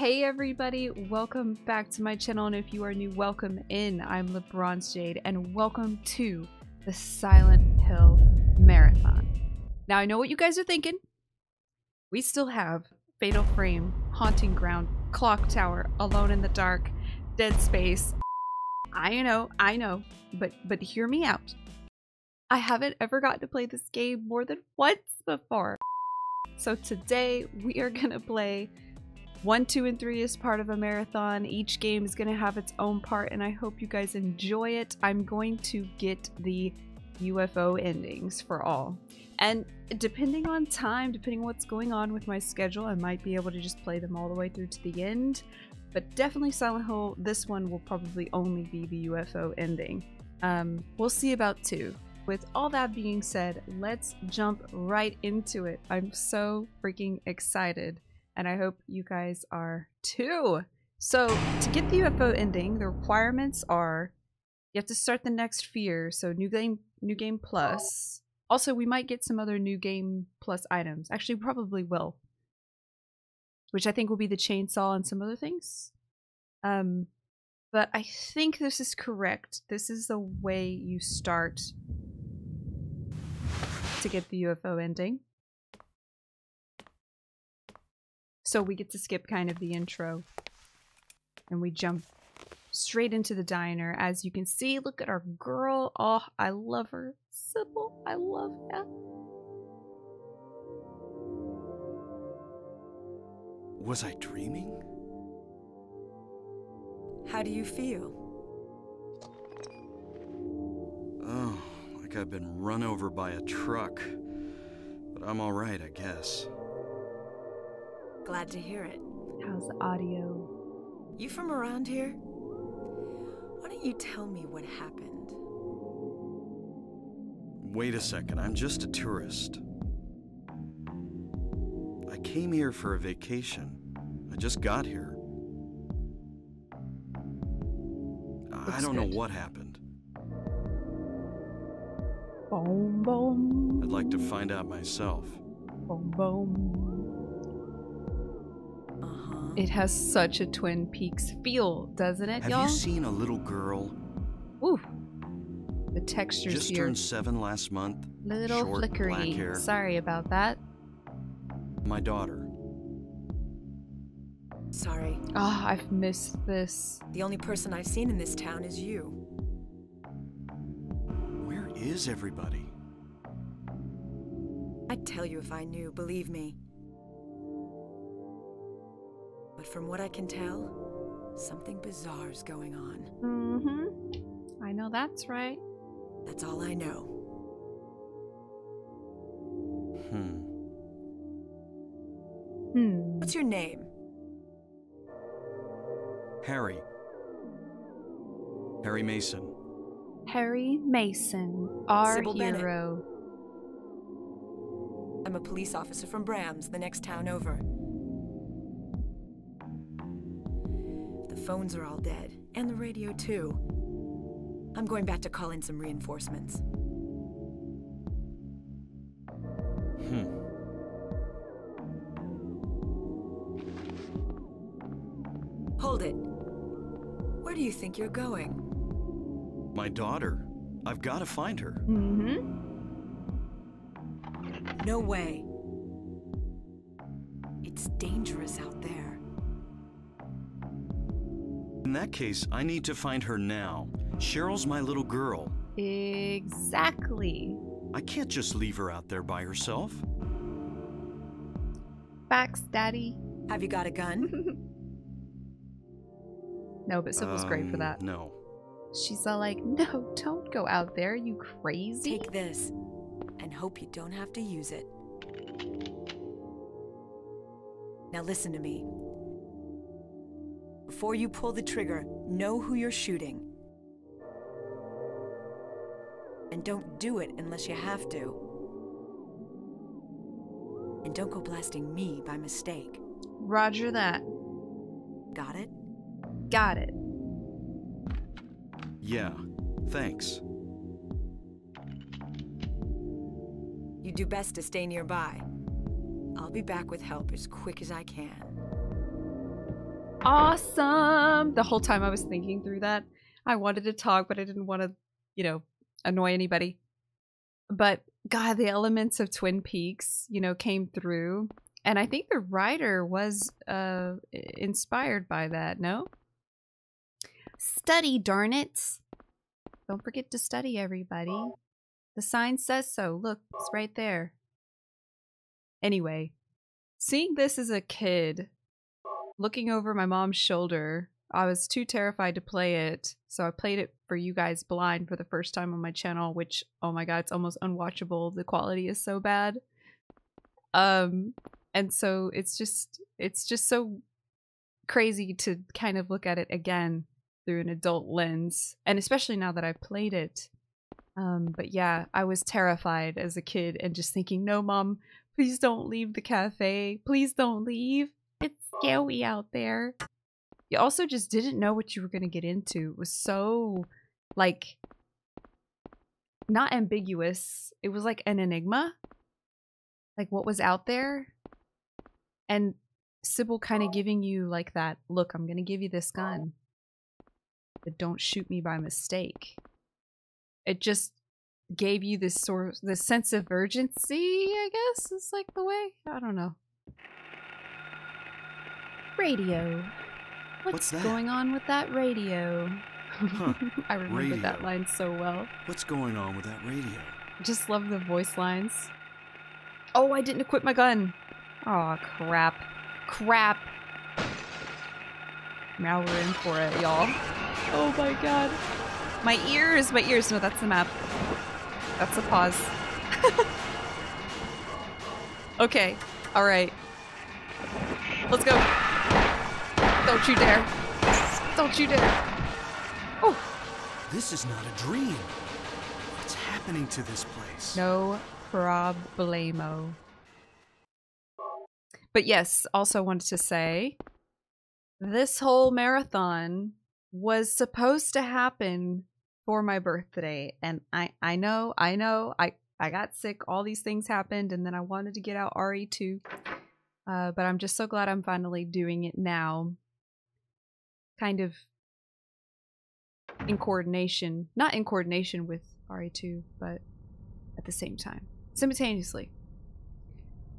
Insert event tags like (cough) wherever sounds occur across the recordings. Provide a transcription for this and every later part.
Hey everybody, welcome back to my channel and if you are new, welcome in. I'm LaBronze Jade and welcome to the Silent Hill Marathon. Now I know what you guys are thinking. We still have Fatal Frame, Haunting Ground, Clock Tower, Alone in the Dark, Dead Space. I know, I know, but but hear me out. I haven't ever gotten to play this game more than once before. So today we are gonna play one, two, and three is part of a marathon. Each game is gonna have its own part, and I hope you guys enjoy it. I'm going to get the UFO endings for all. And depending on time, depending on what's going on with my schedule, I might be able to just play them all the way through to the end. But definitely Silent Hill, this one will probably only be the UFO ending. Um, we'll see about two. With all that being said, let's jump right into it. I'm so freaking excited, and I hope you guys are too. So, to get the UFO ending, the requirements are you have to start the next fear, so new game new game plus. Also, we might get some other new game plus items. Actually, probably will. Which I think will be the chainsaw and some other things. Um, but I think this is correct. This is the way you start to get the UFO ending. So we get to skip kind of the intro. And we jump straight into the diner. As you can see, look at our girl. Oh, I love her. Cybil, I love her. Was I dreaming? How do you feel? Oh, like I've been run over by a truck. But I'm alright, I guess. Glad to hear it. How's the audio? You from around here? Why don't you tell me what happened? Wait a second, I'm just a tourist. I came here for a vacation. I just got here. I don't know what happened. Boom, boom. I'd like to find out myself. Boom, boom. It has such a Twin Peaks feel, doesn't it, Have y'all? Have you seen a little girl? Ooh. The textures Just here. turned seven last month. Little short, black flickery. hair. Sorry about that. My daughter. Sorry. Oh, I've missed this. The only person I've seen in this town is you. Where is everybody? I'd tell you if I knew, believe me. But from what I can tell, something bizarre's going on. Mm-hmm. I know that's right. That's all I know. Hmm. Hmm. What's your name? Harry. Harry Mason. Harry Mason, our Cybil Bennett. hero. I'm a police officer from Brahms, the next town over. Phones are all dead, and the radio too. I'm going back to call in some reinforcements. Hmm. Hold it. Where do you think you're going? My daughter. I've got to find her. Mm-hmm. No way. It's dangerous out there. In that case, I need to find her now. Cheryl's my little girl. Exactly. I can't just leave her out there by herself. Facts, daddy. Have you got a gun? (laughs) no, but Cybil's great for Um, that. No. She's all like, no, don't go out there, you crazy. Take this and hope you don't have to use it. Now listen to me. Before you pull the trigger, know who you're shooting. And don't do it unless you have to. And don't go blasting me by mistake. Roger that. Got it? Got it. Yeah. Thanks. You do best to stay nearby. I'll be back with help as quick as I can. Awesome. The whole time I was thinking through that. I wanted to talk, but I didn't want to, you know, annoy anybody. But God, the elements of Twin Peaks, you know, came through. And I think the writer was uh inspired by that, no? Study, darn it. Don't forget to study, everybody. The sign says so. Look, it's right there. Anyway, seeing this as a kid, looking over my mom's shoulder, I was too terrified to play it. So I played it for you guys blind for the first time on my channel, which oh my god, it's almost unwatchable. The quality is so bad. Um and so it's just it's just so crazy to kind of look at it again through an adult lens and especially now that I've played it. Um but yeah, I was terrified as a kid and just thinking, "No, mom, please don't leave the cafe. Please don't leave. It's scary out there." You also just didn't know what you were going to get into. It was so like not ambiguous. It was like an enigma. Like what was out there. And Cybil kind of giving you like that, look, I'm going to give you this gun. But don't shoot me by mistake. It just gave you this sort of this sense of urgency, I guess, is like the way. I don't know. Radio. What's, What's going on with that radio? Huh, (laughs) I remember that line so well. What's going on with that radio? Just love the voice lines. Oh, I didn't equip my gun. Oh, crap. Crap. Now we're in for it, y'all. Oh my god. My ears, my ears. No, that's the map. That's a pause. (laughs) okay. All right. Let's go. Don't you dare. Don't you dare. Oh, This is not a dream. What's happening to this place? No problemo. But yes, also wanted to say this whole marathon was supposed to happen for my birthday and I I know, I know, I I got sick, all these things happened and then I wanted to get out RE2. Uh, but I'm just so glad I'm finally doing it now. Kind of in coordination, not in coordination with RE2, but at the same time, simultaneously.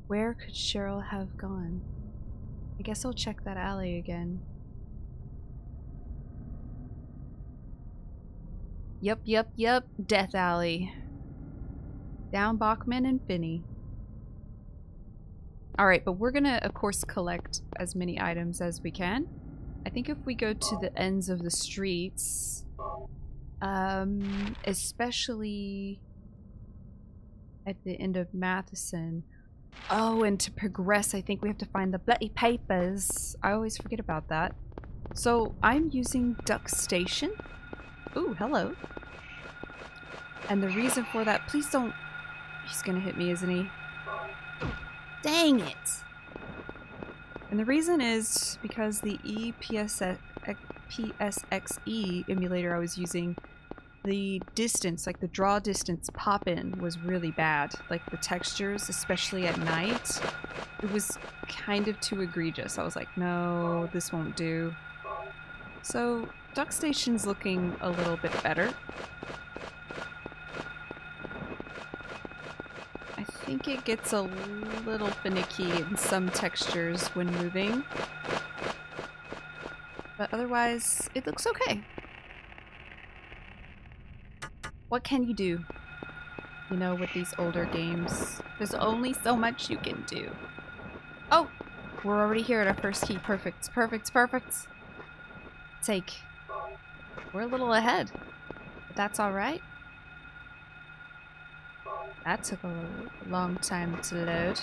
Where could Cheryl have gone? I guess I'll check that alley again. Yep, yep, yep. Death Alley. Down Bachman and Finney. Alright, but we're gonna, of course, collect as many items as we can. I think if we go to the ends of the streets, um, especially at the end of Matheson. Oh, and to progress, I think we have to find the bloody papers. I always forget about that. So I'm using DuckStation. Ooh, hello. And the reason for that, please don't. He's gonna hit me, isn't he? Dang it! And the reason is because the E EPSX, PSXE E emulator I was using, the distance, like the draw distance pop in, was really bad. Like the textures, especially at night, it was kind of too egregious. I was like, no, this won't do. So, DuckStation's looking a little bit better. I think it gets a little finicky in some textures when moving. But otherwise, it looks okay. What can you do? You know, with these older games, there's only so much you can do. Oh! We're already here at our first key. Perfect, perfect, perfect. Take. We're a little ahead. But that's alright. That took a long time to load.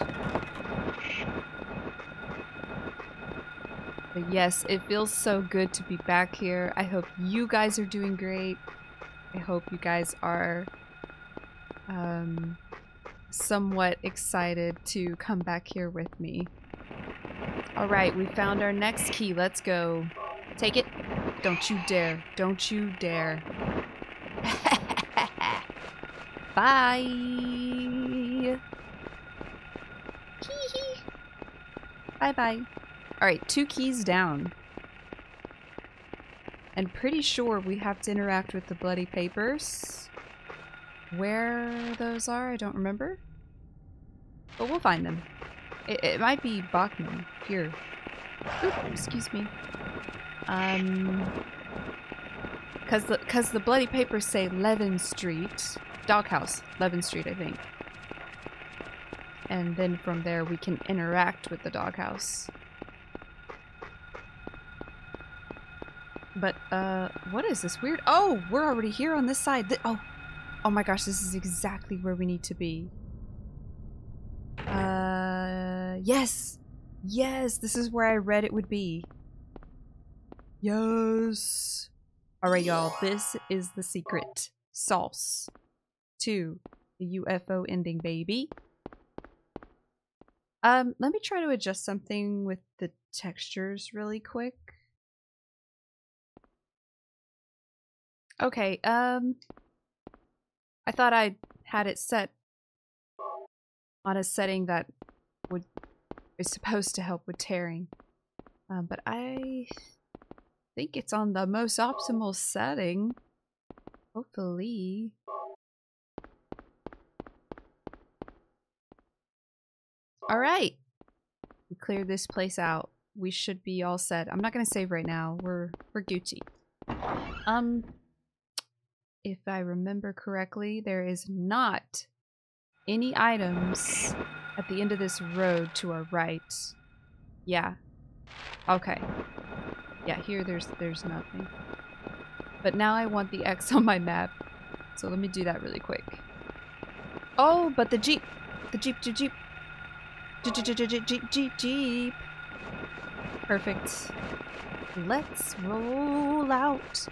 But yes, it feels so good to be back here. I hope you guys are doing great. I hope you guys are um, somewhat excited to come back here with me. Alright, we found our next key. Let's go. Take it. Don't you dare. Don't you dare. (laughs) Bye. Hee hee. Bye bye. Alright, two keys down. And pretty sure we have to interact with the bloody papers. Where those are, I don't remember. But we'll find them. It, it might be Bachman here. Oop, excuse me. Um, cause the cause the bloody papers say Levin Street, Doghouse, Levin Street, I think. And then from there we can interact with the doghouse. But uh, what is this weird? Oh, we're already here on this side. Th oh, oh my gosh, this is exactly where we need to be. Uh, yes, yes, this is where I read it would be. Yes. All right, y'all. This is the secret sauce to the UFO ending, baby. Um, let me try to adjust something with the textures really quick. Okay, um, I thought I had it set on a setting that would is supposed to help with tearing. Um, but I think it's on the most optimal setting. Hopefully. Alright. We cleared this place out. We should be all set. I'm not gonna save right now. We're we're Gucci. Um if I remember correctly, there is not any items at the end of this road to our right. Yeah. Okay. Yeah, here there's there's nothing. But now I want the X (laughs) on my map. So let me do that really quick. Oh, but the Jeep. The Jeep, Jeep, Jeep. Jeep. Perfect. Let's roll out.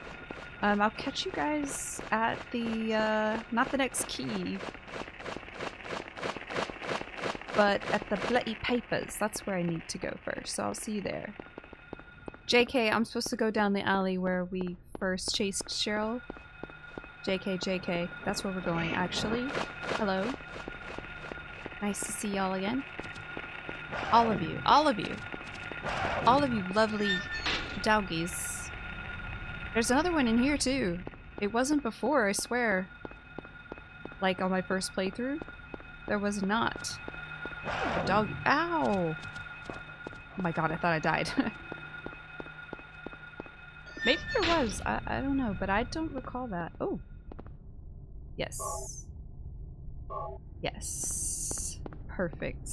Um, I'll catch you guys at the, uh, not the next key, but at the bloody papers. That's where I need to go first, so I'll see you there. JK, I'm supposed to go down the alley where we first chased Cheryl. JK, JK, that's where we're going, actually. Hello. Nice to see y'all again. All of you, all of you. All of you lovely doggies. There's another one in here too. It wasn't before, I swear. Like on my first playthrough. There was not. A dog- Ow! Oh my god, I thought I died. (laughs) Maybe there was. I, I don't know, but I don't recall that. Oh. Yes. Yes. Perfect.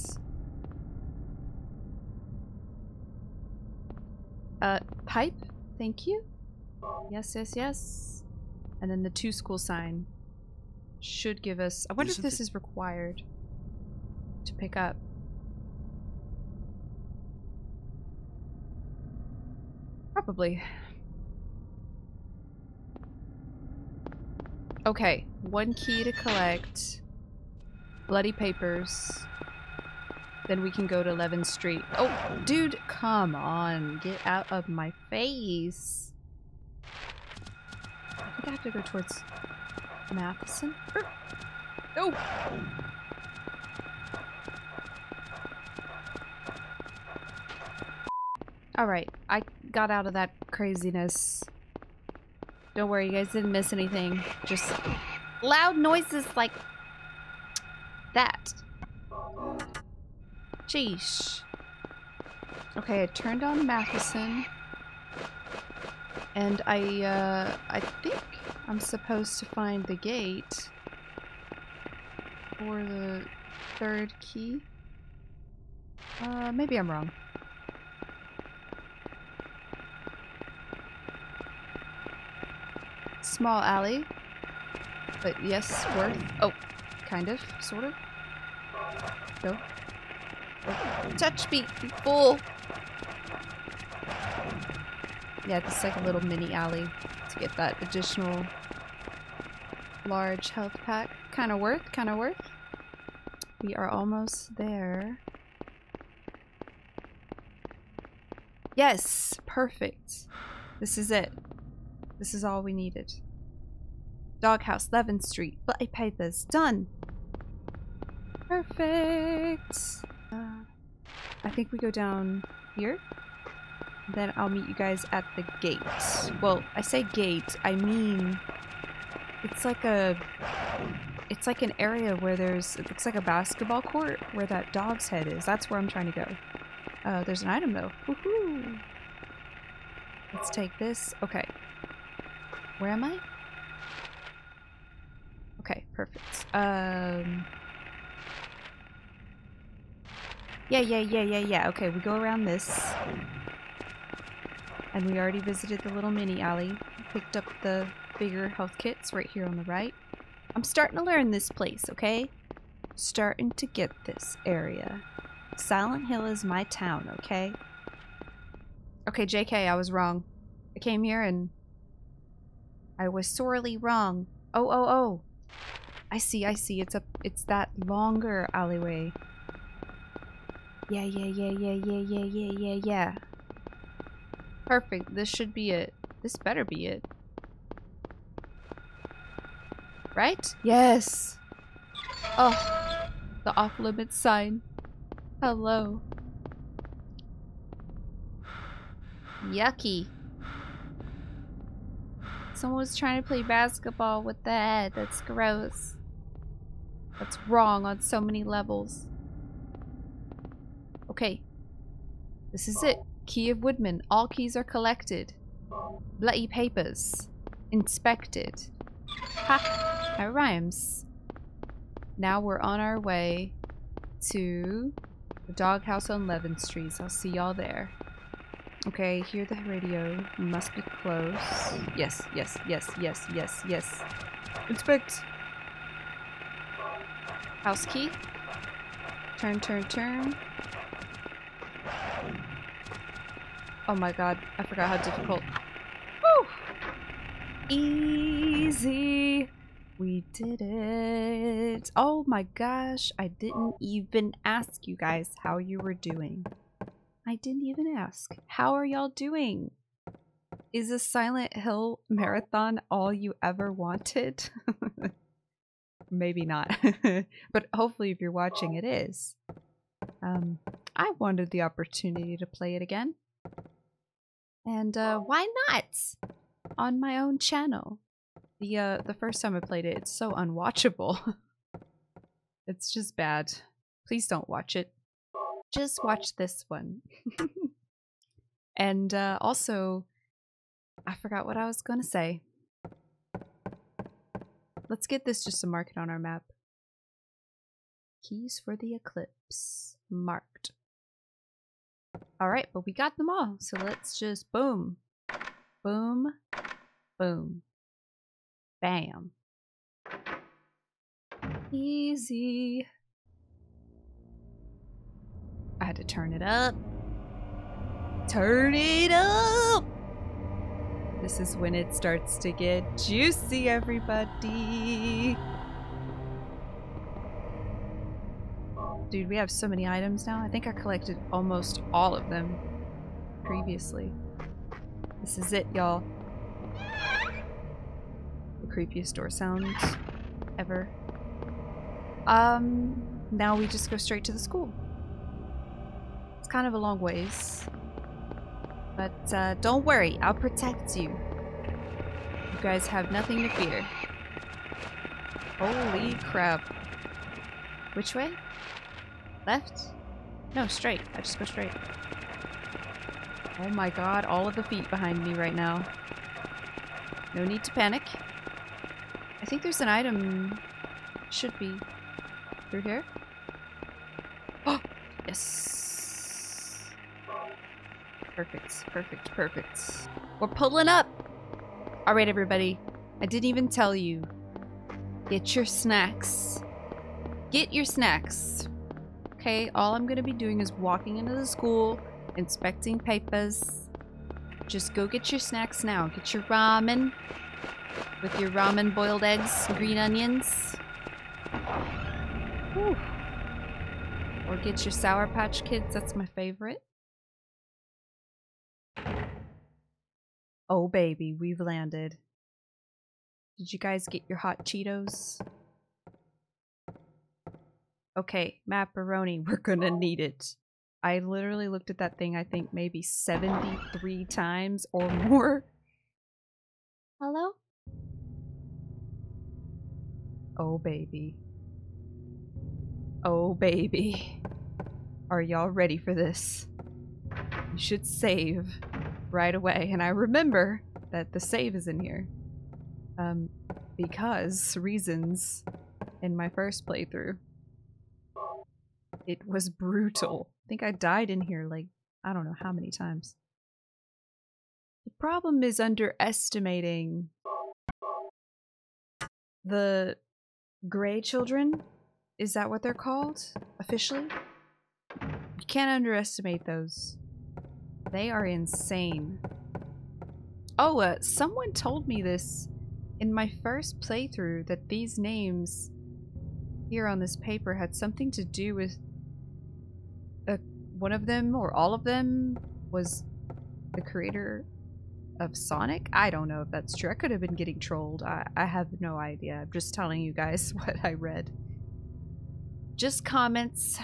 Uh, pipe? Thank you? Yes, yes, yes. And then the two school sign should give us... I wonder Isn't if this is required to pick up. Probably. Okay, one key to collect. Bloody papers. Then we can go to Levin Street. Oh, dude, come on. Get out of my face. I think I have to go towards Matheson. Er, No! Alright, I got out of that craziness. Don't worry, you guys didn't miss anything. Just loud noises like that. Sheesh. Okay, I turned on Matheson. And I, uh, I think I'm supposed to find the gate for the third key. Uh, maybe I'm wrong. Small alley. But yes, worth. Oh, kind of, sort of. Go. Touch me, you fool! Yeah, it's like a little mini alley to get that additional large health pack. Kind of worth, kind of worth. We are almost there. Yes, perfect. This is it. This is all we needed. Doghouse, Levin Street, bloody papers, done. Perfect. Uh, I think we go down here. Then I'll meet you guys at the gate. Well, I say gate, I mean it's like a it's like an area where there's it looks like a basketball court where that dog's head is. That's where I'm trying to go. Uh, there's an item though. Woohoo! Let's take this. Okay. Where am I? Okay, perfect. Um Yeah, yeah, yeah, yeah, yeah. Okay, we go around this. And we already visited the little mini alley. Picked up the bigger health kits right here on the right. I'm starting to learn this place, okay? Starting to get this area. Silent Hill is my town, okay? Okay, JK, I was wrong. I came here and I was sorely wrong. Oh, oh, oh. I see, I see. It's a it's that longer alleyway. Yeah, yeah, yeah, yeah, yeah, yeah, yeah, yeah, yeah. Perfect. This should be it. This better be it. Right? Yes. Oh, the off limits sign. Hello. Yucky. Someone was trying to play basketball with the head. That's gross. That's wrong on so many levels. Okay. This is it. Oh. Key of Woodman. All keys are collected. Bloody papers. Inspected. Ha! That rhymes. Now we're on our way to the doghouse on Levin Street. I'll see y'all there. Okay, hear the radio. Must be close. Yes, yes, yes, yes, yes, yes. Inspect! House key. Turn, turn, turn. Oh my god, I forgot how difficult. Woo! Easy! We did it! Oh my gosh, I didn't even ask you guys how you were doing. I didn't even ask. How are y'all doing? Is a Silent Hill marathon all you ever wanted? (laughs) Maybe not. (laughs) but hopefully if you're watching it is. Um, I wanted the opportunity to play it again. And uh, why not? On my own channel. The uh, the first time I played it, it's so unwatchable. (laughs) it's just bad. Please don't watch it. Just watch this one. (laughs) and uh, also, I forgot what I was going to say. Let's get this just to mark it on our map. Keys for the eclipse. Marked. Alright, but we got them all. So let's just boom. Boom. Boom. Bam. Easy. I had to turn it up. Turn it up! This is when it starts to get juicy, everybody. Dude, we have so many items now. I think I collected almost all of them previously. This is it, y'all. The creepiest door sound ever. Um, now we just go straight to the school. It's kind of a long ways. But uh, don't worry, I'll protect you. You guys have nothing to fear. Holy crap. Which way? Left? No, straight. I just go straight. Oh my god, all of the feet behind me right now. No need to panic. I think there's an item. Should be. Through here? (gasps) Oh! Yes! Perfect, perfect, perfect. We're pulling up! Alright, everybody. I didn't even tell you. Get your snacks. Get your snacks okay? All I'm gonna be doing is walking into the school, inspecting papers. Just go get your snacks now. Get your ramen with your ramen boiled eggs, green onions. Whew. Or get your Sour Patch Kids, that's my favorite. Oh baby, we've landed. Did you guys get your hot Cheetos? Okay, macaroni, we're gonna need it. I literally looked at that thing, I think maybe 73 times or more. Hello? Oh, baby. Oh, baby. Are y'all ready for this? You should save right away. And I remember that the save is in here. Um, because reasons in my first playthrough. It was brutal. I think I died in here like, I don't know how many times. The problem is underestimating the gray children. Is that what they're called officially? You can't underestimate those. They are insane. Oh, uh, someone told me this in my first playthrough that these names here on this paper had something to do with one of them or all of them was the creator of Sonic. I don't know if that's true. I could have been getting trolled. I, I have no idea. I'm just telling you guys (laughs) what I read. Just comments.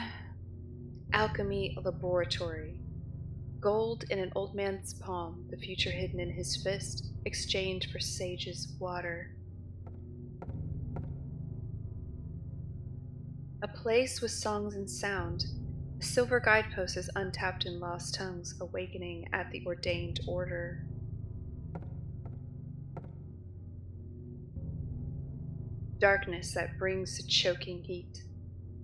Alchemy Laboratory. Gold in an old man's palm, the future hidden in his fist, exchange for sage's water. A place with songs and sound. Silver guidepost is untapped in lost tongues, awakening at the ordained order. Darkness that brings the choking heat.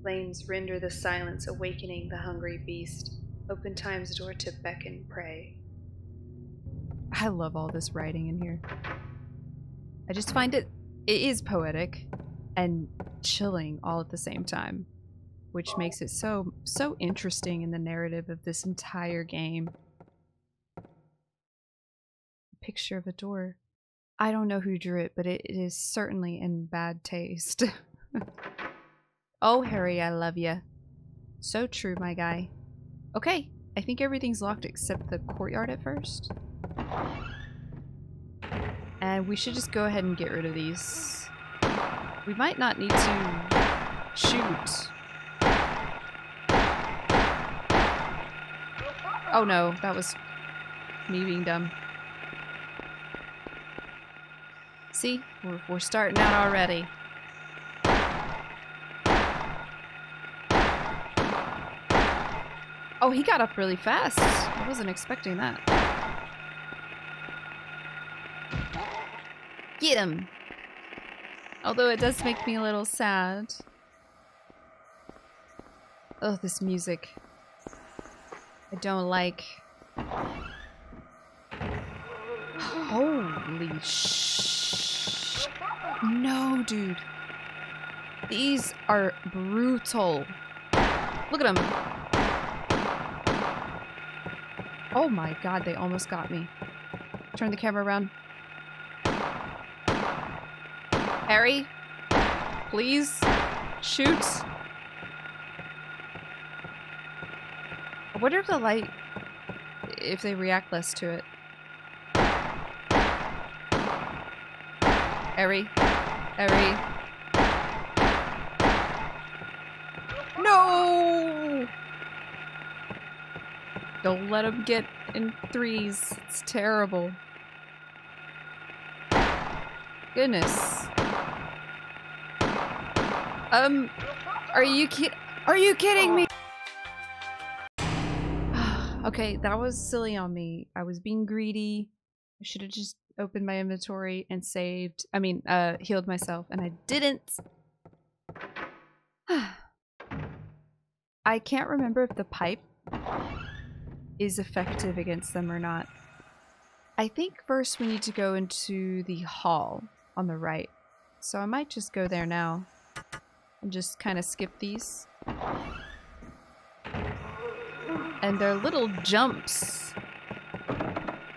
Flames render the silence, awakening the hungry beast. Open time's door to beckon prey. I love all this writing in here. I just find it it is poetic and chilling all at the same time, which makes it so so interesting in the narrative of this entire game. Picture of a door. I don't know who drew it, but it, it is certainly in bad taste. (laughs) oh, Harry, I love you. So true, my guy. Okay, I think everything's locked except the courtyard at first. And we should just go ahead and get rid of these. We might not need to shoot. Oh no, that was me being dumb. See, we're, we're starting out already. Oh, he got up really fast. I wasn't expecting that. Get him! Although it does make me a little sad. Oh, this music. I don't like. Holy sh! No, dude. These are brutal. Look at them. Oh my god, they almost got me. Turn the camera around. Harry? Please? Shoot? I wonder if the light... if they react less to it. Harry? Harry? No! Don't let him get in threes. It's terrible. Goodness. Um, are you kid? Are you kidding me? Okay, that was silly on me. I was being greedy. I should have just opened my inventory and saved. I mean, uh, healed myself, and I didn't. (sighs) I can't remember if the pipe is effective against them or not. I think first we need to go into the hall on the right. So I might just go there now and just kind of skip these. And they're little jumps.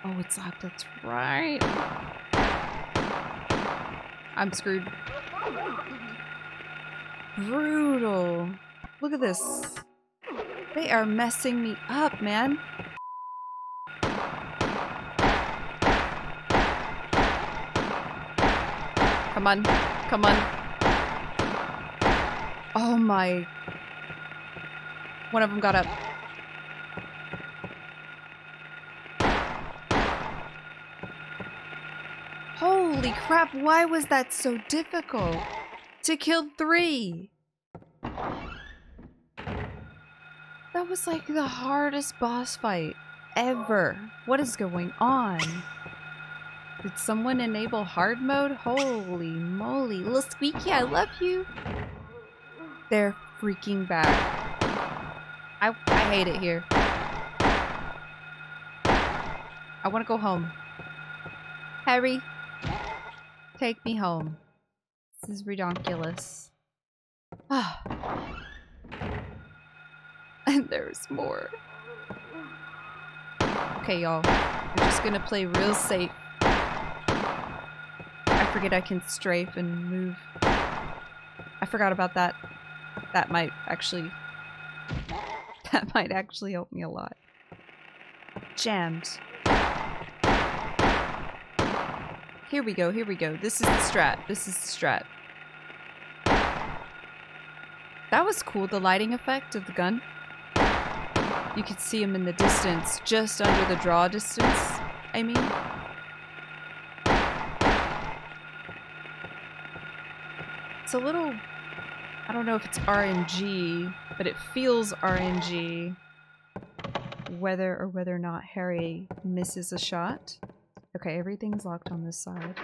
Oh, it's locked. That's right. I'm screwed. Brutal. Look at this. They are messing me up, man. Come on. Come on. Oh my. One of them got up. Holy crap, why was that so difficult? To kill three! That was like the hardest boss fight ever. What is going on? Did someone enable hard mode? Holy moly. Little Squeaky, I love you. They're freaking bad. I, I hate it here. I want to go home. Harry, take me home. This is ridiculous. Ah. (sighs) and there's more. Okay, y'all. I'm just gonna play real safe. I forget I can strafe and move. I forgot about that. That might actually... (laughs) That might actually help me a lot. Jammed. Here we go, here we go. This is the strat. This is the strat. That was cool, the lighting effect of the gun. You could see him in the distance, just under the draw distance, I mean. It's a little... I don't know if it's RNG, but it feels RNG whether or whether or not Harry misses a shot. Okay, everything's locked on this side.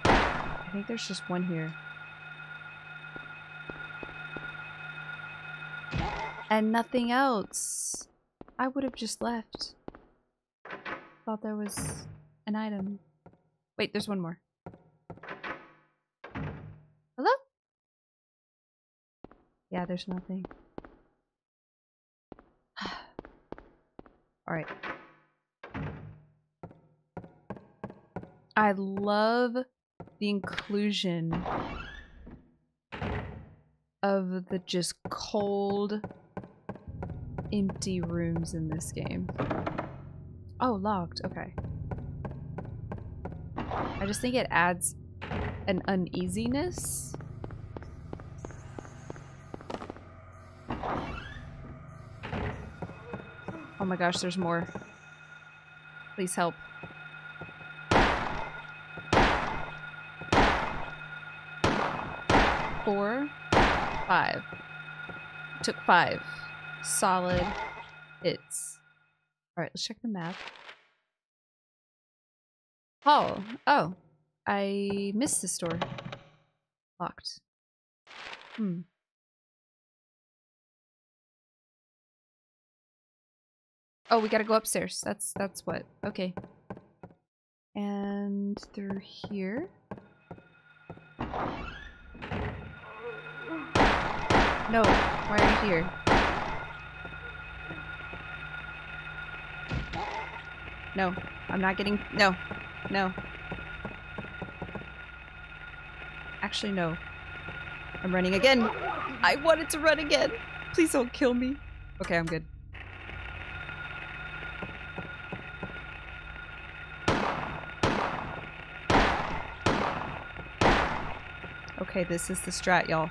I think there's just one here. And nothing else. I would have just left. Thought there was an item. Wait, there's one more. Hello? Yeah, there's nothing. Alright. I love the inclusion of the just cold, empty rooms in this game. Oh, locked. Okay. I just think it adds an uneasiness. Oh my gosh, there's more. Please help. Four, five. Took five. Solid hits. Alright, let's check the map. Oh, oh. I missed this door. Locked. Hmm. Oh, we gotta go upstairs. That's that's what. Okay. And through here. No, why are you here? No, I'm not getting- no, no. Actually, no. I'm running again. I wanted to run again. Please don't kill me. Okay, I'm good. Okay, this is the strat, y'all.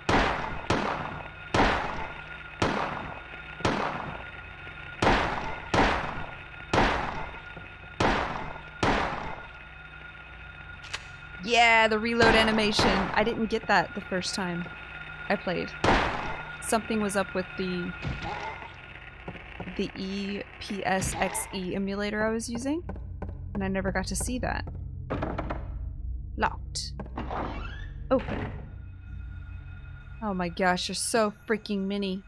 Yeah, the reload animation. I didn't get that the first time I played. Something was up with the the EPSXE emulator I was using, and I never got to see that. Oh my gosh, there's so freaking many.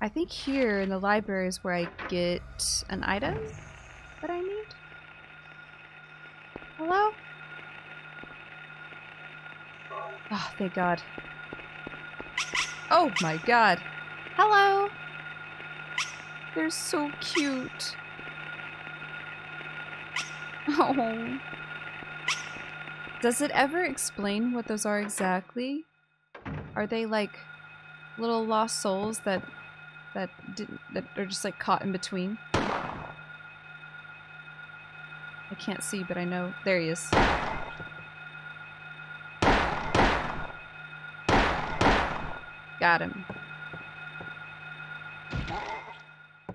I think here in the library is where I get an item that I need. Hello? Oh, thank God. Oh my God. Hello. They're so cute. Oh. Does it ever explain what those are exactly? Are they like little lost souls that that didn't that are just like caught in between? I can't see, but I know there he is. Got him.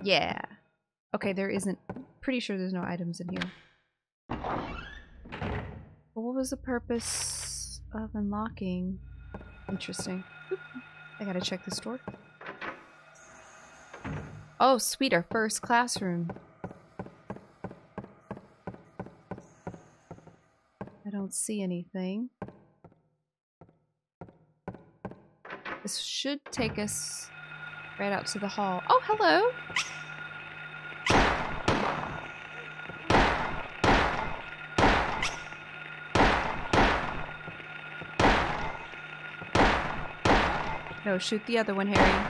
Yeah. Okay, there isn't. Pretty sure there's no items in here. What was the purpose of unlocking? Interesting. I gotta check this door. Oh, sweet, our first classroom. I don't see anything. This should take us right out to the hall. Oh, hello! No, shoot the other one, Harry.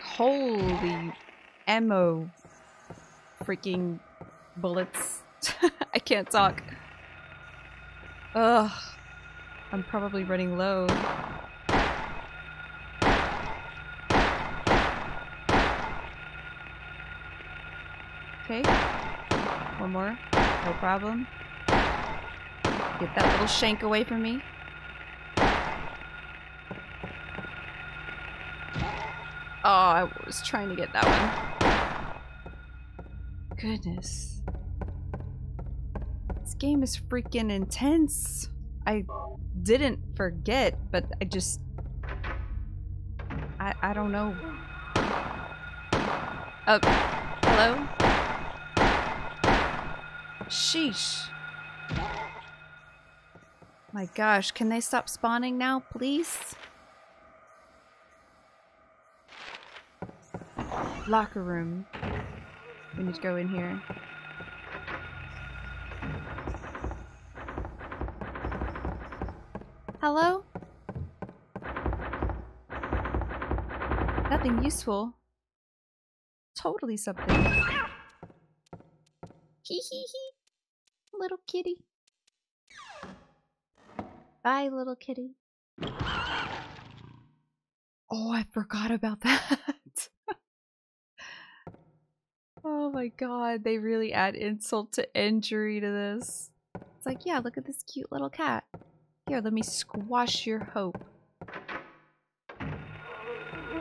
Holy ammo freaking bullets. (laughs) I can't talk. Ugh. I'm probably running low. Okay. One more. No problem. Get that little shank away from me. Oh, I was trying to get that one. Goodness. This game is freaking intense. I didn't forget, but I just... I, I don't know. Uh, hello? Sheesh. My gosh, can they stop spawning now, please? Locker room. We need to go in here. Hello? Nothing useful. Totally something. (laughs) Hee hee hee. Little kitty. Bye, little kitty. Oh, I forgot about (laughs) that. oh my god, they really add insult to injury to this. It's like, yeah, look at this cute little cat. Here, let me squash your hope.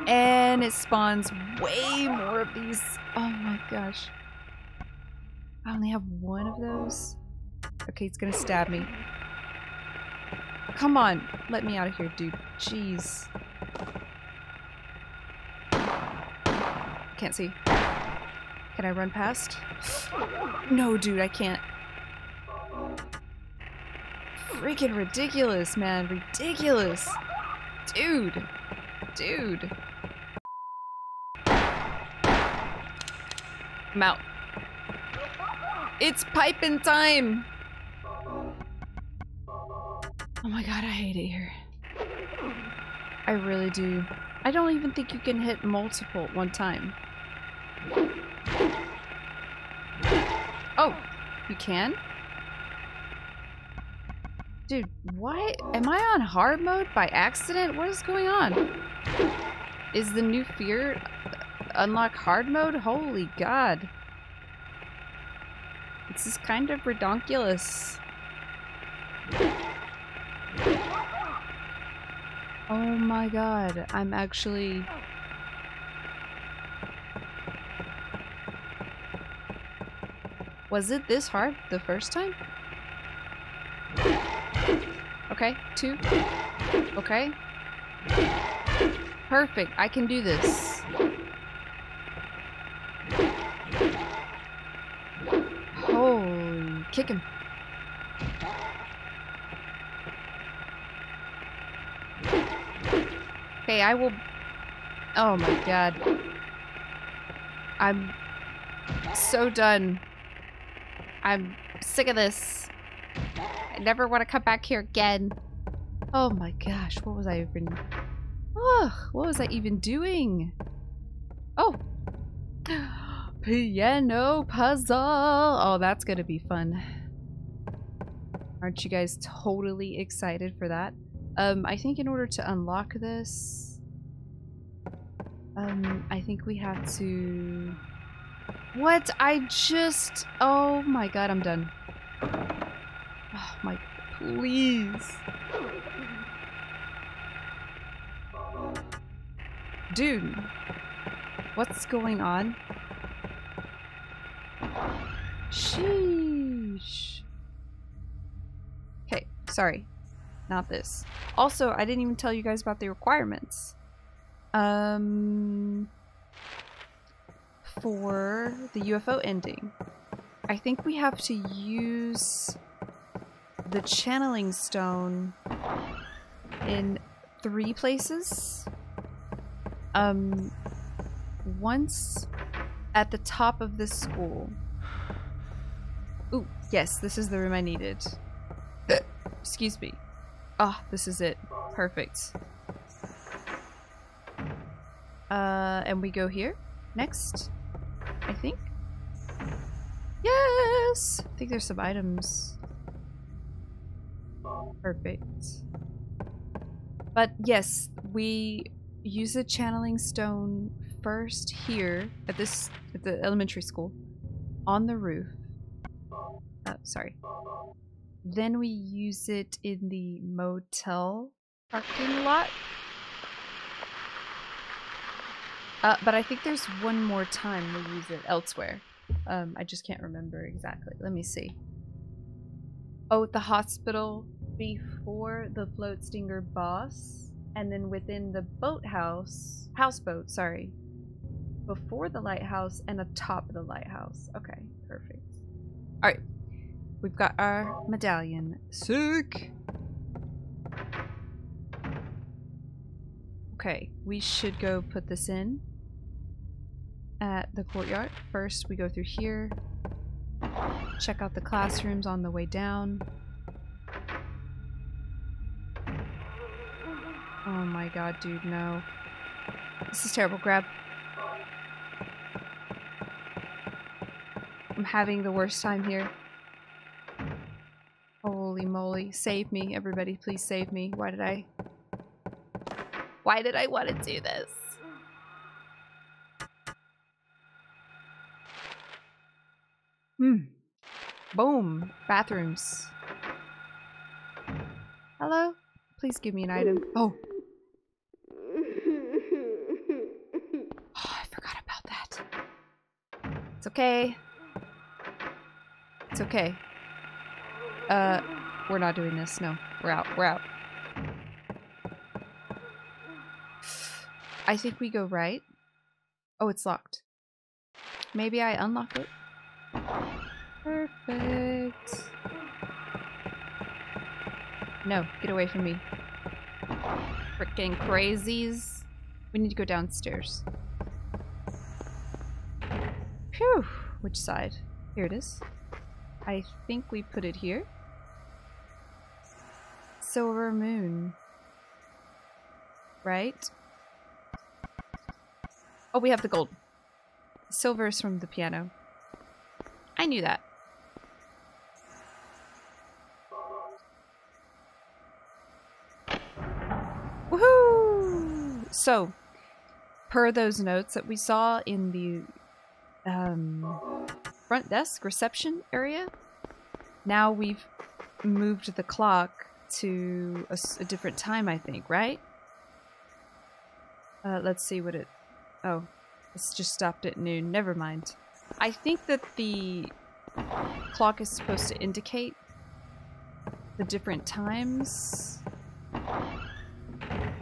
And it spawns way more of these. Oh my gosh. I only have one of those. Okay, it's gonna stab me. Come on, let me out of here, dude. Jeez. Can't see. Can I run past? No, dude, I can't. Freaking ridiculous, man. Ridiculous. Dude. Dude. I'm out. It's piping time! Oh my god, I hate it here. I really do. I don't even think you can hit multiple at one time. Oh, you can? Dude, why? Am I on hard mode by accident? What is going on? Is the new fear unlock hard mode? Holy god. This is kind of redonkulous. Oh my god, I'm actually... Was it this hard the first time? Okay, two. Okay. Perfect, I can do this. Holy, kick him. Okay, I will... Oh my god. I'm so done. I'm sick of this. I never want to come back here again. Oh my gosh, what was I even... Ugh, what was I even doing? Oh! (gasps) Piano puzzle! Oh, that's gonna be fun. Aren't you guys totally excited for that? Um, I think in order to unlock this, um, I think we have to... What? I just... Oh my god, I'm done. Oh my... Please. Dude, what's going on? Sheesh. Okay, sorry. Not this. Also, I didn't even tell you guys about the requirements. Um, for the UFO ending, I think we have to use the channeling stone in three places. Um, once at the top of this school. Ooh, yes, this is the room I needed. Excuse me. Ah, this is it. Perfect. Uh, and we go here next, I think. Yes! I think there's some items. Perfect. But yes, we use a channeling stone first here at this at the elementary school on the roof. Uh, sorry. Then we use it in the motel parking lot. Uh, but I think there's one more time we use it elsewhere. Um, I just can't remember exactly. Let me see. Oh, at the hospital before the Floatstinger boss, and then within the boathouse, houseboat, sorry, before the lighthouse and atop the lighthouse. Okay, perfect. All right, we've got our medallion. Sick. Okay, we should go put this in at the courtyard. First, we go through here, check out the classrooms on the way down. Oh my god, dude, no. This is terrible. Grab. I'm having the worst time here. Holy moly. Save me, everybody. Please save me. Why did I... Why did I want to do this? Hmm. Boom. Bathrooms. Hello? Please give me an item. Oh. (sighs) Oh, I forgot about that. It's okay. It's okay. Uh, we're not doing this. No, we're out. We're out. I think we go right. Oh, it's locked. Maybe I unlock it. Perfect. No, get away from me. Freaking crazies. We need to go downstairs. Phew. Which side? Here it is. I think we put it here. Silver moon. Right? Oh, we have the gold. Silver is from the piano. I knew that. Woohoo! So, per those notes that we saw in the um, front desk reception area, now we've moved the clock to a different time, I think, right? Uh, let's see what it... Oh, it's just stopped at noon. Never mind. I think that the clock is supposed to indicate the different times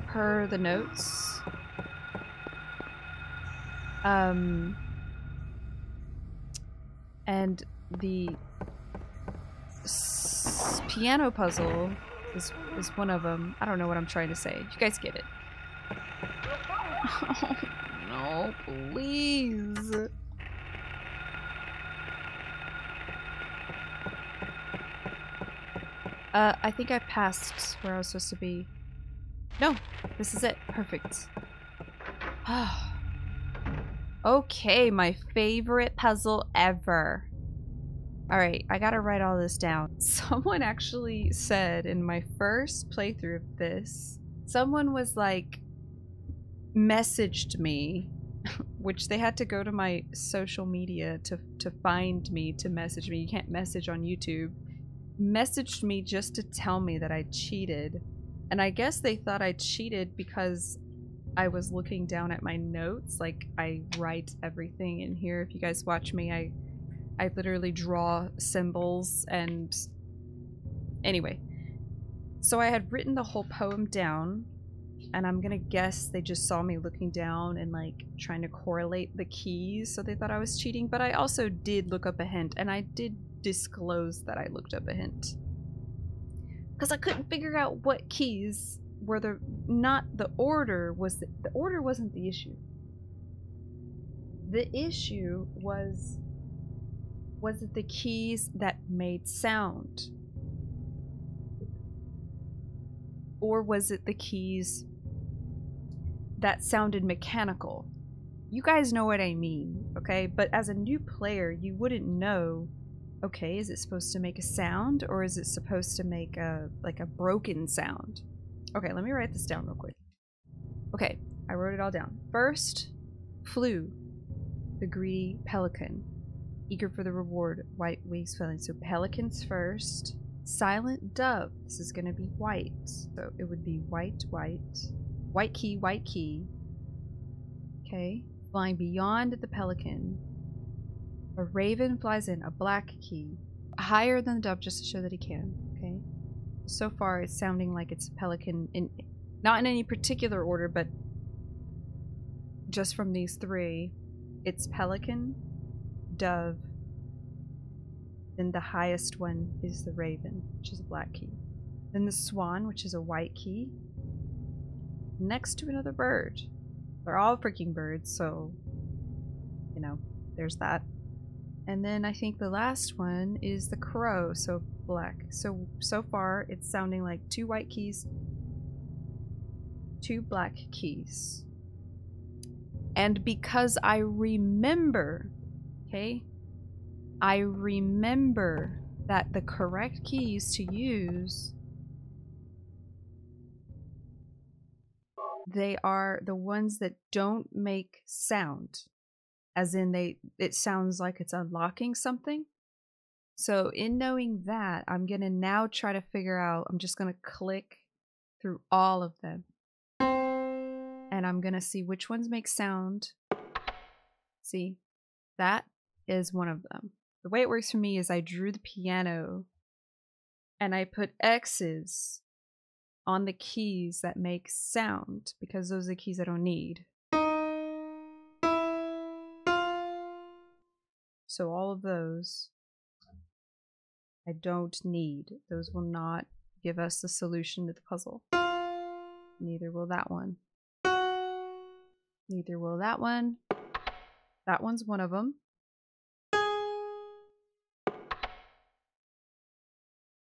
per the notes. Um, and the piano puzzle is is one of them. I don't know what I'm trying to say. You guys get it. (laughs) Oh, no, please. Uh, I think I passed where I was supposed to be. No, this is it. Perfect. (sighs) okay, my favorite puzzle ever. Alright, I gotta write all this down. (laughs) Someone actually said in my first playthrough of this, someone was like, messaged me, (laughs) which they had to go to my social media to, to find me to message me. You can't message on YouTube. Messaged me just to tell me that I cheated. And I guess they thought I cheated because I was looking down at my notes. Like I write everything in here. If you guys watch me, I I literally draw symbols and anyway. So I had written the whole poem down and I'm gonna guess they just saw me looking down and like trying to correlate the keys so they thought I was cheating, but I also did look up a hint and I did disclose that I looked up a hint. Because I couldn't figure out what keys were the not the order was the, the order wasn't the issue. The issue was was it the keys that made sound? Or was it the keys that sounded mechanical? You guys know what I mean, okay? But as a new player, you wouldn't know okay, is it supposed to make a sound or is it supposed to make a like a broken sound? Okay, let me write this down real quick. Okay, I wrote it all down. First, flew the greedy pelican, eager for the reward, white wings filling. So pelicans first. Silent dove. This is going to be white. So it would be white, white. White key, white key. Okay. Flying beyond the pelican. A raven flies in, a black key. Higher than the dove just to show that he can. Okay. So far it's sounding like it's pelican in not in any particular order, but just from these three. It's pelican, dove, then the highest one is the raven, which is a black key. Then the swan, which is a white key. Next to another bird. They're all freaking birds, so you know, there's that. And then I think the last one is the crow, so black. So so far it's sounding like two white keys, two black keys. And because I remember, okay, I remember that the correct keys to use they are the ones that don't make sound as in they it sounds like it's unlocking something. So in knowing that i'm going to now try to figure out i'm just going to click through all of them. And i'm going to see which ones make sound. See? That is one of them. The way it works for me is i drew the piano and i put x's on the keys that make sound because those are the keys i don't need So all of those I don't need. Those will not give us the solution to the puzzle. Neither will that one. Neither will that one. That one's one of them.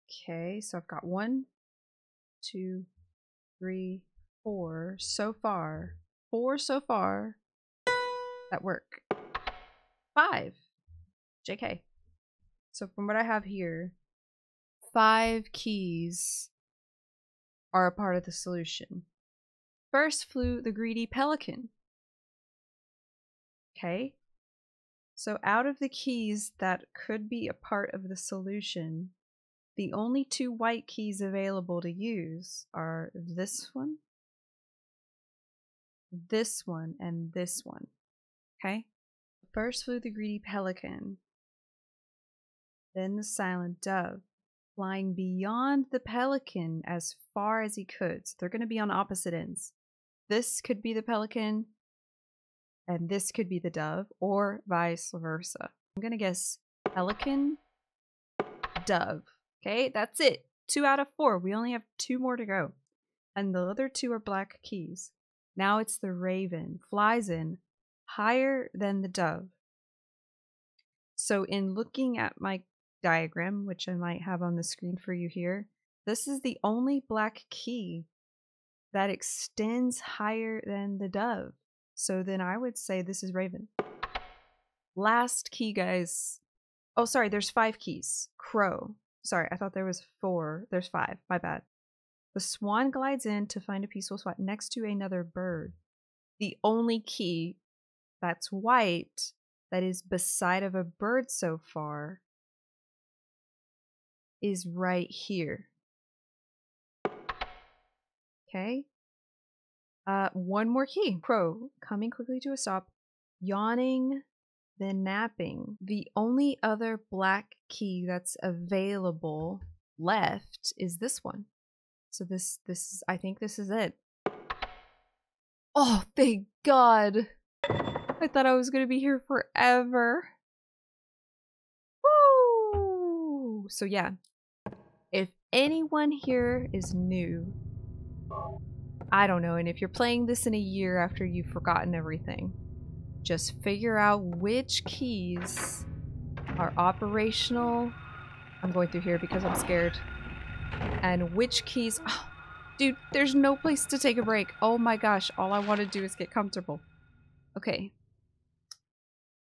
Okay, so I've got one, two, three, four so far. Four so far that work. Five. JK. So from what I have here, five keys are a part of the solution. First flew the greedy pelican. Okay. So out of the keys that could be a part of the solution, the only two white keys available to use are this one, this one, and this one. Okay? First flew the greedy pelican then the silent dove, flying beyond the pelican as far as he could. So they're going to be on opposite ends. This could be the pelican, and this could be the dove, or vice versa. I'm going to guess pelican, dove. Okay, that's it. Two out of four. We only have two more to go. And the other two are black keys. Now it's the raven, flies in higher than the dove. So, in looking at my diagram, which I might have on the screen for you here, this is the only black key that extends higher than the dove. So then I would say this is Raven. Last key, guys. Oh, sorry, there's five keys. Crow. Sorry, I thought there was four. There's five. My bad. The swan glides in to find a peaceful spot next to another bird. The only key that's white that is beside of a bird so far is right here. Okay? Uh, one more key. Crow, coming quickly to a stop, yawning, then napping. The only other black key that's available left is this one. So this this is I think this is it. Oh, thank God. I thought I was going to be here forever. Woo! So yeah. If anyone here is new, I don't know, and if you're playing this in a year after you've forgotten everything, just figure out which keys are operational. I'm going through here because I'm scared. And which keys... Oh, (sighs) dude, there's no place to take a break. Oh my gosh, all I want to do is get comfortable. Okay.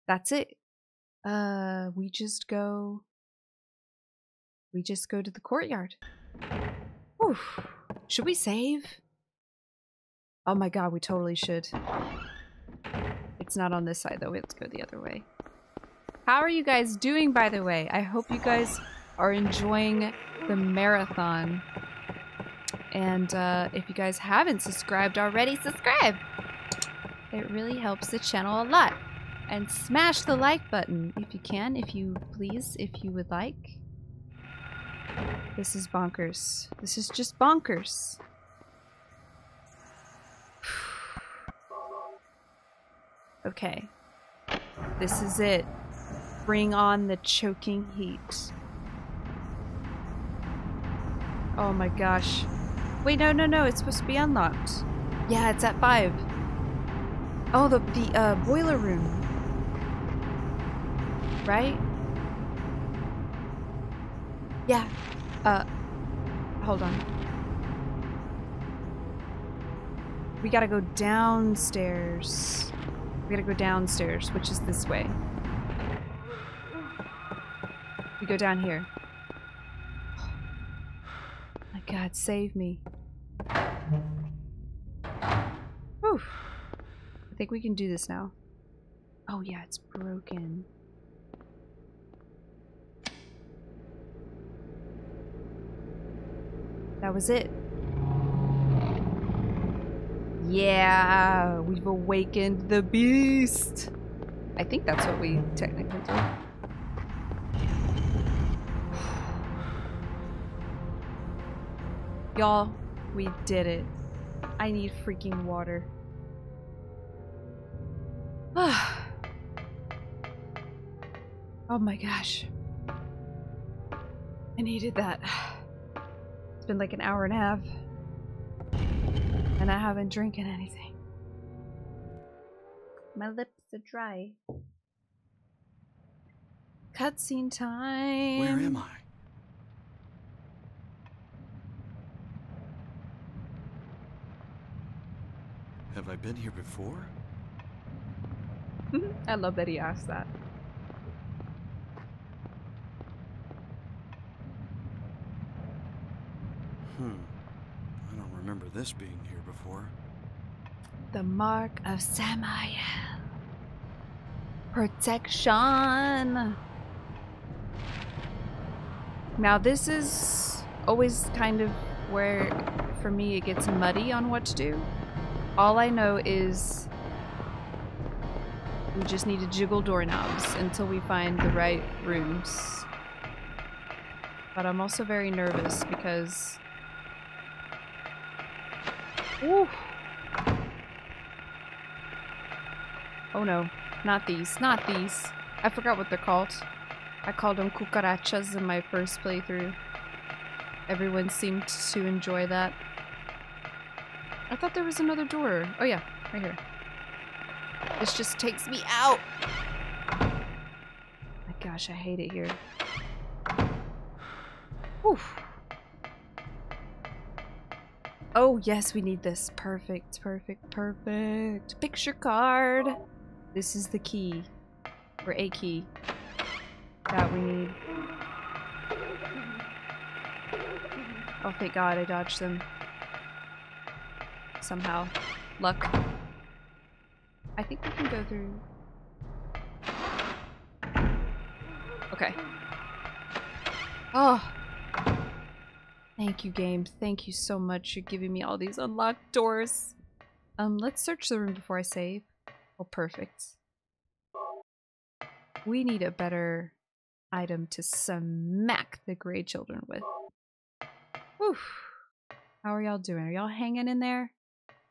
That's it. Uh, we just go... We just go to the courtyard. Whew. Should we save? Oh my god, we totally should. Not on this side though, let's go the other way. How are you guys doing by the way? I hope you guys are enjoying the marathon. And uh, if you guys haven't subscribed already, subscribe! It really helps the channel a lot. And smash the like button if you can, if you please, if you would like. This is bonkers. This is just bonkers. Okay. This is it. Bring on the choking heat. Oh my gosh. Wait, no, no, no. It's supposed to be unlocked. Yeah, it's at 5. Oh, the, the uh, boiler room. Right? Yeah. Uh, hold on. We gotta go downstairs. We gotta go downstairs, which is this way. We go down here. Oh (sighs) My god, save me. Whew. I think we can do this now. Oh yeah, it's broken. That was it. Yeah, we've awakened the beast. I think that's what we technically do. (sighs) Y'all, we did it. I need freaking water. (sighs) oh my gosh. I needed that. (sighs) It's been like an hour and a half. And I haven't drinking anything. My lips are dry. Cutscene time. Where am I? Have I been here before? (laughs) I love that he asked that. Hmm. I don't remember this being before. The mark of Samael. Protection. Now this is always kind of where, for me, it gets muddy on what to do. All I know is we just need to jiggle doorknobs until we find the right rooms. But I'm also very nervous because... Ooh. Oh no, not these, not these. I forgot what they're called. I called them cucarachas in my first playthrough. Everyone seemed to enjoy that. I thought there was another door. Oh yeah, right here. This just takes me out. My gosh, I hate it here. Oof. Oh yes, we need this. Perfect, perfect, perfect. Picture card. This is the key. Or a key. That we need. Oh, thank god I dodged them. Somehow. Luck. I think we can go through... Okay. Oh! Thank you, game. Thank you so much. You're giving me all these unlocked doors. Um, let's search the room before I save. Oh, perfect. We need a better item to smack the gray children with. Whew. How are y'all doing? Are y'all hanging in there?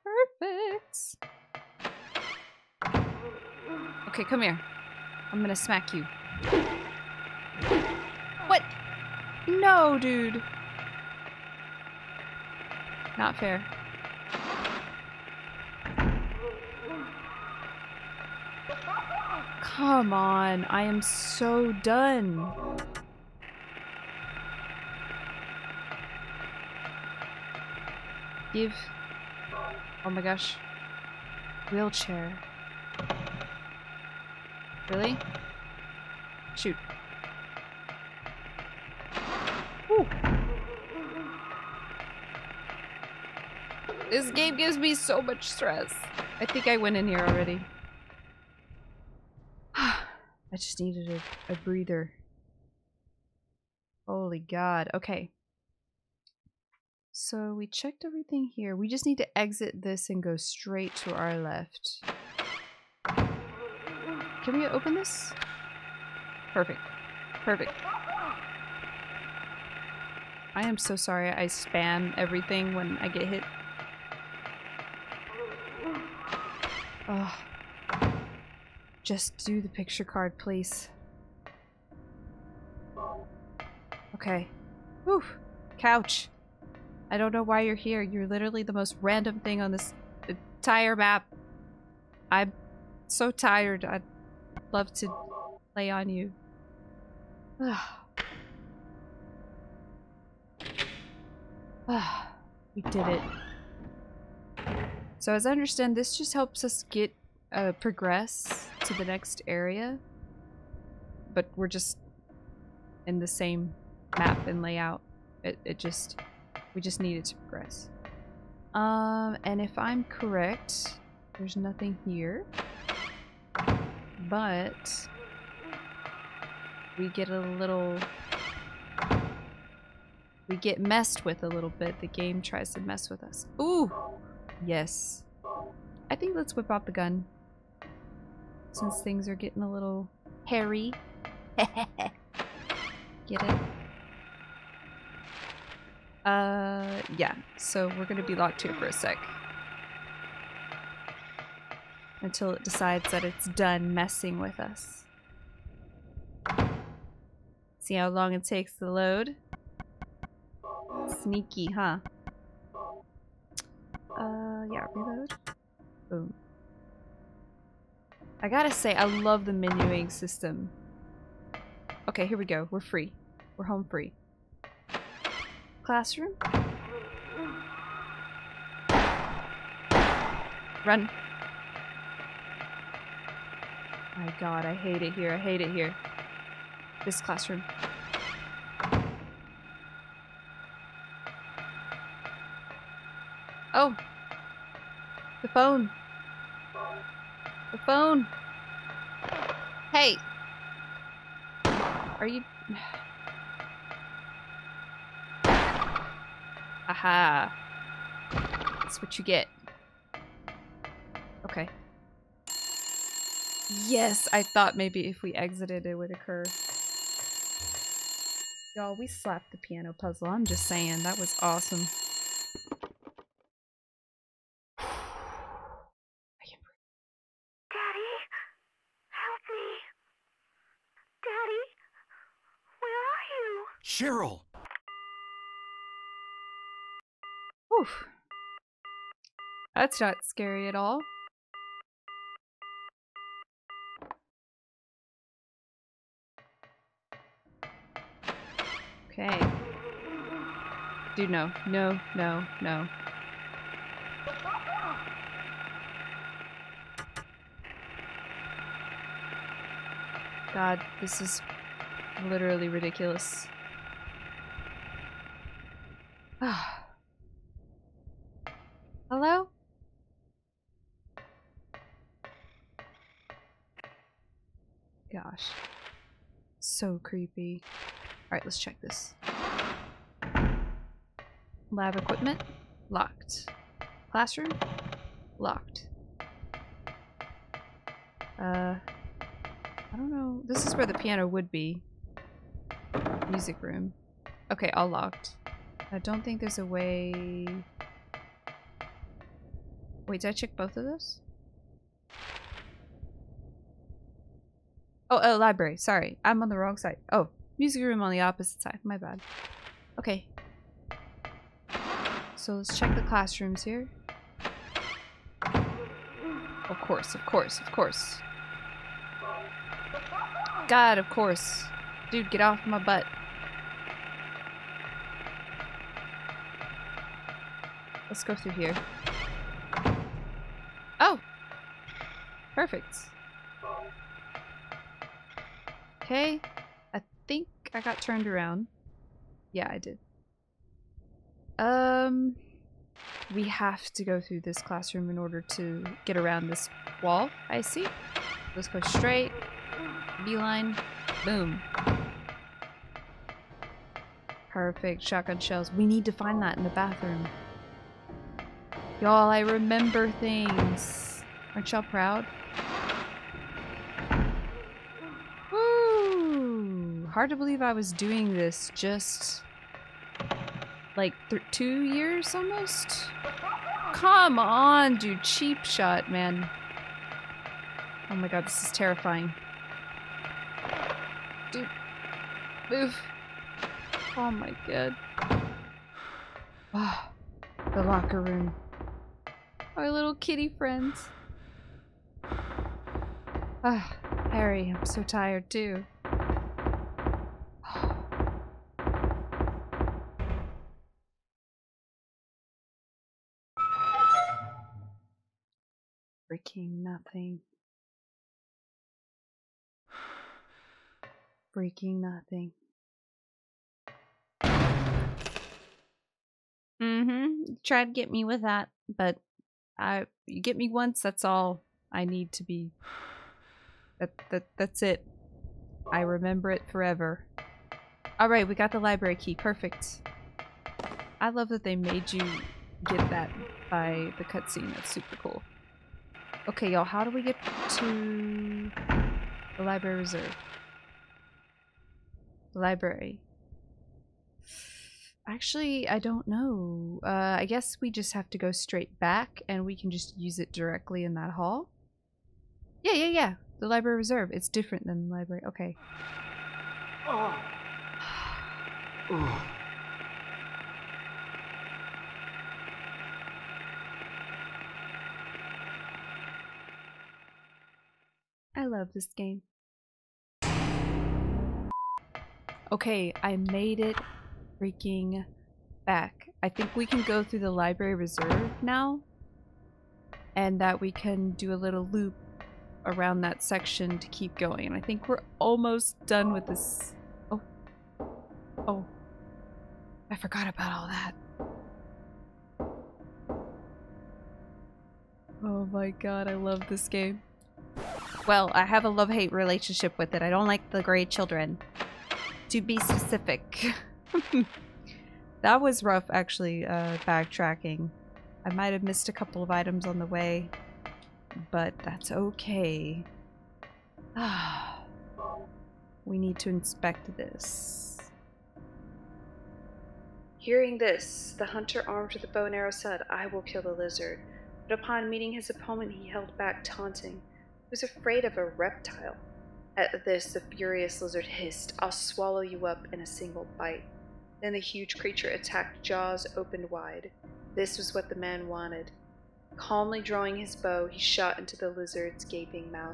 Perfect. Okay, come here. I'm gonna smack you. What? No, dude. Not fair. Come on, I am so done. Give. Oh my gosh. Wheelchair. Really? Shoot. Whew. This game gives me so much stress. I think I went in here already. (sighs) I just needed a, a breather. Holy god. Okay. So we checked everything here. We just need to exit this and go straight to our left. Can we open this? Perfect. Perfect. I am so sorry I spam everything when I get hit. Oh. Just do the picture card, please. Okay. Whew. Couch. I don't know why you're here. You're literally the most random thing on this entire map. I'm so tired. I'd love to lay on you. we did it. So as I understand, this just helps us get uh, progress to the next area. But we're just in the same map and layout. It, it just, we just needed to progress. Um, and if I'm correct, there's nothing here. But we get a little we get messed with a little bit. The game tries to mess with us. Ooh! Yes. I think let's whip out the gun. Since things are getting a little hairy. (laughs) get it? Uh, yeah. So we're gonna be locked here for a sec. Until it decides that it's done messing with us. See how long it takes to load? Sneaky, huh? Uh, yeah, reload. Boom. I gotta say, I love the menuing system. Okay, here we go. We're free. We're home free. Classroom? Run. My god, I hate it here. I hate it here. This classroom. Oh. The phone. The phone. Hey. Are you... (sighs) Aha. That's what you get. Okay. Yes, I thought maybe if we exited it would occur. Y'all, we slapped the piano puzzle. I'm just saying, that was awesome. Daddy? Help me. Daddy? Where are you? Cheryl! Oof. That's not scary at all. Okay. Dude, no. No, no, no. God, this is literally ridiculous. Creepy. Alright, let's check this. Lab equipment. Locked. Classroom. Locked. Uh, I don't know. This is where the piano would be. Music room. Okay, all locked. I don't think there's a way... Wait, did I check both of those? Oh, oh, library. Sorry. I'm on the wrong side. Oh, music room on the opposite side. My bad. Okay. So let's check the classrooms here. Of course, of course, of course. God, of course. Dude, get off my butt. Let's go through here. Oh! Perfect. Okay. I think I got turned around. Yeah, I did. Um, we have to go through this classroom in order to get around this wall. I see. Let's go straight. Beeline. Boom. Perfect. Shotgun shells. We need to find that in the bathroom. Y'all, I remember things. Aren't y'all proud? Woo! Hard to believe I was doing this just like two years almost? Come on, dude. Cheap shot, man. Oh my god, this is terrifying. Dude. Move. Oh my god. Ah, (sighs) the locker room. Our little kitty friends. Ah, (sighs) Harry, I'm so tired too. Freaking nothing. (sighs) Freaking nothing. Mm-hmm. Try to get me with that, but I you get me once, that's all I need to be. That that that's it. I remember it forever. Alright, we got the library key. Perfect. I love that they made you get that by the cutscene. That's super cool. Okay, y'all, how do we get to the library reserve? Library. Actually, I don't know. Uh, I guess we just have to go straight back and we can just use it directly in that hall. Yeah, yeah, yeah. The library reserve. It's different than the library. Okay. Oh. (sighs) Oh. I love this game. Okay, I made it freaking back. I think we can go through the library reserve now. And that we can do a little loop around that section to keep going. And I think we're almost done with this. Oh. Oh. I forgot about all that. Oh my god, I love this game. Well, I have a love-hate relationship with it. I don't like the gray children. To be specific. (laughs) that was rough, actually, uh, backtracking. I might have missed a couple of items on the way, but that's okay. (sighs) we need to inspect this. Hearing this, the hunter armed with a bow and arrow said, I will kill the lizard. But upon meeting his opponent, he held back, taunting. Was afraid of a reptile. At this, the furious lizard hissed, I'll swallow you up in a single bite. Then the huge creature attacked, jaws opened wide. This was what the man wanted. Calmly drawing his bow, he shot into the lizard's gaping mouth.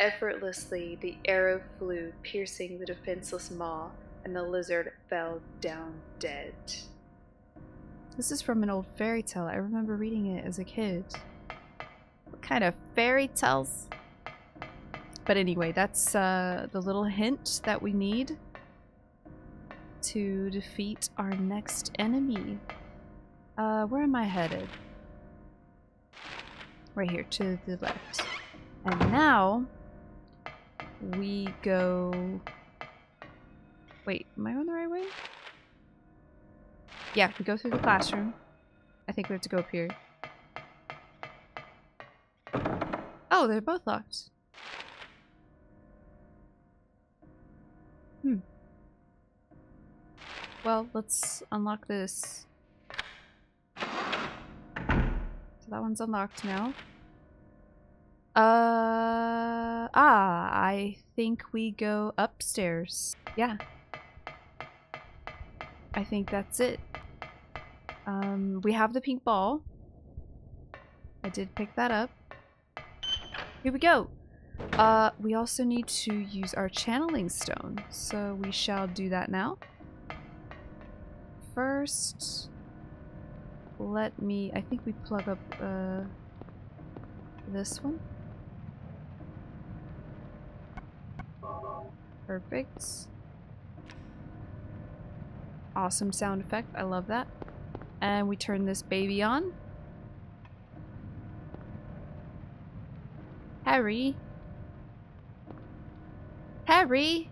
Effortlessly, the arrow flew, piercing the defenseless maw, and the lizard fell down dead. This is from an old fairy tale. I remember reading it as a kid. What kind of fairy tales? But anyway, that's uh, the little hint that we need to defeat our next enemy. Uh, where am I headed? Right here, to the left. And now, we go... Wait, am I on the right way? Yeah, we go through the classroom. I think we have to go up here. Oh, they're both locked. Well, let's unlock this. So that one's unlocked now. Uh, ah, I think we go upstairs. Yeah. I think that's it. Um, we have the pink ball. I did pick that up. Here we go. Uh, we also need to use our channeling stone, so we shall do that now. First, let me, I think we plug up, uh, this one. Perfect. Awesome sound effect, I love that. And we turn this baby on. Harry? Harry?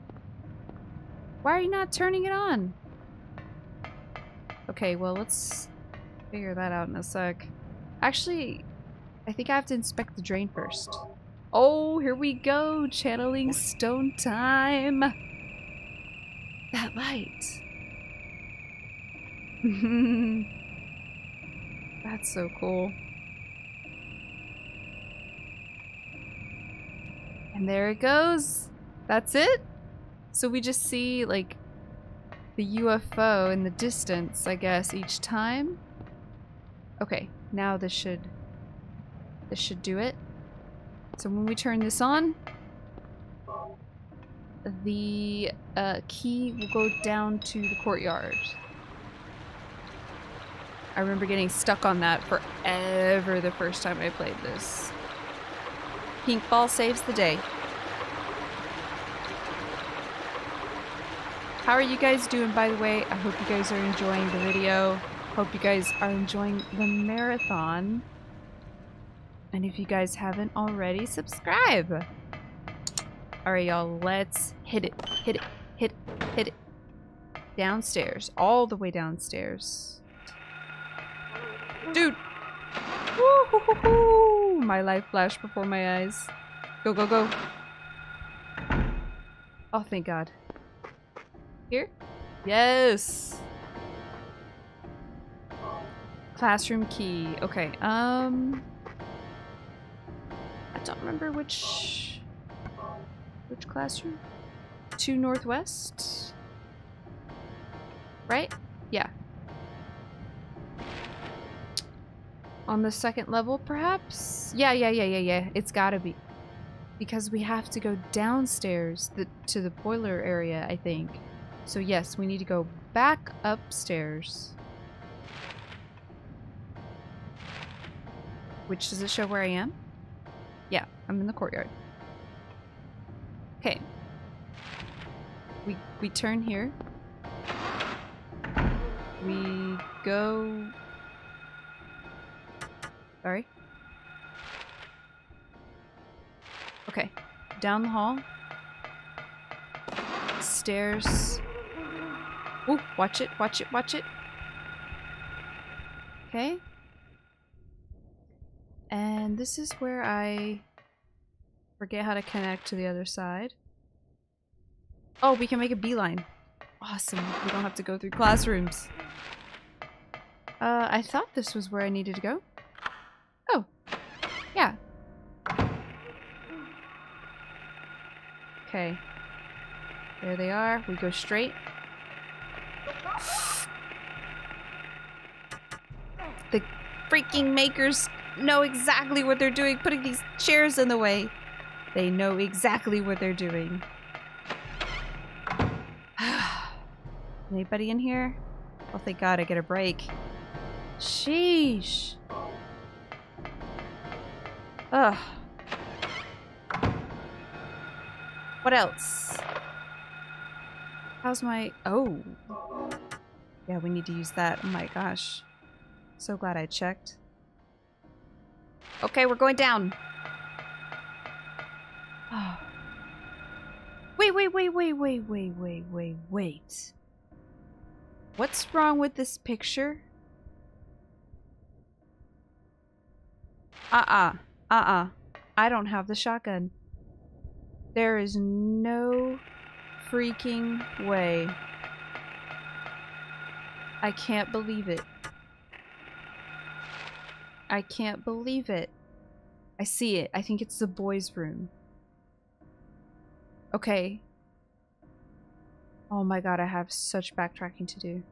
Why are you not turning it on? Okay, well, let's figure that out in a sec. Actually, I think I have to inspect the drain first. Oh, here we go! Channeling stone time! That light. (laughs) That's so cool. And there it goes. That's it? So we just see, like, the UFO in the distance, I guess, each time? Okay, now this should... This should do it. So when we turn this on, the uh, key will go down to the courtyard. I remember getting stuck on that forever the first time I played this. Pink ball saves the day. How are you guys doing, by the way? I hope you guys are enjoying the video. Hope you guys are enjoying the marathon. And if you guys haven't already, subscribe. Alright, y'all, let's hit it. Hit it. Hit it. Hit it. Downstairs. All the way downstairs. Dude! Woo-hoo-hoo-hoo! My life flashed before my eyes. Go, go, go. Oh, thank God. Here? Yes! Classroom key. Okay, um... I don't remember which... Which classroom? Two Northwest? Right? Yeah. On the second level, perhaps? Yeah, yeah, yeah, yeah, yeah. It's gotta be. Because we have to go downstairs the, to the boiler area, I think. So yes, we need to go back upstairs. Which does it show where I am? Yeah, I'm in the courtyard. Okay. We we turn here. We go Sorry. Okay. Down the hall. Stairs. Ooh, watch it, watch it, watch it. Okay. And this is where I forget how to connect to the other side. Oh, we can make a beeline. Awesome. We don't have to go through classrooms. Uh, I thought this was where I needed to go. Oh. Yeah. Okay. There they are. We go straight. The freaking makers know exactly what they're doing, putting these chairs in the way. They know exactly what they're doing. (sighs) Anybody in here? Oh, thank God I get a break. Sheesh. Ugh. What else? How's my... Oh. Yeah, we need to use that. Oh my gosh. So glad I checked. Okay, we're going down. Oh. (sighs) Wait, wait, wait, wait, wait, wait, wait, wait, wait. What's wrong with this picture? Uh-uh. Uh-uh. I don't have the shotgun. There is no freaking way. I can't believe it. I can't believe it. I see it. I think it's the boys' room. Okay. Oh my god, I have such backtracking to do.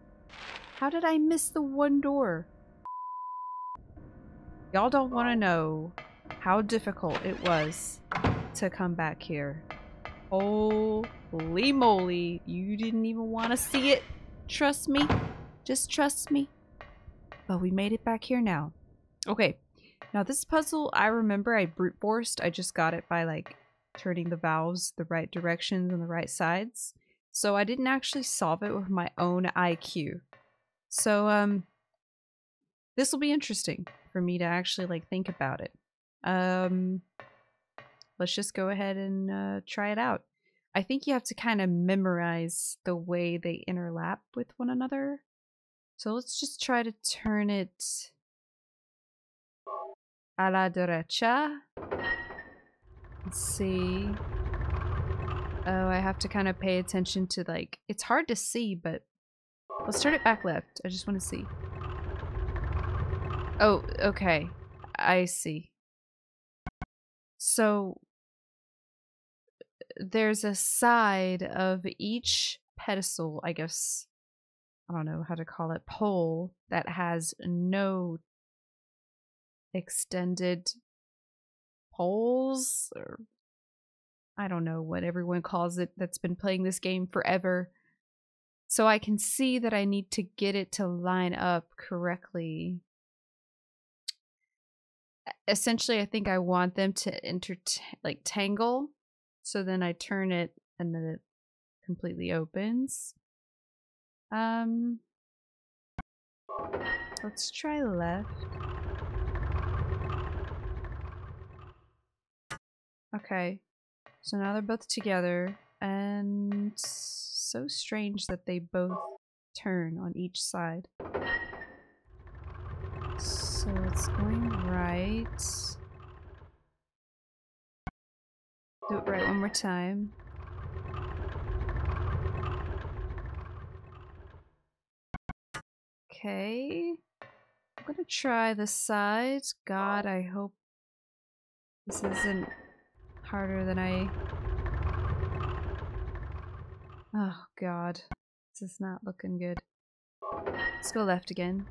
How did I miss the one door? Y'all don't want to know how difficult it was to come back here. Holy moly, you didn't even want to see it. Trust me. Just trust me. But we made it back here now. Okay. Now this puzzle, I remember I brute forced. I just got it by like turning the valves the right directions and the right sides. So I didn't actually solve it with my own IQ. So um this will be interesting for me to actually like think about it. Um let's just go ahead and uh, try it out. I think you have to kind of memorize the way they interlap with one another. So let's just try to turn it a la derecha. Let's see. Oh, I have to kind of pay attention to like, it's hard to see, but let's turn it back left. I just want to see. Oh, okay. I see. So there's a side of each pedestal, I guess, I don't know how to call it, pole that has no extended poles or I don't know what everyone calls it that's been playing this game forever. So I can see that I need to get it to line up correctly. Essentially, I think I want them to inter like tangle. So then I turn it and then it completely opens. Um let's try left. Okay. So now they're both together, and so strange that they both turn on each side. So it's going right. Do it right one more time. Okay. I'm gonna try the sides. God, I hope this isn't harder than I... Oh god. This is not looking good. Let's go left again.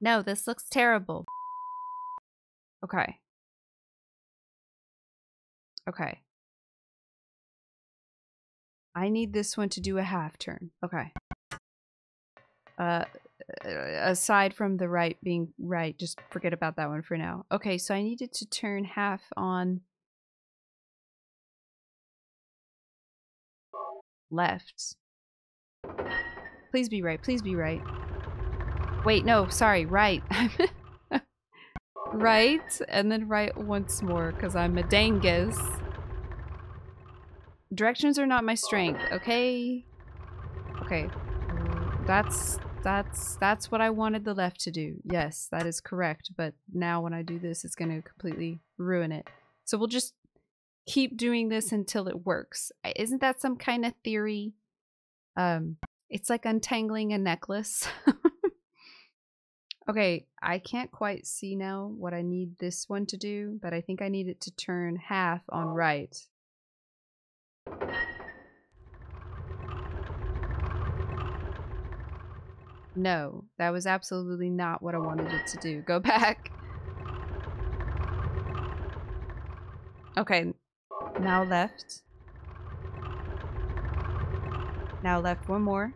No, this looks terrible. Okay. Okay. I need this one to do a half turn. Okay. Uh, Uh, aside from the right being right, just forget about that one for now. Okay, so I needed to turn half on left. Please be right. Please be right. Wait, no, sorry, right. (laughs) right, and then right once more, because I'm a dangus. Directions are not my strength, okay? Okay. Mm, that's that's that's what I wanted the left to do. Yes, that is correct. But now when I do this, it's going to completely ruin it. So we'll just keep doing this until it works. Isn't that some kind of theory? Um, it's like untangling a necklace. (laughs) okay, I can't quite see now what I need this one to do, but I think I need it to turn half on right. No, that was absolutely not what I wanted it to do. Go (laughs) back. Okay, now left. Now left one more.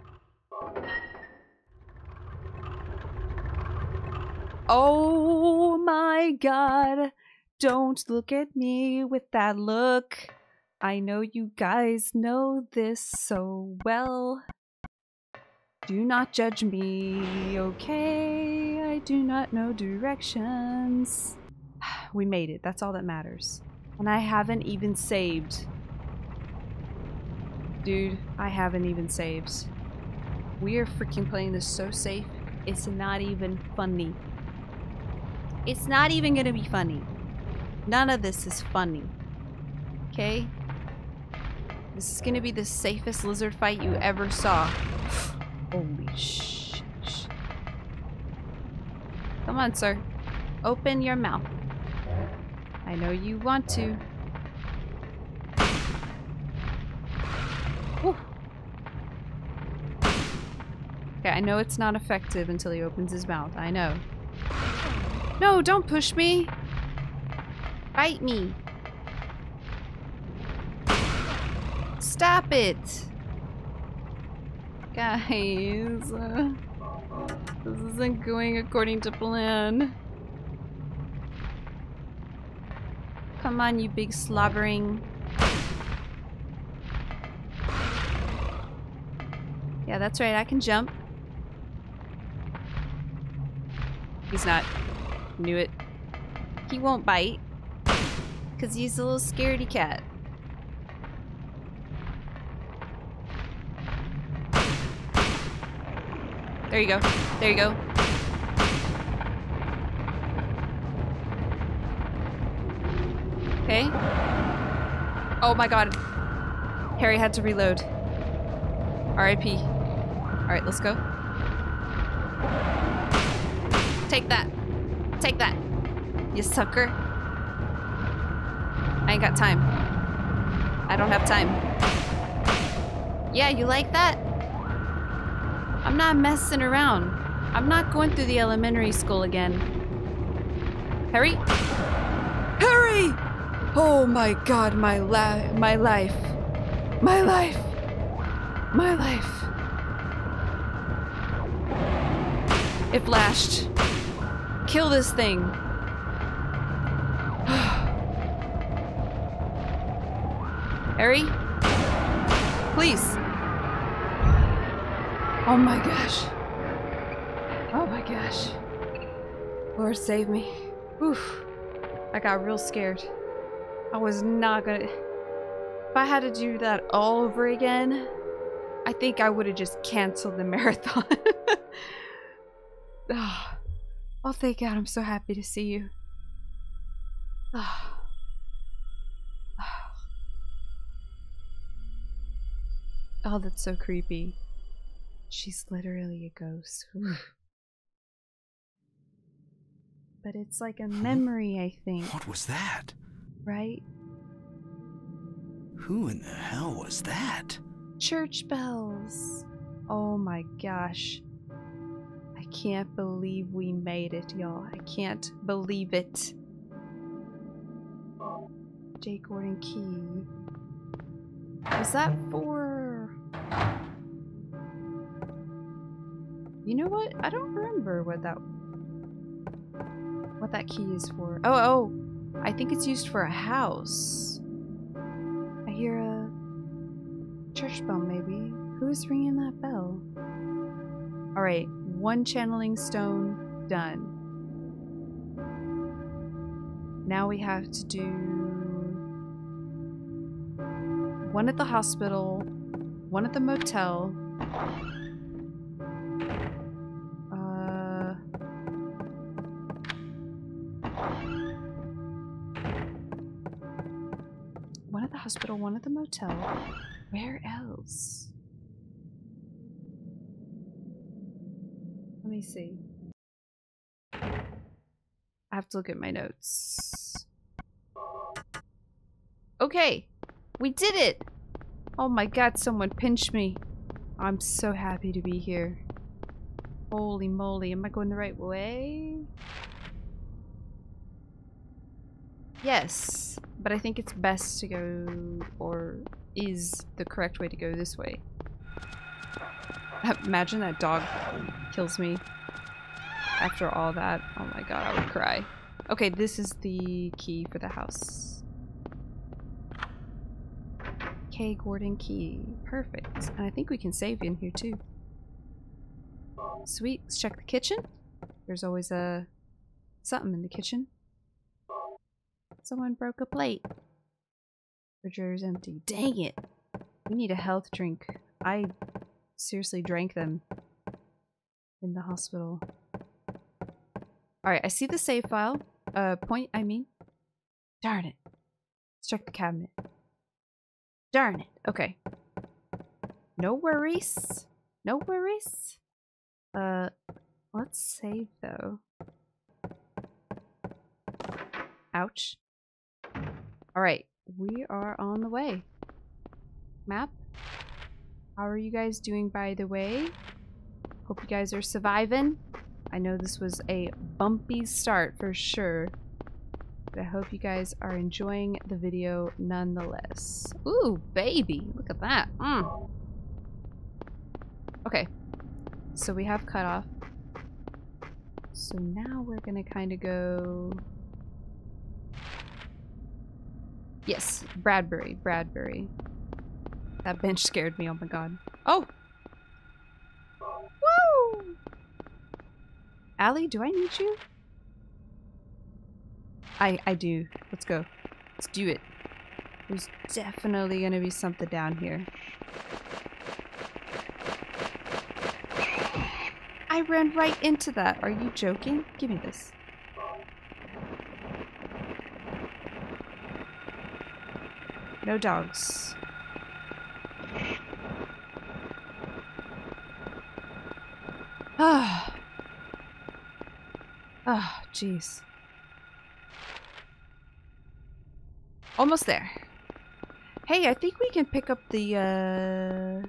Oh my god. Don't look at me with that look. I know you guys know this so well. Do not judge me, okay? I do not know directions. (sighs) We made it. That's all that matters. And I haven't even saved. Dude, I haven't even saved. We are freaking playing this so safe. It's not even funny. It's not even gonna be funny. None of this is funny. Okay? This is gonna be the safest lizard fight you ever saw. Holy shit. Come on, sir. Open your mouth. I know you want to. Okay, I know it's not effective until he opens his mouth. I know. No, don't push me. Bite me. Stop it. Guys. (laughs) this isn't going according to plan. Come on, you big slobbering. Yeah, that's right. I can jump. He's not. Knew it. He won't bite. Because he's a little scaredy cat. There you go. There you go. Okay. Oh my god. Harry had to reload. RIP. Alright, let's go. Take that. Take that. You sucker. I ain't got time. I don't have time. Yeah, you like that? I'm not messing around. I'm not going through the elementary school again. Harry? Harry! Oh my god, my la- my life. My life. My life. It flashed. Kill this thing. (sighs) Harry? Please. Oh my gosh. Oh my gosh. Lord save me. Oof. I got real scared. I was not gonna. If I had to do that all over again, I think I would have just canceled the (laughs) marathon. (sighs) oh. oh, thank God. I'm so happy to see you. (sighs) Oh. (sighs) Oh, that's so creepy. She's literally a ghost. (sighs) But it's like a memory, I think, What was that? right? Who in the hell was that? Church bells. Oh my gosh. I can't believe we made it, y'all. I can't believe it. K. Gordon Key. Was that for. You know what? I don't remember what that. What that key is for. Oh, oh! I think it's used for a house. I hear a church bell, maybe. Who's ringing that bell? Alright, one channeling stone done. Now we have to do one at the hospital, one at the motel. Hospital, one at the motel. Where else? Let me see. I have to look at my notes. Okay, we did it! Oh my god, someone pinched me. I'm so happy to be here. Holy moly, am I going the right way? Yes, but I think it's best to go, or is the correct way to go this way. (laughs) Imagine that dog kills me after all that. Oh my god, I would cry. Okay, this is the key for the house. K. Gordon key. Perfect. And I think we can save in here too. Sweet. Let's check the kitchen. There's always a something in the kitchen. Someone broke a plate. Refrigerator's empty. Dang it. We need a health drink. I seriously drank them in the hospital. Alright, I see the save file. Uh, point, I mean. Darn it. Let's check the cabinet. Darn it. Okay. No worries. No worries. Uh, let's save though. Ouch. Alright, we are on the way. Map? How are you guys doing by the way? Hope you guys are surviving. I know this was a bumpy start for sure. But I hope you guys are enjoying the video nonetheless. Ooh, baby. Look at that. Mm. Okay. So we have cutoff. So now we're gonna kind of go... Yes, Bradbury, Bradbury. That bench scared me, oh my god. Oh! Woo! Allie, do I need you? I I do. Let's go. Let's do it. There's definitely gonna be something down here. I ran right into that. Are you joking? Give me this. No dogs. Ah. Ah, jeez. Almost there. Hey, I think we can pick up the, uh...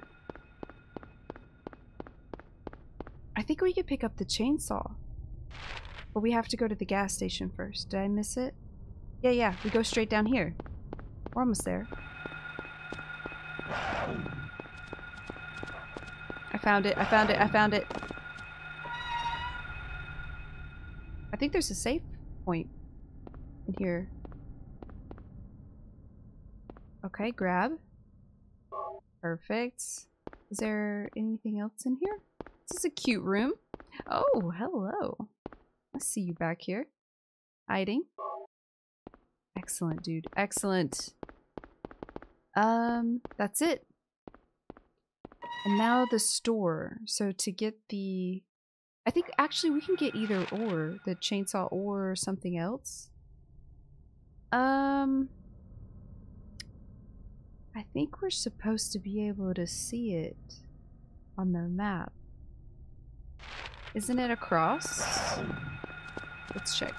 I think we can pick up the chainsaw. But we have to go to the gas station first. Did I miss it? Yeah, yeah, we go straight down here. We're almost there. I found it, I found it, I found it. I think there's a safe point in here. Okay, grab. Perfect. Is there anything else in here? This is a cute room. Oh, hello. I see you back here. Hiding. Excellent, dude. Excellent. Um, that's it. And now the store. So to get the... I think actually we can get either or. The chainsaw or something else. Um... I think we're supposed to be able to see it on the map. Isn't it across? Let's check.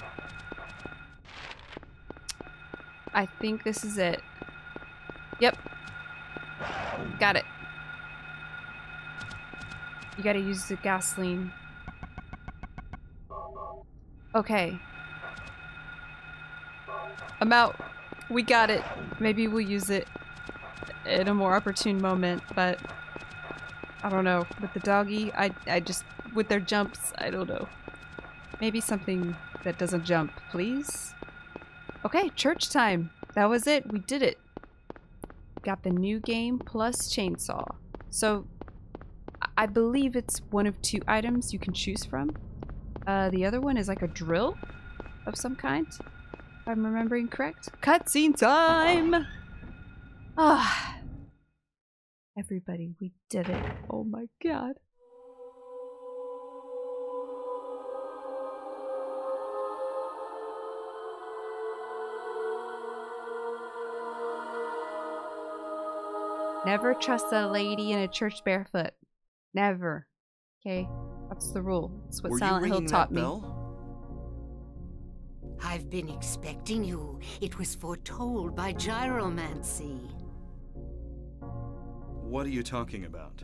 I think this is it. Yep. Got it. You gotta use the gasoline. Okay. I'm out. We got it. Maybe we'll use it in a more opportune moment, but I don't know. With the doggy, I, I just, with their jumps, I don't know. Maybe something that doesn't jump, please? Okay, church time. That was it. We did it. Got the new game plus chainsaw. So, I believe it's one of two items you can choose from. Uh, the other one is like a drill of some kind, if I'm remembering correct. Cutscene time! Ah. Everybody, we did it. Oh my god. Never trust a lady in a church barefoot. Never. Okay? That's the rule. That's what Were Silent Hill taught me. I've been expecting you. It was foretold by gyromancy. What are you talking about?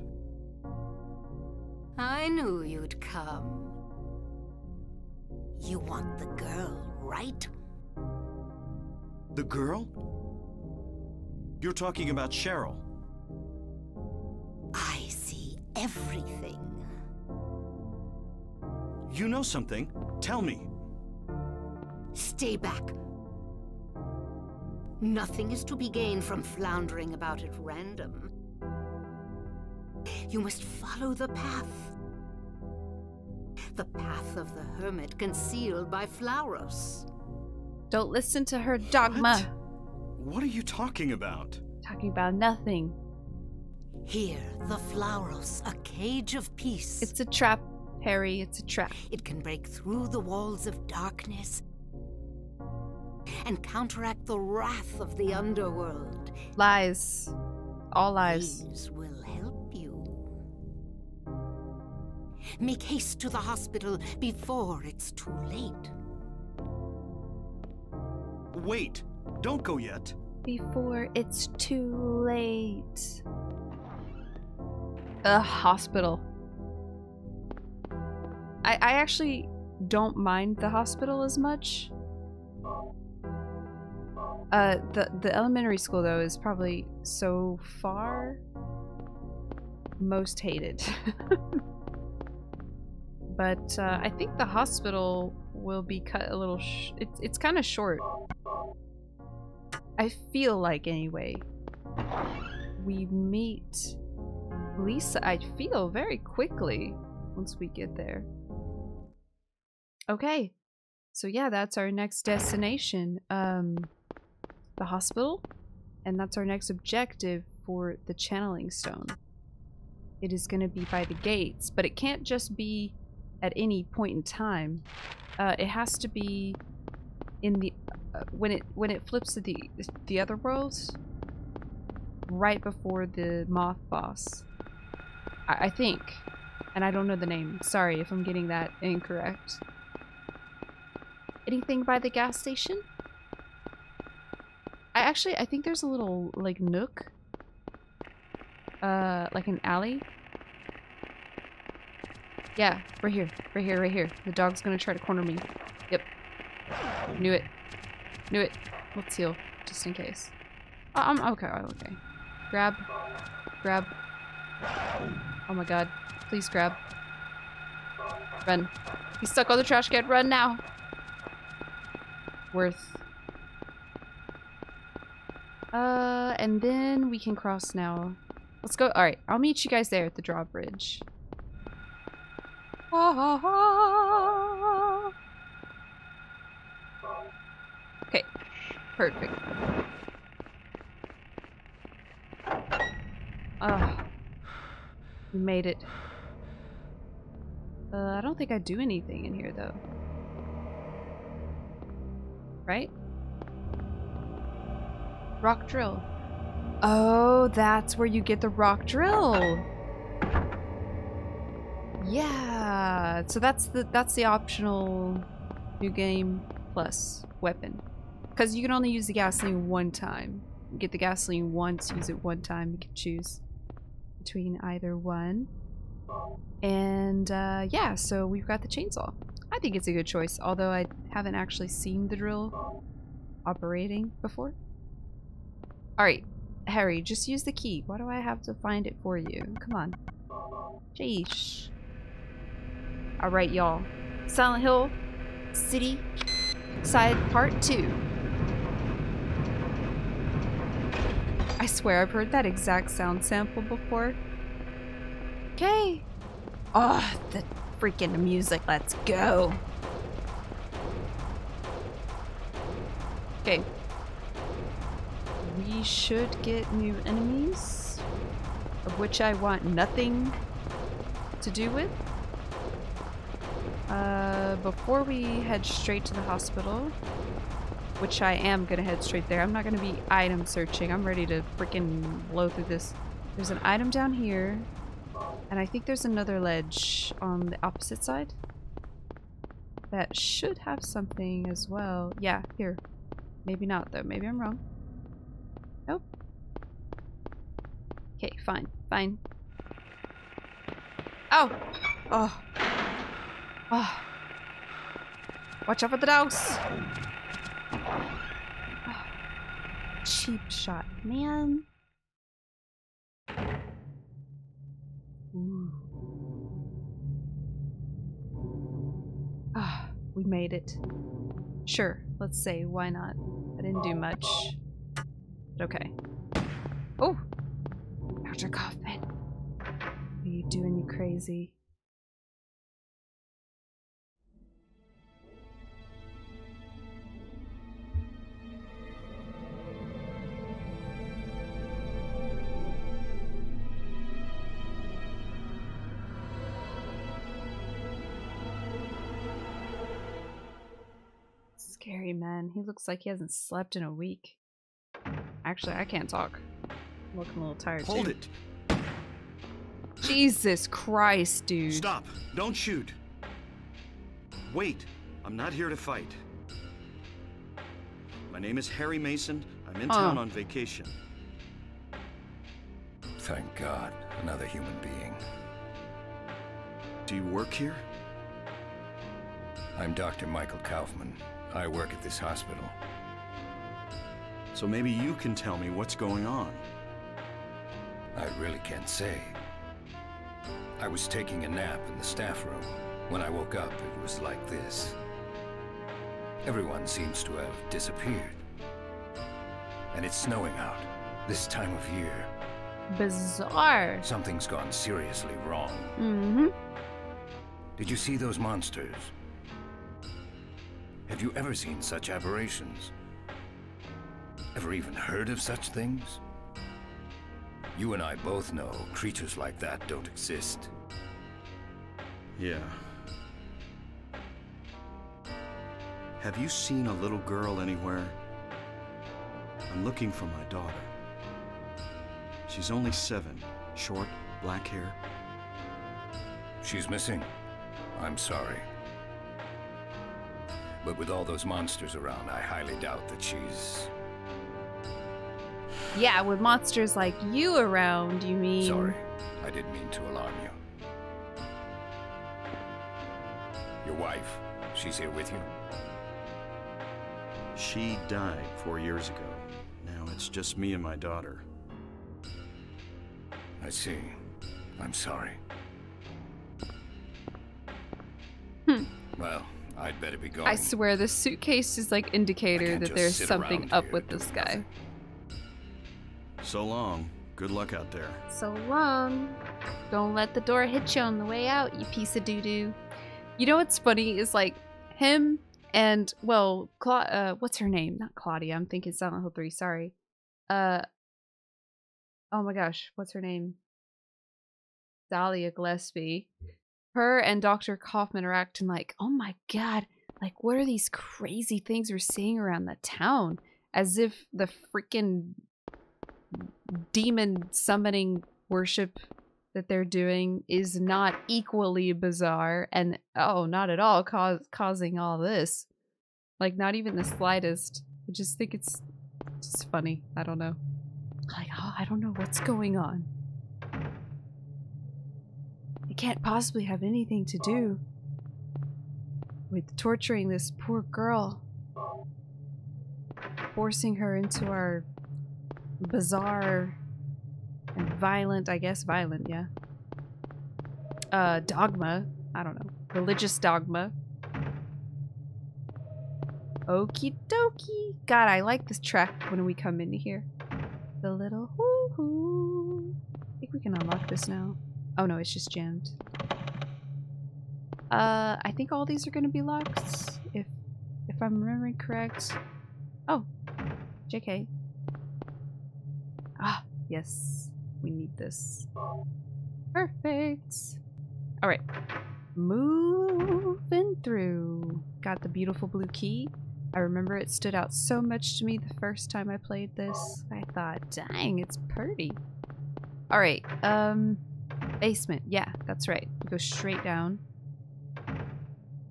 I knew you'd come. You want the girl, right? The girl? You're talking about Cheryl. I see everything. You know something. Tell me. Stay back. Nothing is to be gained from floundering about at random. You must follow the path. The path of the hermit concealed by Flauros. Don't listen to her dogma. What? What are you talking about? Talking about nothing. Here, the Flauros, a cage of peace. It's a trap. Harry, it's a trap. It can break through the walls of darkness and counteract the wrath of the underworld. Lies. All lies. These will help you. Make haste to the hospital before it's too late. Wait! Don't go yet. Before it's too late. A hospital. I, I actually don't mind the hospital as much. Uh, the the elementary school though is probably so far most hated. (laughs) but uh, I think the hospital will be cut a little. It's it's kind of short. I feel like anyway. We meet Lisa. I feel very quickly once we get there. Okay, so yeah, that's our next destination. Um, the hospital, and that's our next objective for the channeling stone. It is going to be by the gates, but it can't just be at any point in time. Uh, it has to be in the uh, when it when it flips to the the other worlds, right before the moth boss. I, I think, and I don't know the name. Sorry if I'm getting that incorrect. Anything by the gas station? I actually, I think there's a little, like, nook. Uh, like an alley. Yeah, right here. Right here, right here. The dog's gonna try to corner me. Yep. Knew it. Knew it. Let's heal, just in case. I'm okay, okay. Grab. Grab. Oh my god. Please grab. Run. He's stuck on the trash can. Run now. Worth. Uh, and then we can cross now. Let's go. Alright, I'll meet you guys there at the drawbridge. Okay, perfect. Ah, we made it. Uh, I don't think I do anything in here though. Right? Rock drill. Oh, that's where you get the rock drill. Yeah. So that's the that's the optional new game plus weapon. Cuz you can only use the gasoline one time. You get the gasoline once, use it one time, you can choose between either one. And uh, yeah, so we've got the chainsaw. I think it's a good choice, although I haven't actually seen the drill operating before. Alright, Harry, just use the key. Why do I have to find it for you? Come on. Jeesh. Alright, y'all. Silent Hill City Side Part 2. I swear I've heard that exact sound sample before. Okay. Oh, the freaking music. Let's go. Okay. We should get new enemies, of which I want nothing to do with. Uh, before we head straight to the hospital, which I am gonna head straight there. I'm not gonna be item searching. I'm ready to freaking blow through this. There's an item down here, and I think there's another ledge on the opposite side. That should have something as well. Yeah, here. Maybe not though. Maybe I'm wrong. Nope. Okay, fine. Fine. Oh! Oh. Oh. Watch out for the douse! Cheap shot, man. Ooh. Ah, we made it. Sure, let's say, why not? I didn't do much. But okay. Oh! Dr. Kaufmann. What are you doing, you crazy? Scary, man. He looks like he hasn't slept in a week. Actually, I can't talk. I'm looking a little tired. Hold too. it. Jesus Christ, dude. Stop. Don't shoot. Wait. I'm not here to fight. My name is Harry Mason. I'm in Oh. town on vacation. Thank God, another human being. Do you work here? I'm Dr. Michael Kaufmann. I work at this hospital. So maybe you can tell me what's going on. I really can't say. I was taking a nap in the staff room. When I woke up, it was like this. Everyone seems to have disappeared. And it's snowing out, this time of year. Bizarre. Something's gone seriously wrong. Mm-hmm. Did you see those monsters? Have you ever seen such aberrations? Ever even heard of such things? You and I both know creatures like that don't exist. Yeah. Have you seen a little girl anywhere? I'm looking for my daughter. She's only seven, short, black hair. She's missing. I'm sorry. But with all those monsters around, I highly doubt that she's... Yeah, with monsters like you around, you mean? Sorry. I didn't mean to alarm you. Your wife, she's here with you? She died four years ago. Now it's just me and my daughter. I see. I'm sorry. Hmm. Well, I'd better be going. I swear, this suitcase is like indicator that there's something up with this guy. So long. Good luck out there. So long. Don't let the door hit you on the way out, you piece of doo doo. You know what's funny is like him and well, Cla- uh, what's her name? Not Claudia. I'm thinking Silent Hill Three. Sorry. Uh. Oh my gosh, what's her name? Dahlia Gillespie. Her and Dr. Kaufmann are acting like, oh my god, like what are these crazy things we're seeing around the town? As if the freaking demon summoning worship that they're doing is not equally bizarre and oh not at all cause causing all this like not even the slightest i just think it's just funny i don't know like oh i don't know what's going on it can't possibly have anything to do with torturing this poor girl forcing her into our bizarre and violent, I guess violent, yeah. Uh dogma. I don't know. Religious dogma. Okie dokie. God, I like this track when we come into here. The little hoo hoo. I think we can unlock this now. Oh no, it's just jammed. Uh, I think all these are gonna be locked. If if I'm remembering correct. Oh, JK. Ah, yes. We need this. Perfect. All right. Moving through. Got the beautiful blue key. I remember it stood out so much to me the first time I played this. I thought, dang, it's pretty. All right. Um, basement. Yeah, that's right. Go straight down.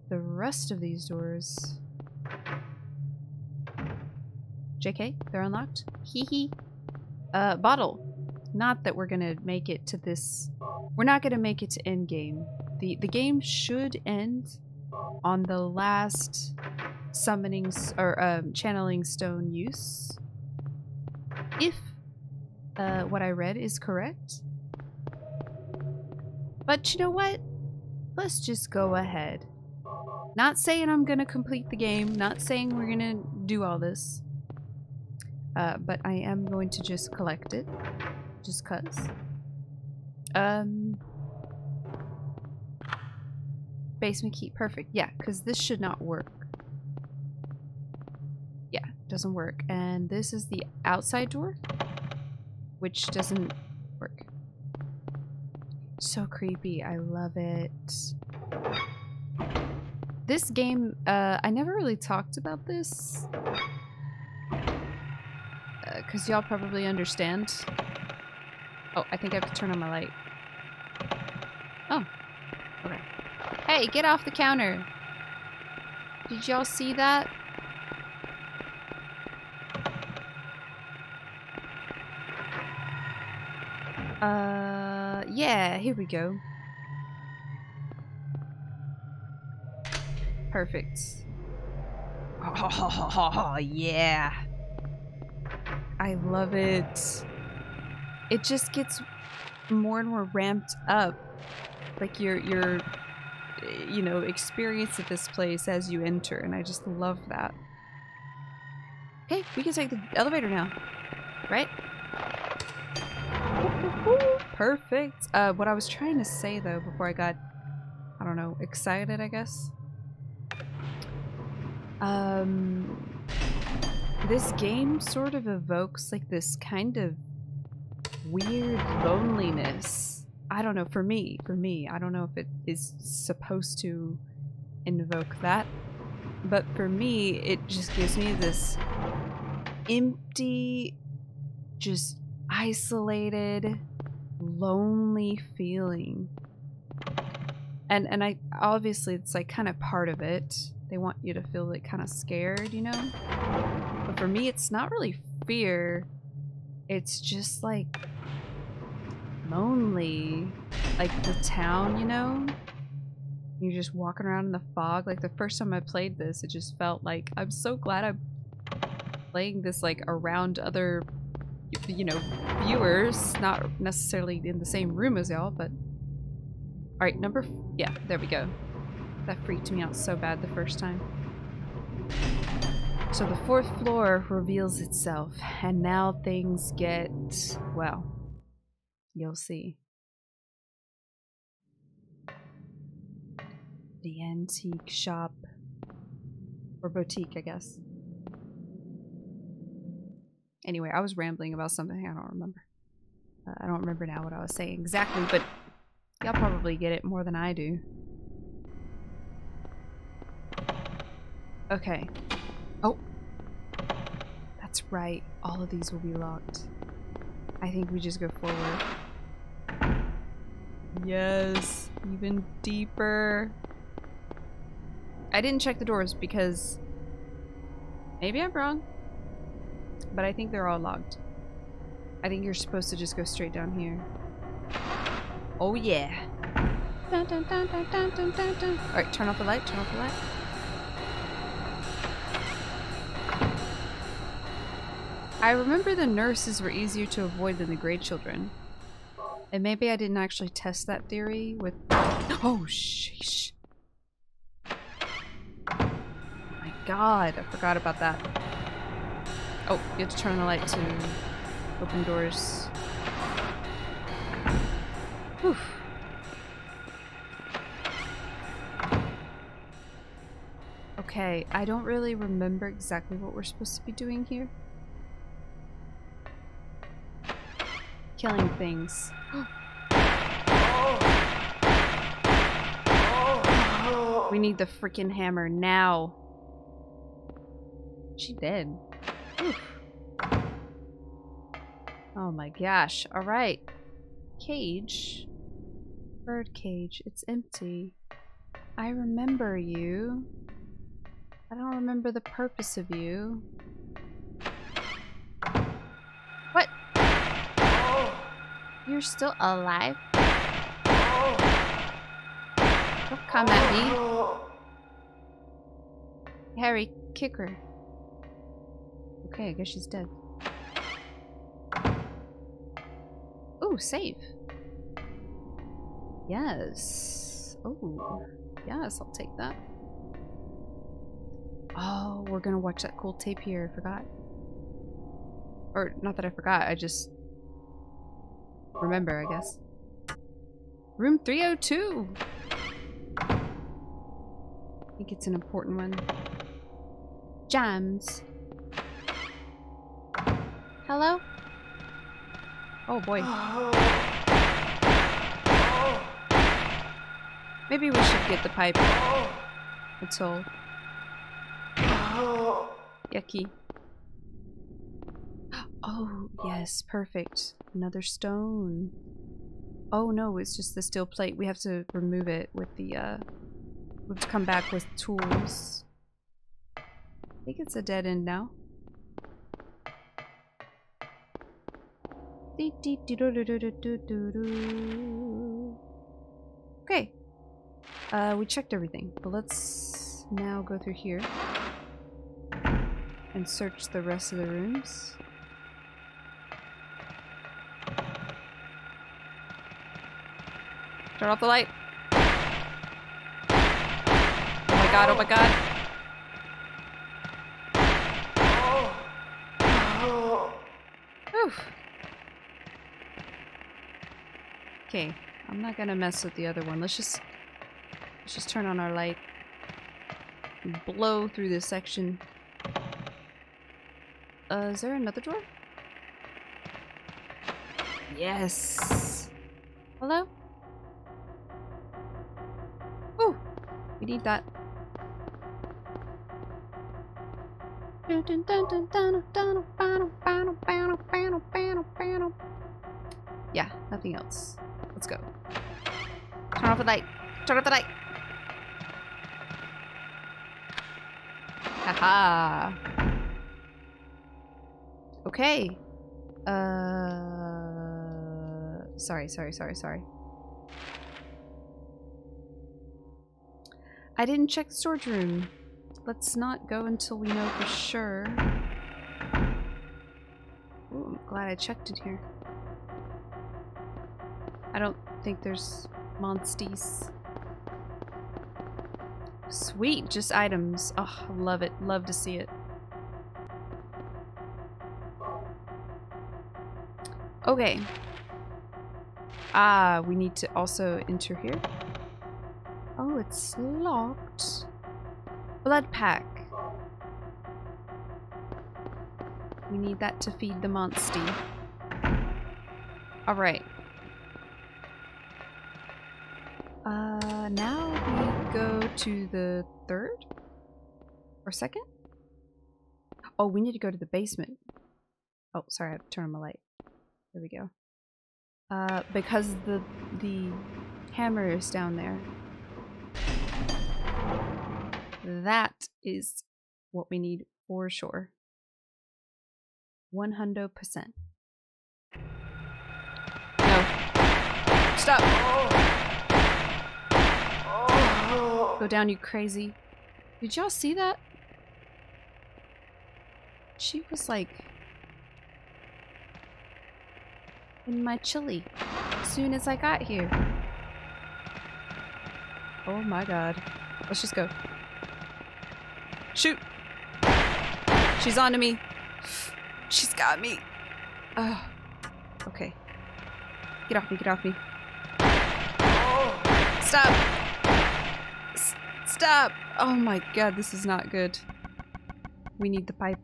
The rest of these doors. JK, they're unlocked. Hee hee. Uh, bottle. Not that we're gonna make it to this. We're not gonna make it to end game. the The game should end on the last summonings or um, channeling stone use. If uh, what I read is correct. But you know what? Let's just go ahead. Not saying I'm gonna complete the game. Not saying we're gonna do all this. Uh, but I am going to just collect it. Just cuz. Um. Basement key. Perfect. Yeah, because this should not work. Yeah, doesn't work. And this is the outside door, which doesn't work. So creepy. I love it. This game, uh, I never really talked about this. Because y'all probably understand. Oh, I think I have to turn on my light. Oh. Okay. Hey, get off the counter. Did y'all see that? Uh, yeah, here we go. Perfect. Oh, (laughs) yeah. I love it. It just gets more and more ramped up. Like your your you know, experience at this place as you enter, and I just love that. Okay, we can take the elevator now. Right? Perfect. Uh, what I was trying to say though, before I got, I don't know, excited, I guess. Um, this game sort of evokes like this kind of weird loneliness. I don't know, for me, for me, I don't know if it is supposed to invoke that, but for me, it just gives me this empty, just isolated, lonely feeling. And and I obviously it's like kind of part of it. They want you to feel like kind of scared, you know? But for me it's not really fear. It's just like lonely. Like the town, you know? You're just walking around in the fog. Like the first time I played this, it just felt like I'm so glad I'm playing this like around other you know, viewers, not necessarily in the same room as y'all, but... Alright, number... yeah, there we go. That freaked me out so bad the first time. So the fourth floor reveals itself, and now things get... well, you'll see. The antique shop. Or boutique, I guess. Anyway, I was rambling about something I don't remember. Uh, I don't remember now what I was saying exactly, but y'all probably get it more than I do. Okay. Oh. That's right. All of these will be locked. I think we just go forward. Yes. Even deeper. I didn't check the doors because maybe I'm wrong but I think they're all locked. I think you're supposed to just go straight down here. Oh yeah. Dun, dun, dun, Alright, turn off the light, turn off the light. I remember the nurses were easier to avoid than the grey children. And maybe I didn't actually test that theory with- (gasps) Oh, sheesh. Oh my god, I forgot about that. Oh, you have to turn on the light to open doors. Whew. Okay, I don't really remember exactly what we're supposed to be doing here. Killing things. (gasps) we need the freaking hammer now. She dead. Oh my gosh. Alright. Cage. Bird cage. It's empty. I remember you. I don't remember the purpose of you. What? You're still alive? Don't come at me. Oh. Harry, kick her. Okay, I guess she's dead. Oh, save. Yes. Oh, yes, I'll take that. Oh, we're gonna watch that cool tape here. I forgot. Or, not that I forgot, I just remember, I guess. Room 302! I think it's an important one. Jams. Hello? Oh boy. (sighs) Maybe we should get the pipe. all yucky. (gasps) Oh, yes, perfect. Another stone. Oh no, it's just the steel plate. We have to remove it with the, uh... We have to come back with tools. I think it's a dead end now. Okay. Uh, we checked everything, but let's now go through here and search the rest of the rooms. Turn off the light. Oh my god, oh my god. Whew. Okay, I'm not gonna mess with the other one. Let's just let's just turn on our light. Blow through this section. Uh, is there another door? Yes. Hello? Ooh, we need that. Yeah, nothing else. Let's go. Turn off the light. Turn off the light. Haha. Okay. Uh. Sorry, sorry, sorry, sorry. I didn't check the storage room. Let's not go until we know for sure. Ooh, I'm glad I checked in here. I don't think there's monsties. Sweet, just items. Oh, love it. Love to see it. Okay. Ah, we need to also enter here. Oh, it's locked. Blood pack. We need that to feed the monstie. Alright. Uh, now we go to the third? Or second? Oh, we need to go to the basement. Oh, sorry, I have to turn on my light. There we go. Uh, because the the hammer is down there. That is what we need for sure. One hundred percent. No. Stop! (gasps) Go down, you crazy. Did y'all see that? She was like in my chili as soon as I got here. Oh my god. Let's just go. Shoot! She's onto me. (sighs) She's got me. Oh. Okay. Get off me, get off me. Oh. Stop! Stop! Oh my god, this is not good. We need the pipe.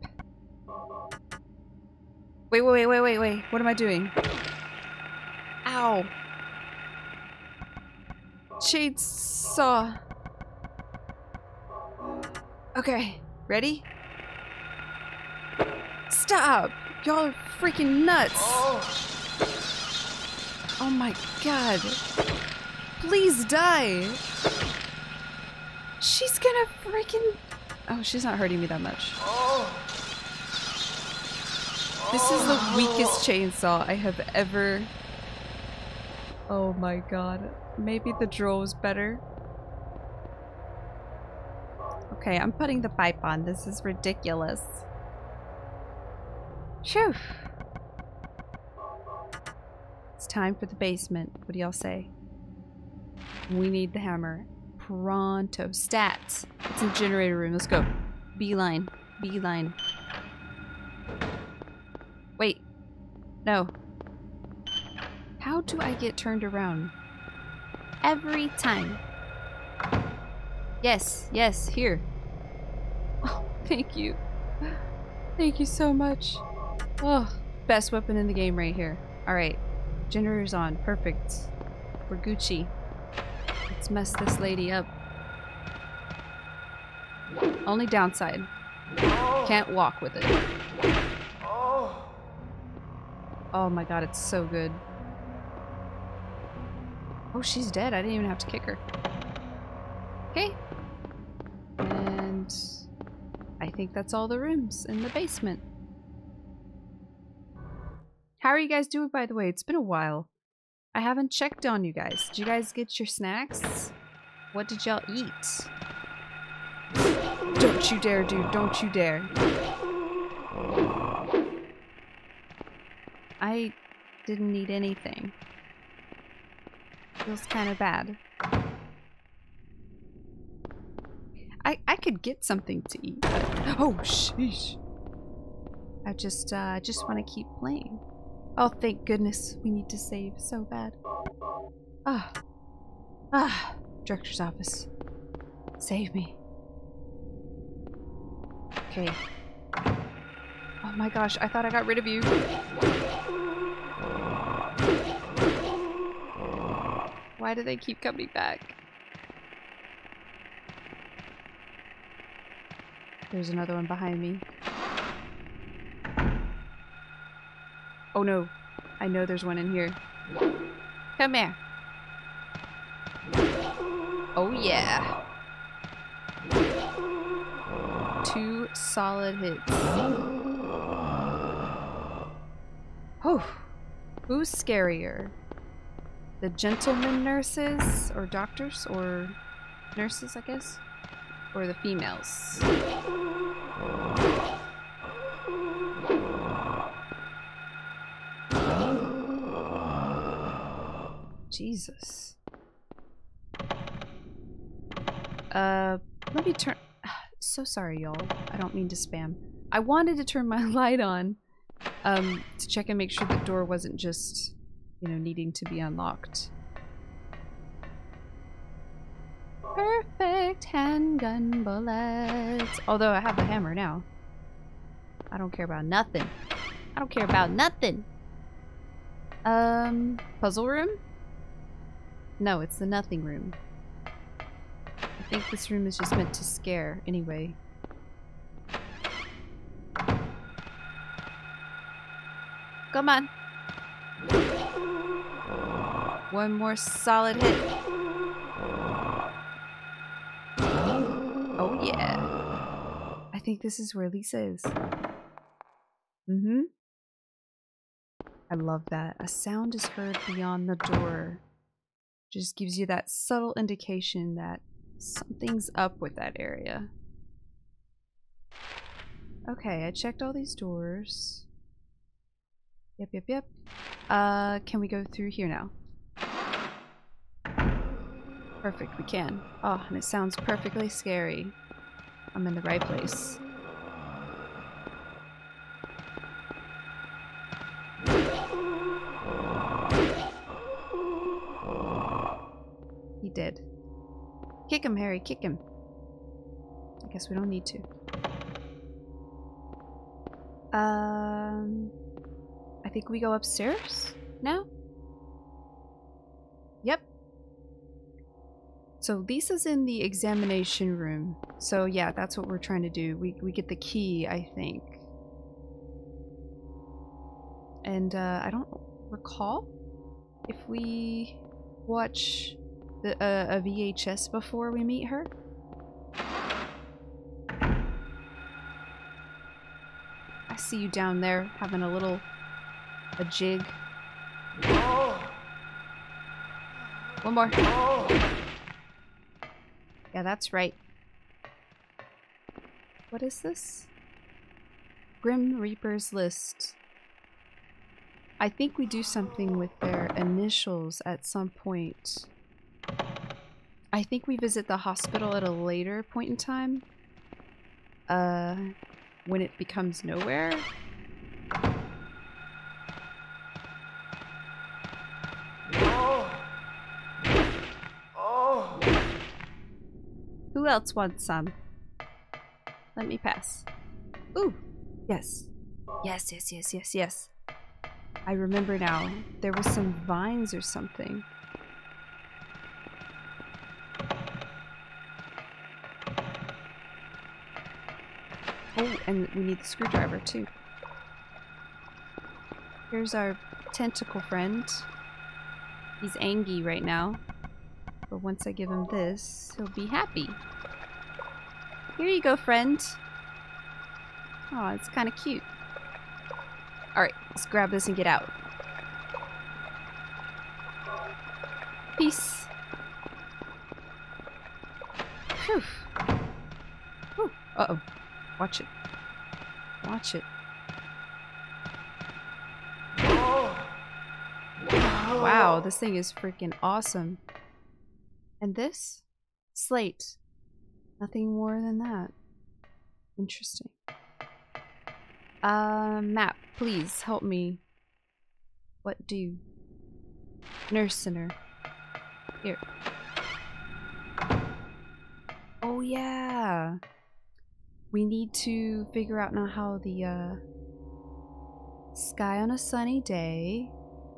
Wait, wait, wait, wait, wait, wait. What am I doing? Ow. Chainsaw. Okay, ready? Stop! Y'all are freaking nuts! Oh my god. Please die! She's gonna freaking... Oh, she's not hurting me that much. This is the weakest chainsaw I have ever... Oh my god. Maybe the drill was better. Okay, I'm putting the pipe on. This is ridiculous. Phew. It's time for the basement. What do y'all say? We need the hammer. Pronto. Stats. It's in the generator room. Let's go. Beeline. Beeline. Wait. No. How do I get turned around? Every time. Yes, yes, here. (laughs) Oh, thank you. Thank you so much. Oh, best weapon in the game right here. Alright. Generator's on. Perfect. We're Gucci. Let's mess this lady up. Only downside. Can't walk with it. Oh my god, it's so good. Oh, she's dead. I didn't even have to kick her. Okay. And I think that's all the rooms in the basement. How are you guys doing, by the way? It's been a while. I haven't checked on you guys. Did you guys get your snacks? What did y'all eat? Don't you dare, dude. Don't you dare. I didn't eat anything. Feels kind of bad. I I could get something to eat. but- Oh, sheesh. I just uh just want to keep playing. Oh, thank goodness. We need to save so bad. Ah. Ah. Director's office. Save me. Okay. Oh my gosh, I thought I got rid of you. Why do they keep coming back? There's another one behind me. Oh no. I know there's one in here. Come here. Oh yeah. Two solid hits. Oh. Who's scarier? The gentleman nurses or doctors or nurses, I guess? Or the females? Jesus. Uh, let me turn. (sighs) So sorry, y'all. I don't mean to spam. I wanted to turn my (laughs) light on, um, to check and make sure the door wasn't just, you know, needing to be unlocked. Perfect handgun bullets. Although I have the hammer now. I don't care about nothing. I don't care about nothing. Um, puzzle room? No, it's the nothing room. I think this room is just meant to scare anyway. Come on. One more solid hit. Oh yeah. I think this is where Lisa is. Mm-hmm. I love that. A sound is heard beyond the door. Just gives you that subtle indication that something's up with that area. Okay, I checked all these doors. Yep, yep, yep. Uh, can we go through here now? Perfect, we can. Oh, and it sounds perfectly scary. I'm in the right place. He did. Kick him, Harry, kick him. I guess we don't need to. Um, I think we go upstairs now? Yep. So Lisa's in the examination room. So yeah, that's what we're trying to do. We, we get the key, I think. And uh, I don't recall if we watch the, uh, a VHS before we meet her. I see you down there having a little a jig. One more. Yeah, that's right. What is this? Grim Reaper's List. I think we do something with their initials at some point. I think we visit the hospital at a later point in time. Uh, when it becomes nowhere. Who else wants some? Let me pass. Ooh, yes. Yes, yes, yes, yes, yes. I remember now. There was some vines or something. Oh, and we need the screwdriver too. Here's our tentacle friend. He's angry right now. But once I give him this, he'll be happy. Here you go, friend. Oh, it's kind of cute. Alright, let's grab this and get out. Peace. Phew. Whew. Uh-oh. Watch it. Watch it. Wow, this thing is freaking awesome. And this? Slate. Nothing more than that. Interesting. Uh, map, please help me. What do? Nurse center. Here. Oh yeah. We need to figure out now how the uh, sky on a sunny day.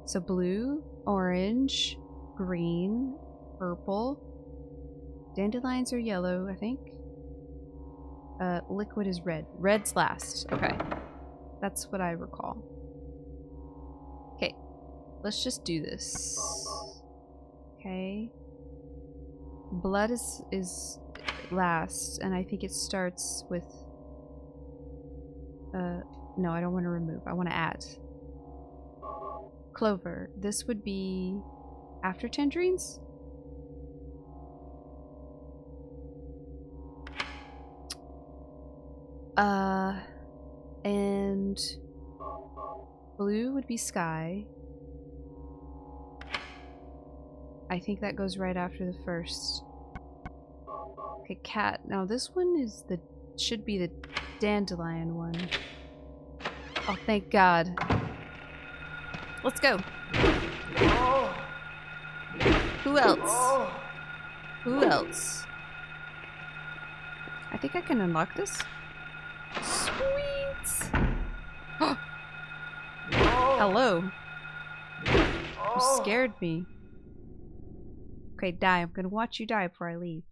So blue, orange, green, purple. Dandelions are yellow, I think. Uh, liquid is red. Red's last. Okay. That's what I recall. Okay. Let's just do this. Okay. Blood is is last, and I think it starts with uh no, I don't want to remove. I want to add. Clover. This would be after tangerines? Uh, and blue would be sky. I think that goes right after the first. Okay, cat. Now this one is the should be the dandelion one. Oh, thank God. Let's go. Who else? Who else? I think I can unlock this. Sweet. (gasps) Hello. You scared me. Okay, die. I'm gonna watch you die before I leave.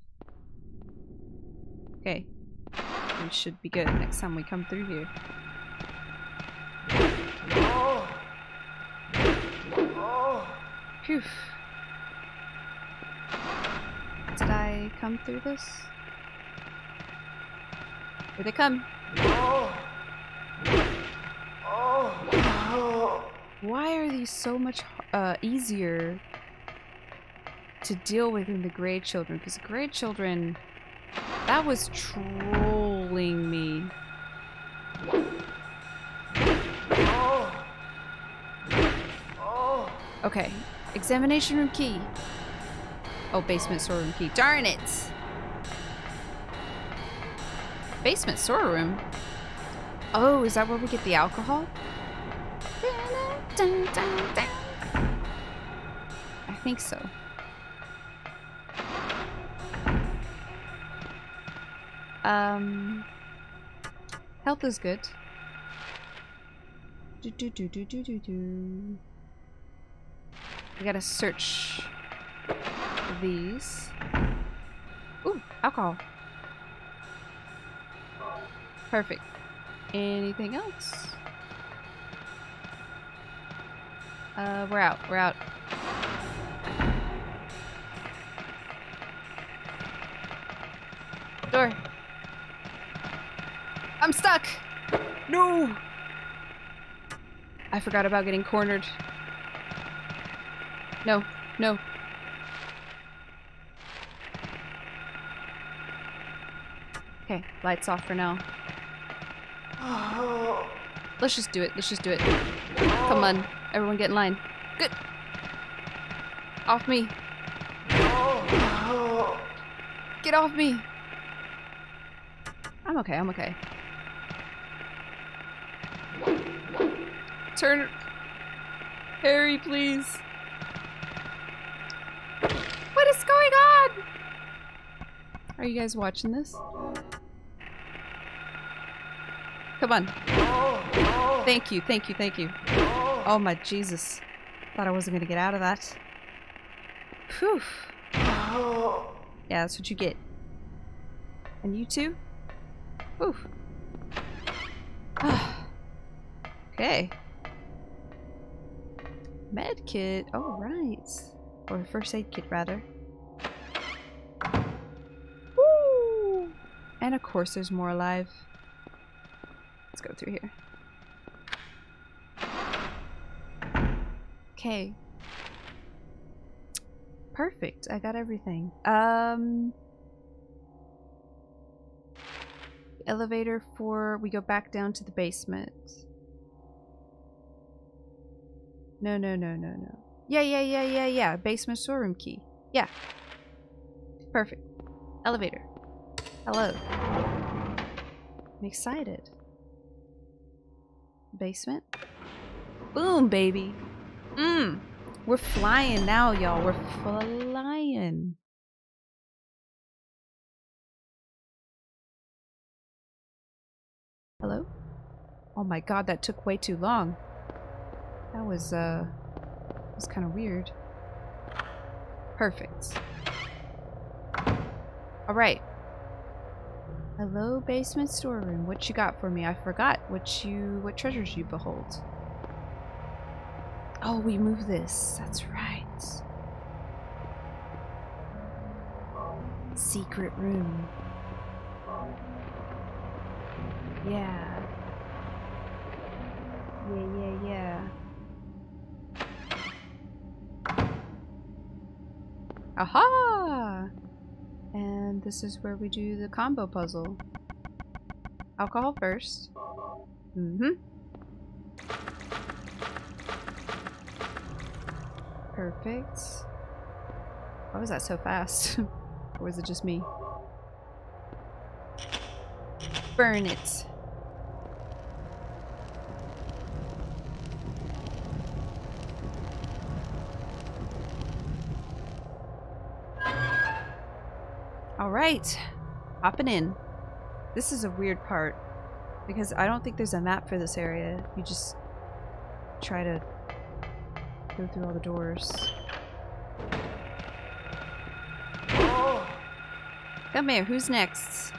Okay. We should be good next time we come through here. Phew. Did I come through this? Here they come. Why are these so much uh, easier to deal with than the Grey Children? Because Grey Children, that was trolling me. Okay, examination room key. Oh, basement storeroom key. Darn it! Basement storeroom? Oh, is that where we get the alcohol? I think so. Um, health is good. Do do do do do do do. We gotta search these. Ooh, alcohol. Perfect. Anything else? Uh, we're out. We're out. Door. I'm stuck. No. I forgot about getting cornered. No, no. Okay, lights off for now. (sighs) Let's just do it. Let's just do it. Come on. Everyone get in line. Good. Off me. (sighs) Get off me. I'm okay. I'm okay. Turn. Harry, please. What is going on? Are you guys watching this? Come on. Thank you, thank you, thank you. Oh my Jesus. Thought I wasn't gonna get out of that. Whew. Yeah, that's what you get. And you too? Whew. (sighs) okay. Med kit. Oh, right. Or first aid kit, rather. Woo! And of course, there's more alive. Let's go through here. Okay. Perfect. I got everything. Um elevator for we go back down to the basement. No, no, no, no, no. Yeah, yeah, yeah, yeah, yeah. Basement storeroom key. Yeah. Perfect. Elevator. Hello. I'm excited. Basement. Boom, baby. Mmm. We're flying now, y'all. We're flying. Hello? Oh my god, that took way too long. That was, uh... was kind of weird. Perfect. Alright. Hello, basement storeroom. What you got for me? I forgot what you... what treasures you behold. Oh, we move this. That's right. Secret room. Yeah. Yeah, yeah, yeah. Aha! And this is where we do the combo puzzle. Alcohol first. Mm-hmm. Perfect. Why was that so fast? (laughs) or was it just me? Burn it. Alright. Hopping in. This is a weird part. Because I don't think there's a map for this area. You just try to go through all the doors. Come here, who's next?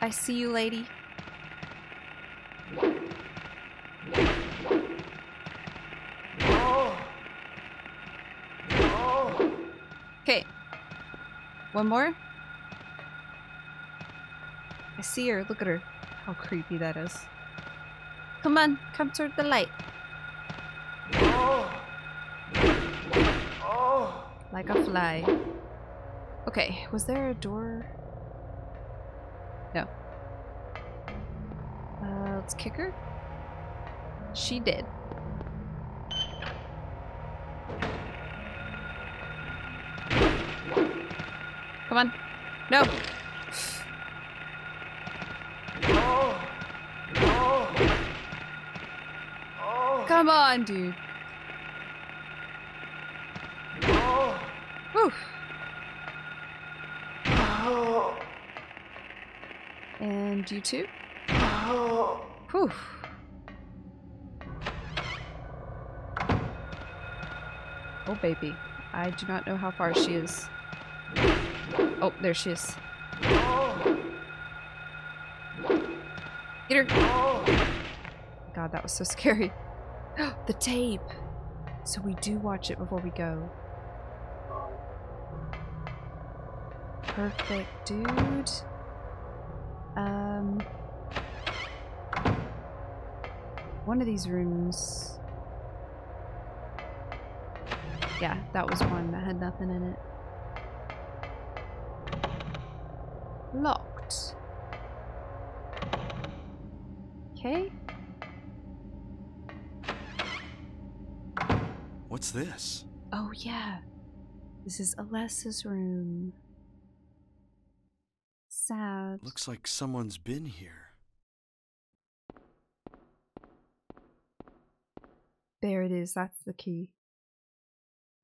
I see you, lady. One more. I see her. Look at her. How creepy that is. Come on, come toward the light. Oh. Oh. Like a fly. Okay, was there a door? No. Uh, let's kick her. She did. Come on. No. Come on, dude. Whew. And you too? Whew. Oh, baby. I do not know how far she is. Oh, there she is. Get her. God, that was so scary. (gasps) the tape. So we do watch it before we go. Perfect, dude. Um, one of these rooms. Yeah, that was one that had nothing in it. Locked. Okay. What's this? Oh, yeah. This is Alessa's room. Sad. Looks like someone's been here. There it is. That's the key.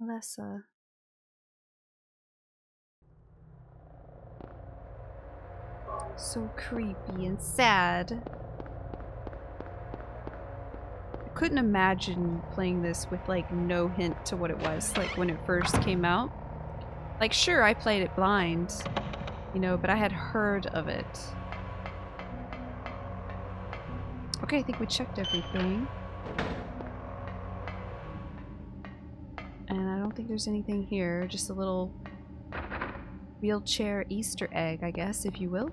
Alessa. So creepy and sad. I couldn't imagine playing this with like no hint to what it was, like when it first came out. Like, sure, I played it blind, you know, but I had heard of it. Okay, I think we checked everything. And I don't think there's anything here, just a little wheelchair Easter egg, I guess, if you will.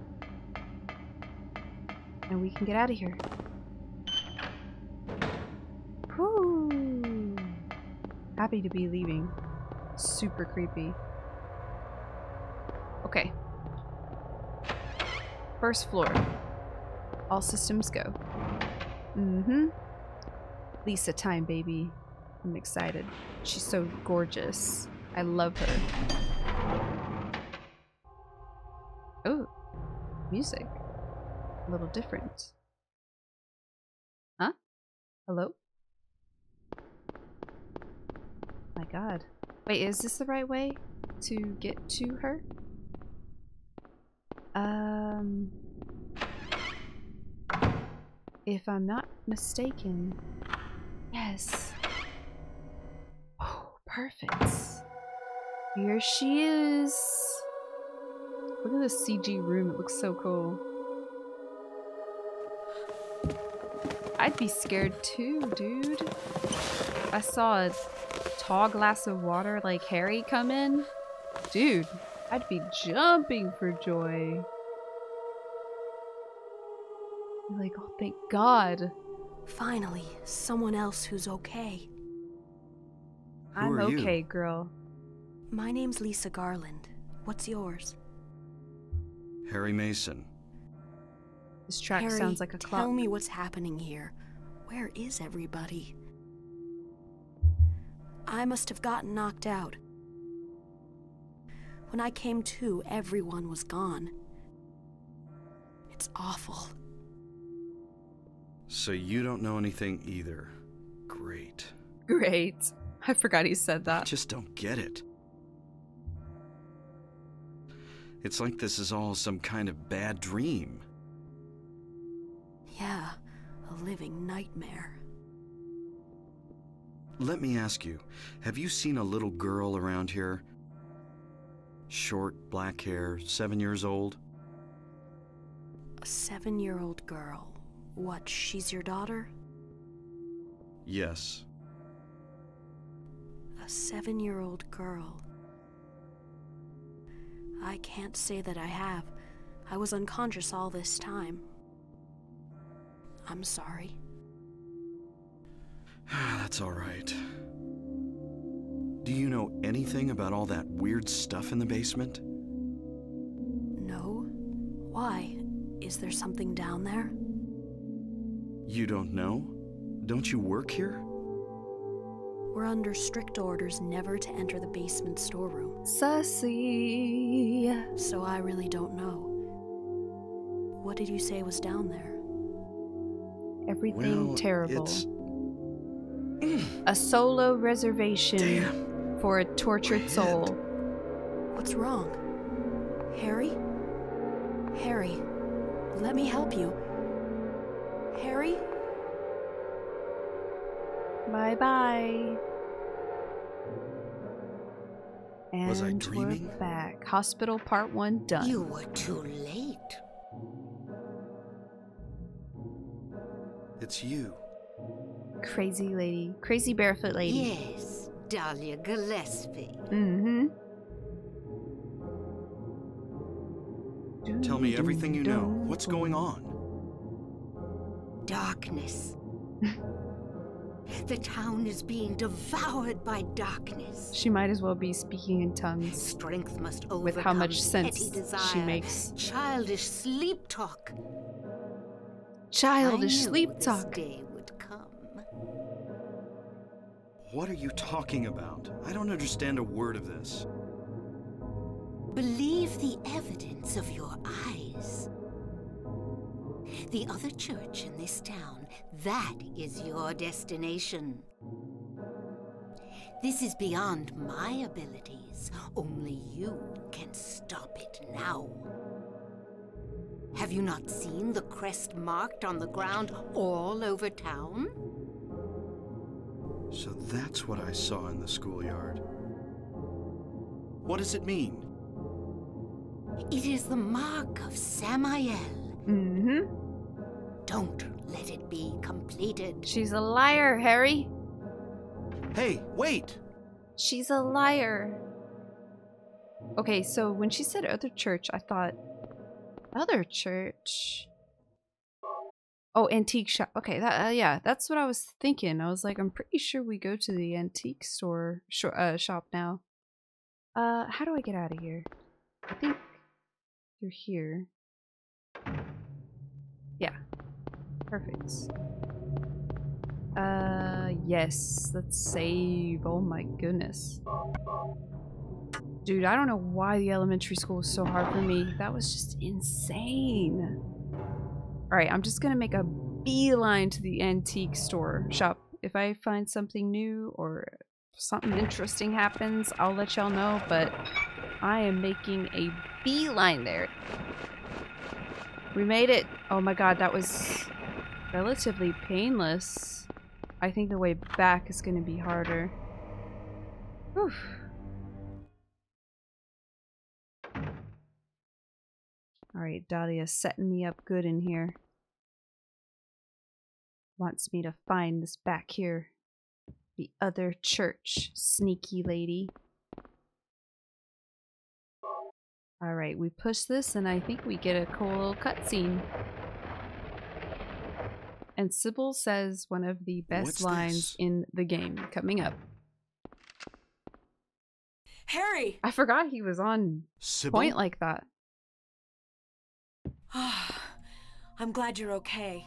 And we can get out of here. Whew. Happy to be leaving. Super creepy. Okay. First floor. All systems go. Mm-hmm. Lisa time, baby. I'm excited. She's so gorgeous. I love her. Oh, music. A little different. Huh? Hello? My god. Wait, is this the right way to get to her? Um... If I'm not mistaken... Yes. Oh, perfect. Here she is. Look at this CG room. It looks so cool. I'd be scared too, dude. I saw a tall glass of water like Harry come in. Dude, I'd be jumping for joy. Like, oh, thank God. Finally, someone else who's okay. Who I'm are you? okay, girl. My name's Lisa Garland. What's yours? Harry Mason. This track Harry, sounds like a tell clock. me what's happening here. Where is everybody? I must have gotten knocked out. When I came to, everyone was gone. It's awful. So you don't know anything either. Great. Great. I forgot he said that. I that. just don't get it. It's like this is all some kind of bad dream. Yeah, a living nightmare. Let me ask you, have you seen a little girl around here? Short, black hair, seven years old? A seven year old girl. What, she's your daughter? Yes. A seven year old girl. I can't say that I have. I was unconscious all this time. I'm sorry. (sighs) That's all right. Do you know anything about all that weird stuff in the basement? No? Why? Is there something down there? You don't know? Don't you work here? We're under strict orders never to enter the basement storeroom, Sussy. so I really don't know. What did you say was down there? Everything well, terrible. It's... (clears throat) A solo reservation Damn. for a tortured My soul. What's wrong? Harry? Harry, let me help you. Harry? Bye bye. And Was I dreaming? we're back. Hospital part one done. You were too late. It's you. Crazy lady. Crazy barefoot lady. Yes, Dahlia Gillespie. Mm-hmm. Tell me everything you know. What's going on? Darkness. (laughs) the town is being devoured by darkness. She might as well be speaking in tongues. Strength must overcome With how much petty sense desire, she makes. Childish sleep talk. Childish sleep talk. day would come. What are you talking about? I don't understand a word of this. Believe the evidence of your eyes. The other church in this town, that is your destination. This is beyond my abilities. Only you can stop it now. Have you not seen the crest marked on the ground all over town? So that's what I saw in the schoolyard. What does it mean? It is the mark of Samael. Mm-hmm. Don't let it be completed. She's a liar, Harry. Hey, wait! She's a liar. Okay, so when she said other church, I thought other church. Oh, antique shop. Okay, that uh, yeah, that's what I was thinking. I was like, I'm pretty sure we go to the antique store sh uh, shop now. Uh, how do I get out of here? I think through here. Yeah, perfect. Uh, yes, let's save. Oh my goodness. Dude, I don't know why the elementary school was so hard for me. That was just insane. Alright, I'm just gonna make a beeline to the antique store shop. If I find something new or something interesting happens, I'll let y'all know, but I am making a beeline there. We made it. Oh my god, that was relatively painless. I think the way back is gonna be harder. Whew. Alright, Dahlia's setting me up good in here. Wants me to find this back here. The other church, sneaky lady. Alright, we push this and I think we get a cool little cutscene. And Cybil says one of the best What's lines this? in the game coming up. Harry! I forgot he was on Cybil? point like that. (sighs) I'm glad you're okay.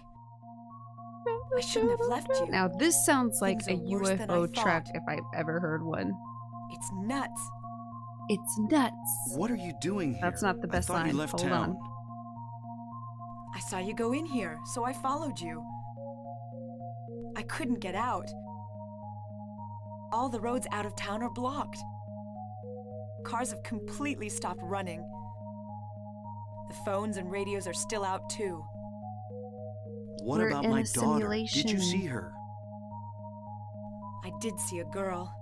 I shouldn't have left you. Now this sounds like a Things are worse than I UFO track if I've ever heard one. It's nuts. It's nuts. What are you doing here? That's not the best I line. you left Hold town. on. I saw you go in here, so I followed you. I couldn't get out. All the roads out of town are blocked. Cars have completely stopped running. The phones and radios are still out too. What We're about in my a daughter? Did you see her? I did see a girl.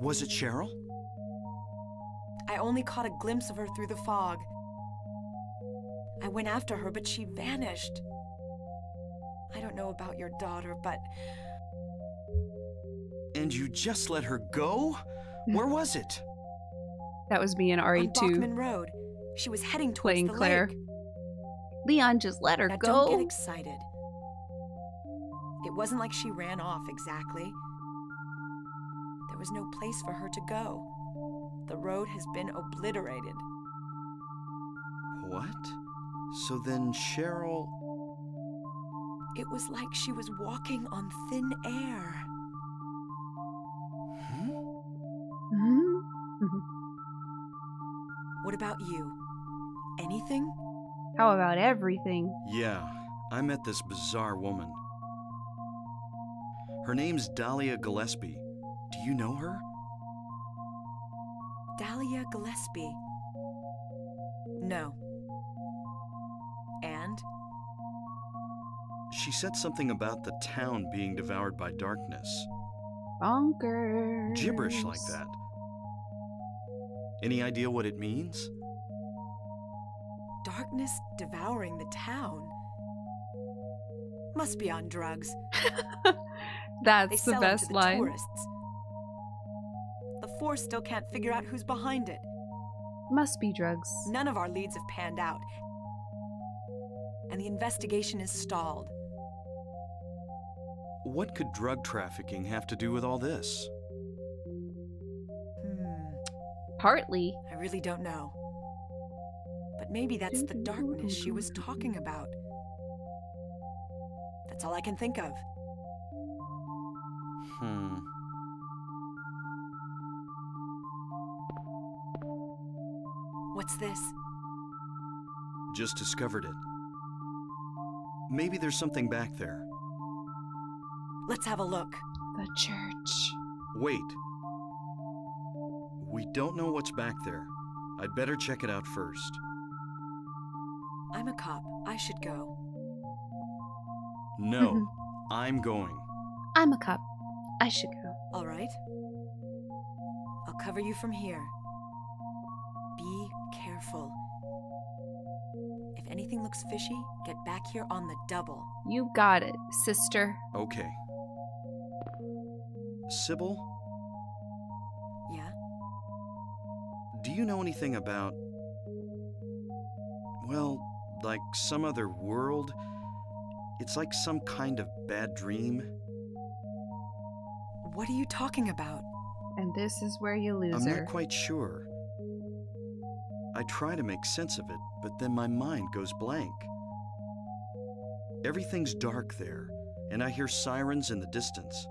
Was it Cheryl? I only caught a glimpse of her through the fog. I went after her, but she vanished. I don't know about your daughter, but And you just let her go? Where (laughs) was it? That was me in RE2 On Bachman Road, she was heading towards playing the Claire. lake. Leon, just let her Now go. don't get excited. It wasn't like she ran off exactly. There was no place for her to go. The road has been obliterated. What? So then Cheryl. It was like she was walking on thin air. Hmm? Mhm. What about you? Anything? How about everything? Yeah, I met this bizarre woman. Her name's Dahlia Gillespie. Do you know her? Dahlia Gillespie. No. And? She said something about the town being devoured by darkness. Bonkers. Gibberish like that. Any idea what it means? Darkness devouring the town. Must be on drugs. (laughs) They That's the sell 'em best to the line. tourists. The force still can't figure out who's behind it. Must be drugs. None of our leads have panned out. And the investigation is stalled. What could drug trafficking have to do with all this? Hmm, Partly. I really don't know. But maybe that's the darkness she was talking about. That's all I can think of. Hmm. What's this? Just discovered it. Maybe there's something back there. Let's have a look. The church. Wait. We don't know what's back there. I'd better check it out first. I'm a cop. I should go. No, mm-hmm. I'm going. I'm a cop. I should go. All right. I'll cover you from here. Be careful. If anything looks fishy, get back here on the double. You got it, sister. Okay. Cybil, Yeah? do you know anything about. Well, like some other world? It's like some kind of bad dream. What are you talking about? And this is where you lose I'm her. not quite sure. I try to make sense of it, but then my mind goes blank. Everything's dark there, and I hear sirens in the distance.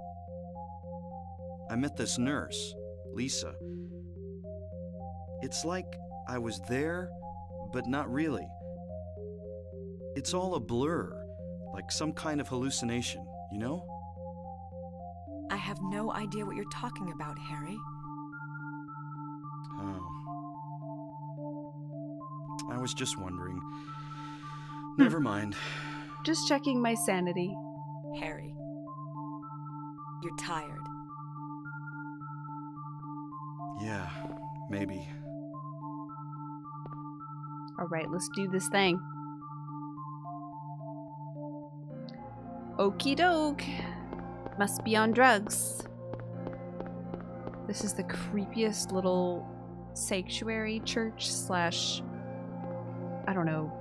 I met this nurse, Lisa. It's like I was there, but not really. It's all a blur, like some kind of hallucination, you know? I have no idea what you're talking about, Harry. Oh. I was just wondering. Hmm. Never mind. Just checking my sanity. Harry. You're tired. Yeah, maybe. All right, let's do this thing. Okie doke. Must be on drugs. This is the creepiest little sanctuary church slash, I don't know,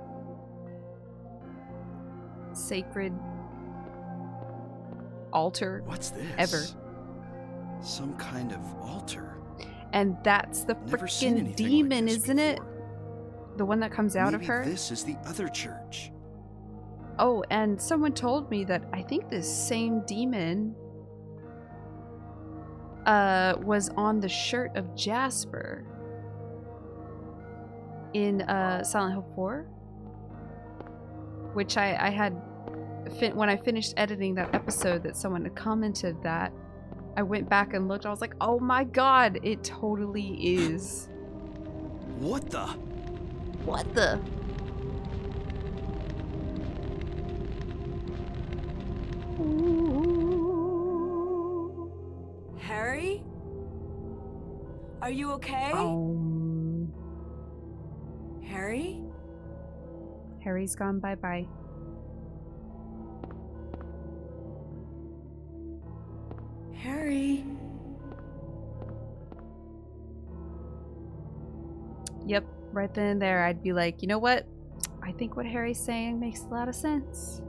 sacred altar What's this? ever. Some kind of altar. And that's the freaking anything like demon, isn't it? The one that comes out Maybe of her? This is the other church. Oh, and someone told me that I think this same demon uh was on the shirt of Jasper in uh Silent Hill 4 which I I had fin- when I finished editing that episode that someone had commented that I went back and looked I was like, "Oh my god, it totally is." What the? What the? Harry? Are you okay? Um, Harry? Harry's gone bye bye. Harry? Yep, right then and there, I'd be like, you know what? I think what Harry's saying makes a lot of sense.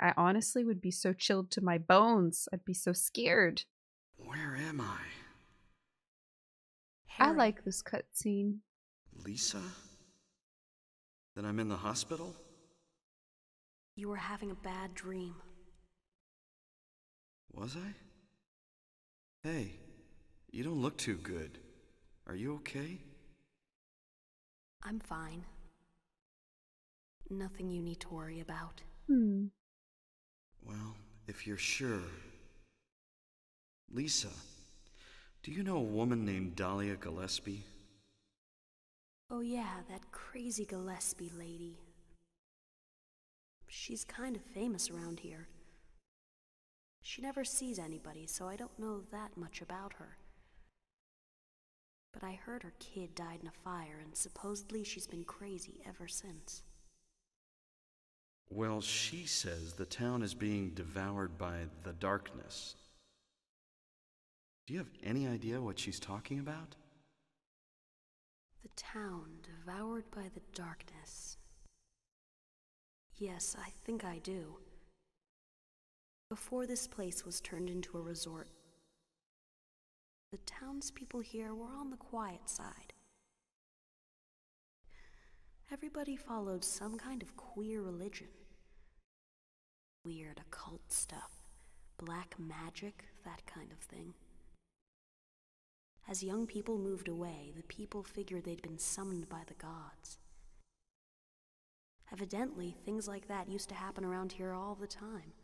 I honestly would be so chilled to my bones. I'd be so scared. Where am I? I like this cutscene. Lisa? Then I'm in the hospital? You were having a bad dream. Was I? Hey, you don't look too good. Are you okay? I'm fine. Nothing you need to worry about. Hmm. Well, if you're sure. Lisa, do you know a woman named Dahlia Gillespie? Oh, yeah, that crazy Gillespie lady. She's kind of famous around here. She never sees anybody, so I don't know that much about her. But I heard her kid died in a fire, and supposedly she's been crazy ever since. Well, she says the town is being devoured by the darkness. Do you have any idea what she's talking about? The town devoured by the darkness. Yes, I think I do. Before this place was turned into a resort, the townspeople here were on the quiet side. Everybody followed some kind of queer religion. Weird occult stuff, black magic, that kind of thing. As young people moved away, the people figured they'd been summoned by the gods. Evidently, things like that used to happen around here all the time.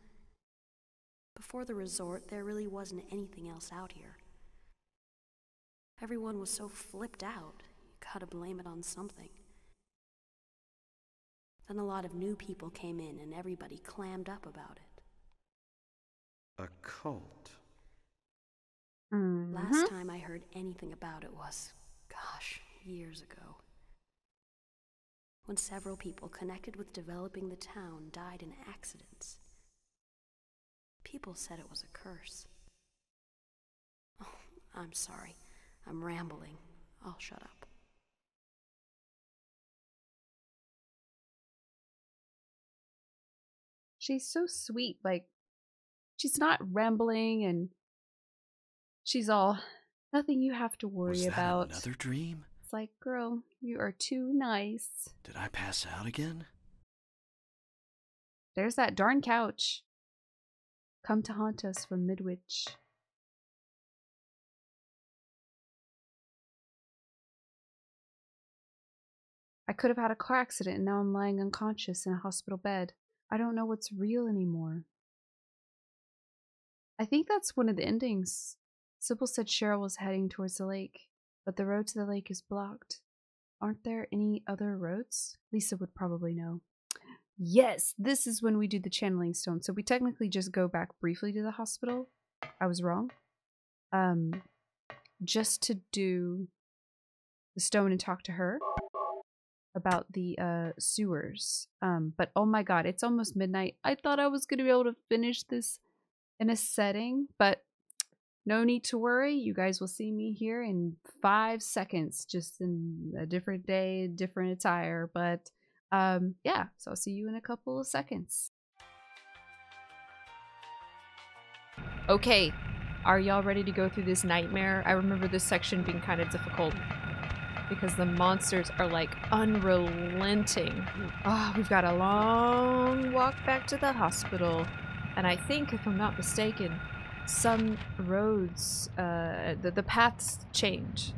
Before the resort, there really wasn't anything else out here. Everyone was so flipped out, you gotta blame it on something. Then a lot of new people came in and everybody clammed up about it. A cult. Mhm. Last time I heard anything about it was, gosh, years ago. When several people connected with developing the town died in accidents. People said it was a curse. Oh, I'm sorry. I'm rambling. I'll shut up. She's so sweet. Like, she's not rambling and she's all, nothing you have to worry Was that about. another dream? It's like, girl, you are too nice. Did I pass out again? There's that darn couch. Come to haunt us from Midwich. I could have had a car accident and now I'm lying unconscious in a hospital bed. I don't know what's real anymore. I think that's one of the endings. Cybil said Cheryl was heading towards the lake, but the road to the lake is blocked. Aren't there any other roads? Lisa would probably know. Yes, this is when we do the channeling stone. So we technically just go back briefly to the hospital. I was wrong. Um, just to do the stone and talk to her about the uh sewers. Um, but oh my god, it's almost midnight. I thought I was gonna be able to finish this in a setting, but no need to worry. You guys will see me here in five seconds, just in a different day, different attire. But um, yeah, so I'll see you in a couple of seconds. Okay, are y'all ready to go through this nightmare? I remember this section being kind of difficult because the monsters are like unrelenting. Oh, we've got a long walk back to the hospital. And I think, if I'm not mistaken, some roads, uh, the, the paths change.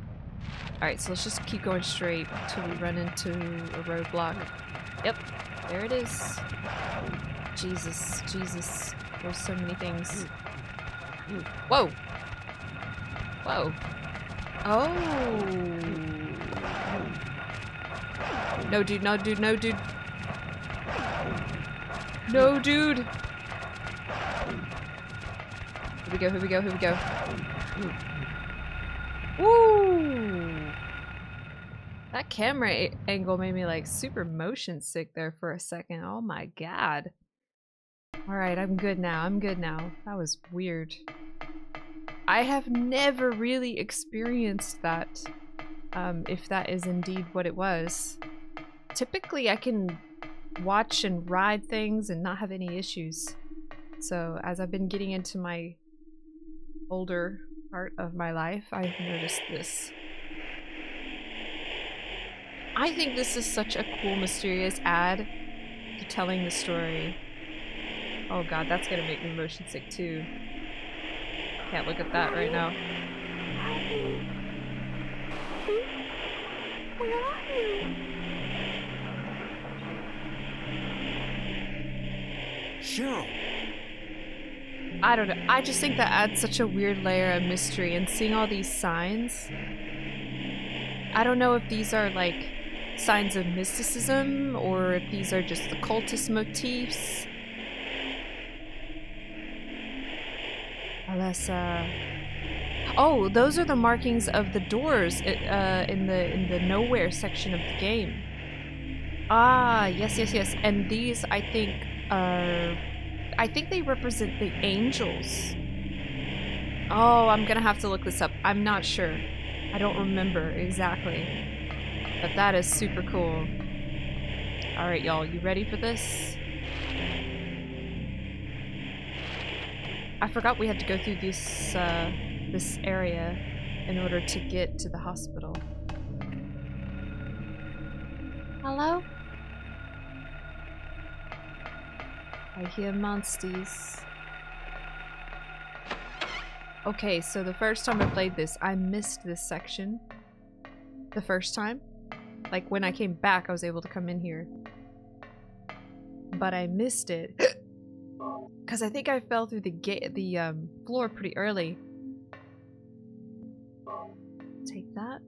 Alright, so let's just keep going straight until we run into a roadblock. Yep, there it is. Jesus, Jesus. There's so many things. Whoa! Whoa. Oh! No, dude, no, dude, no, dude. No, dude! Here we go, here we go, here we go. Woo! That camera angle made me like super motion sick there for a second. Oh my god. Alright, I'm good now. I'm good now. That was weird. I have never really experienced that, um, if that is indeed what it was. Typically, I can watch and ride things and not have any issues. So, as I've been getting into my older part of my life, I've noticed this. I think this is such a cool, mysterious ad to telling the story. Oh god, that's gonna make me motion sick too. Can't look at that right now. Cheryl! I don't know. I just think that adds such a weird layer of mystery and seeing all these signs. I don't know if these are like signs of mysticism or if these are just the cultist motifs. Alessa. Oh, those are the markings of the doors uh, in the in the nowhere section of the game. Ah, yes, yes, yes. And these, I think, are I think they represent the angels. Oh, I'm gonna have to look this up. I'm not sure. I don't remember exactly. But that is super cool. Alright, y'all, you ready for this? I forgot we had to go through this, uh, this area in order to get to the hospital. Hello? I hear monsters. Okay, so the first time I played this, I missed this section. The first time. Like, when I came back, I was able to come in here. But I missed it. (coughs) Because I think I fell through the gate, the um, floor pretty early. Take that.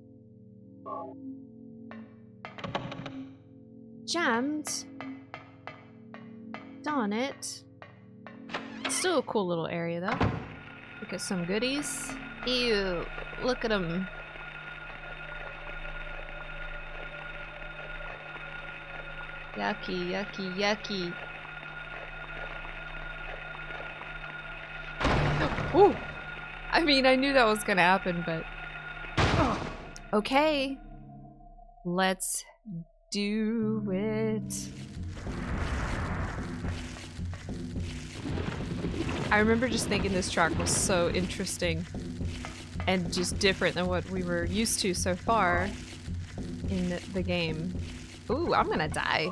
Jammed. Darn it. Still a cool little area though. Look at some goodies. Ew, look at them. Yucky, yucky, yucky. Ooh. I mean, I knew that was gonna happen, but... Okay. Let's do it. I remember just thinking this track was so interesting and just different than what we were used to so far in the, game. Ooh, I'm gonna die.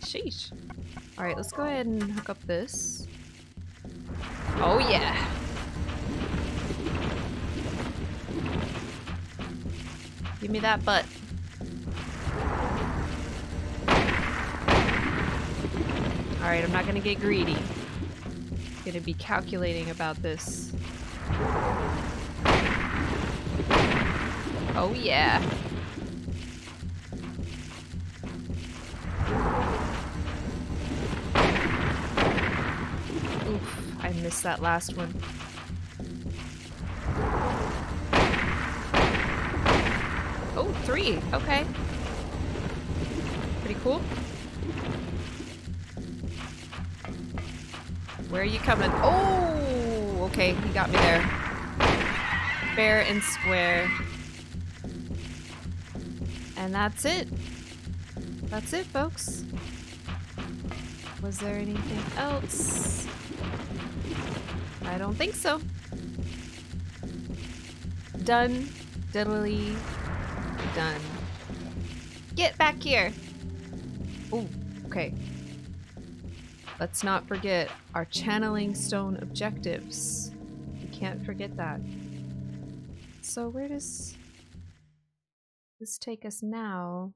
Sheesh. Alright, let's go ahead and hook up this. Oh yeah. Give me that butt. Alright, I'm not gonna get greedy. I'm Gonna be calculating about this. Oh yeah. Oof, I missed that last one. Oh, three. Okay. Pretty cool. Where are you coming? Oh, okay. He got me there. Fair and square. And that's it. That's it, folks. Was there anything else? I don't think so. Done. Diddly. Done. Get back here. Oh, okay. Let's not forget our channeling stone objectives. We can't forget that. So where does this take us now?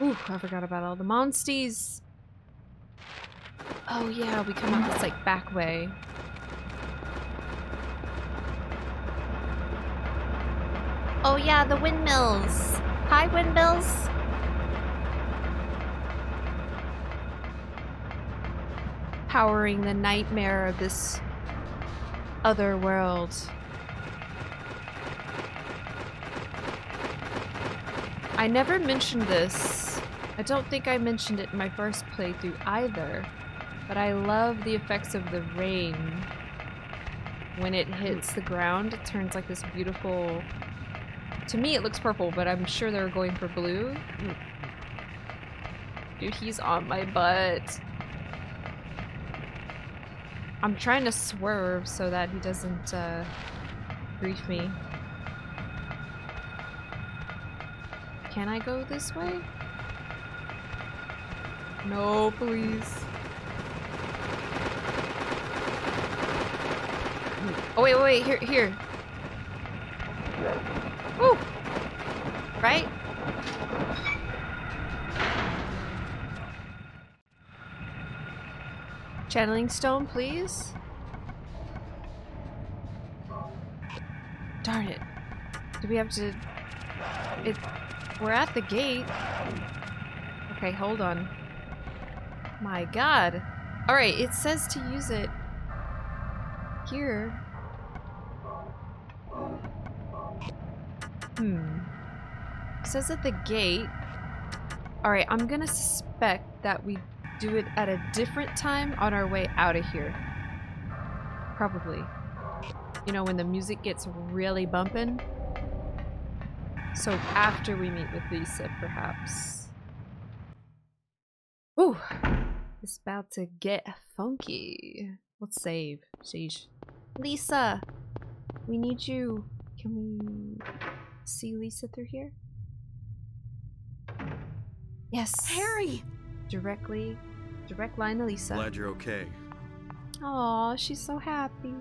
Ooh, I forgot about all the monsties. Oh yeah, we come out this like back way. Oh yeah, the windmills. Hi windmills. Powering the nightmare of this other world. I never mentioned this. I don't think I mentioned it in my first playthrough either. But I love the effects of the rain. When it hits the ground, it turns like this beautiful... To me, it looks purple, but I'm sure they're going for blue. Dude, he's on my butt. I'm trying to swerve so that he doesn't uh, grief me. Can I go this way? No, please. Oh wait, wait, wait, here, here. Woo! Right? Channeling stone, please. Darn it. Do we have to... It... We're at the gate. Okay, hold on. My god. Alright, it says to use it here. Hmm. It says at the gate. Alright, I'm gonna suspect that we do it at a different time on our way out of here. Probably. You know, when the music gets really bumping. So after we meet with Lisa, perhaps. Ooh, it's about to get funky. Let's save. Sheesh. Lisa, we need you. Can we see Lisa through here? Yes. Harry! Directly, direct line to Lisa. Glad you're okay. Aw, she's so happy.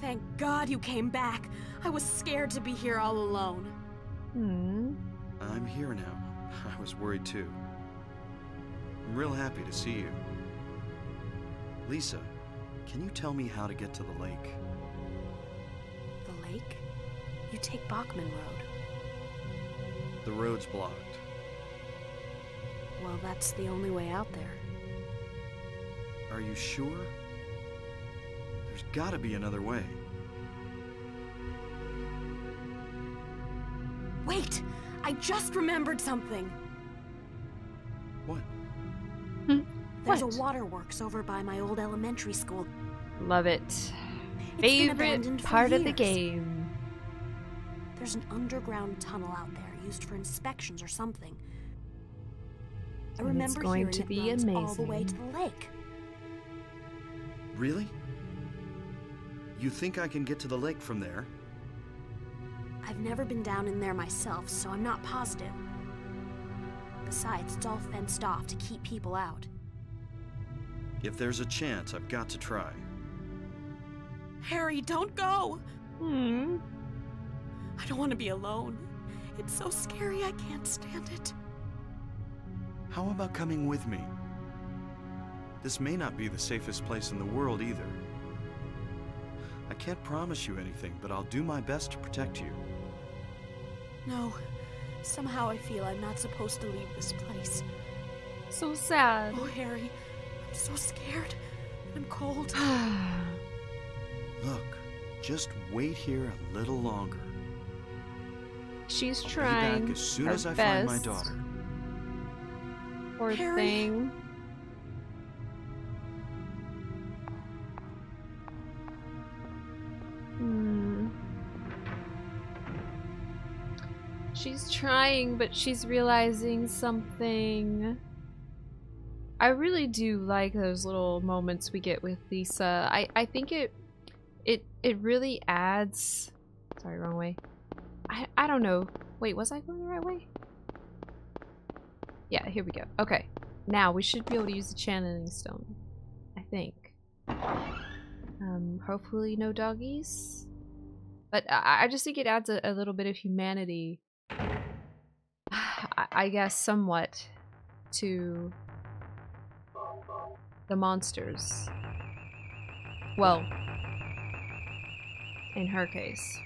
Thank God you came back. I was scared to be here all alone. Hmm. I'm here now. (laughs) I was worried too. I'm real happy to see you. Lisa, can you tell me how to get to the lake? The lake? You take Bachman Road. The road's blocked. Well, that's the only way out there. Are you sure? There's gotta be another way. Wait! I just remembered something. What? Hmm. There's What? a waterworks over by my old elementary school. Love it. It's been Favorite abandoned part of the game. There's an underground tunnel out there used for inspections or something. I And it's remember going hearing to it be runs all the way to the lake. Really? You think I can get to the lake from there? I've never been down in there myself, so I'm not positive. Besides, it's all fenced off to keep people out. If there's a chance, I've got to try. Harry, don't go! Hmm. I don't want to be alone. It's so scary, I can't stand it. How about coming with me? This may not be the safest place in the world either. I can't promise you anything, but I'll do my best to protect you. No, somehow I feel I'm not supposed to leave this place. So sad. Oh, Harry, I'm so scared. I'm cold. (sighs) Look, just wait here a little longer. She's trying as soon her as I best. find my daughter. Poor Harry. thing. Hmm. She's trying, but she's realizing something. I really do like those little moments we get with Lisa. I I think it it it really adds. Sorry, wrong way. I I don't know. Wait, was I going the right way? Yeah, here we go. Okay. Now we should be able to use the channeling stone. I think. Um, hopefully no doggies. But I, I just think it adds a, a little bit of humanity. (sighs) I, I guess somewhat to the monsters. Well, in her case.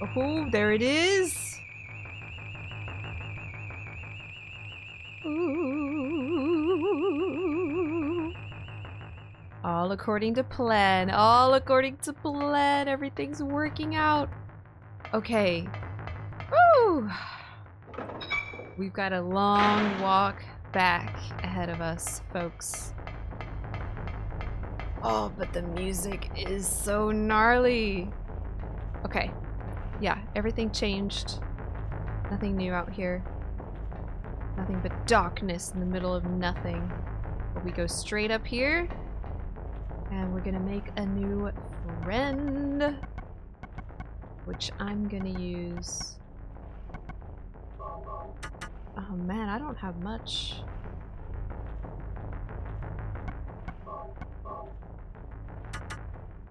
Oh, there it is! Ooh. All according to plan. All according to plan. Everything's working out. Okay. Woo! We've got a long walk back ahead of us, folks. Oh, but the music is so gnarly. Okay. Yeah, everything changed. Nothing new out here. Nothing but darkness in the middle of nothing. But we go straight up here. And we're gonna make a new friend. Which I'm gonna use. Oh man, I don't have much.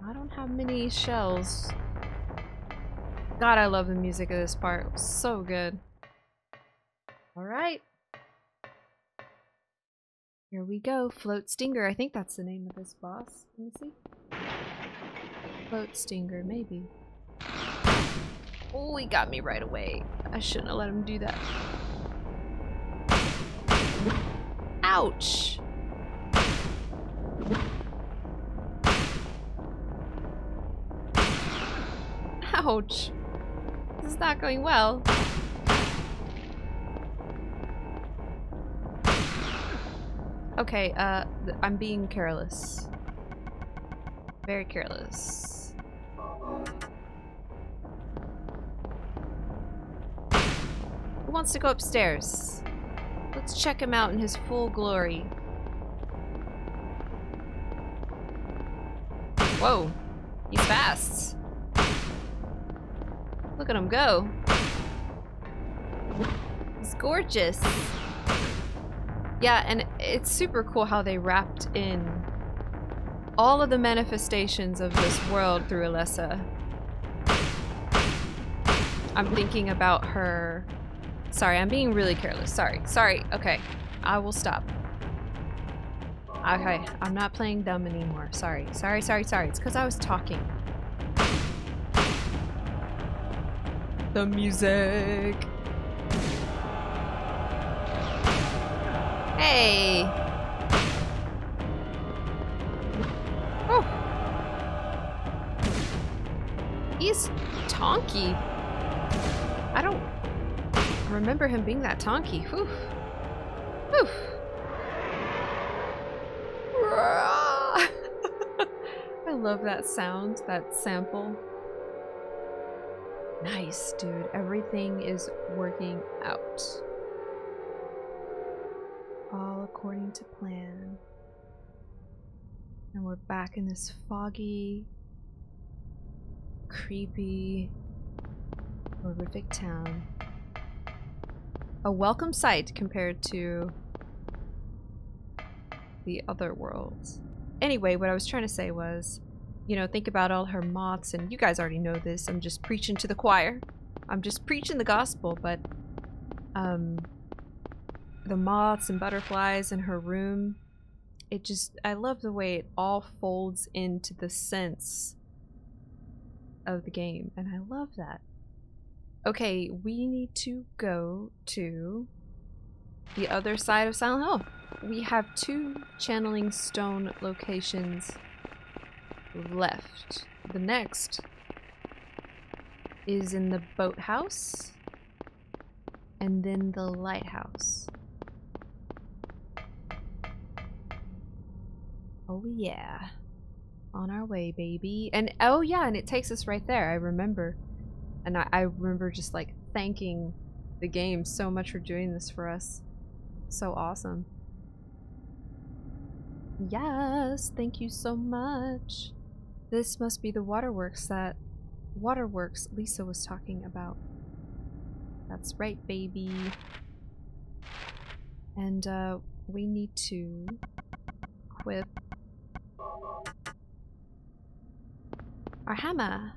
I don't have many shells. God, I love the music of this part. So good. Alright. Here we go. Floatstinger. I think that's the name of this boss. Let me see. Floatstinger, maybe. Oh, he got me right away. I shouldn't have let him do that. Ouch! Ouch! This is not going well. Okay, uh, I'm being careless. Very careless. Who wants to go upstairs? Let's check him out in his full glory. Whoa, he's fast. Look at him go. He's gorgeous. Yeah, and it's super cool how they wrapped in all of the manifestations of this world through Alessa. I'm thinking about her. Sorry, I'm being really careless. Sorry, sorry. Okay, I will stop. Okay, I'm not playing dumb anymore. Sorry, sorry, sorry, sorry. It's because I was talking. the music. Hey. Oh. He's tonky. I don't remember him being that tonky. Whew. Whew. (laughs) I love that sound, that sample. Nice, dude. Everything is working out. All according to plan. And we're back in this foggy, creepy, horrific town. A welcome sight compared to the other worlds. Anyway, what I was trying to say was, you know, think about all her moths, and you guys already know this. I'm just preaching to the choir. I'm just preaching the gospel, but, um, the moths and butterflies in her room, it just, I love the way it all folds into the sense of the game, and I love that. Okay, we need to go to the other side of Silent Hill. We have two channeling stone locations left. The next is in the boathouse and then the lighthouse. Oh yeah. On our way, baby. And oh yeah, and it takes us right there. I remember. And I, I remember just like thanking the game so much for doing this for us. So awesome. Yes, thank you so much. This must be the waterworks that waterworks Lisa was talking about. That's right, baby. And uh, we need to equip our hammer.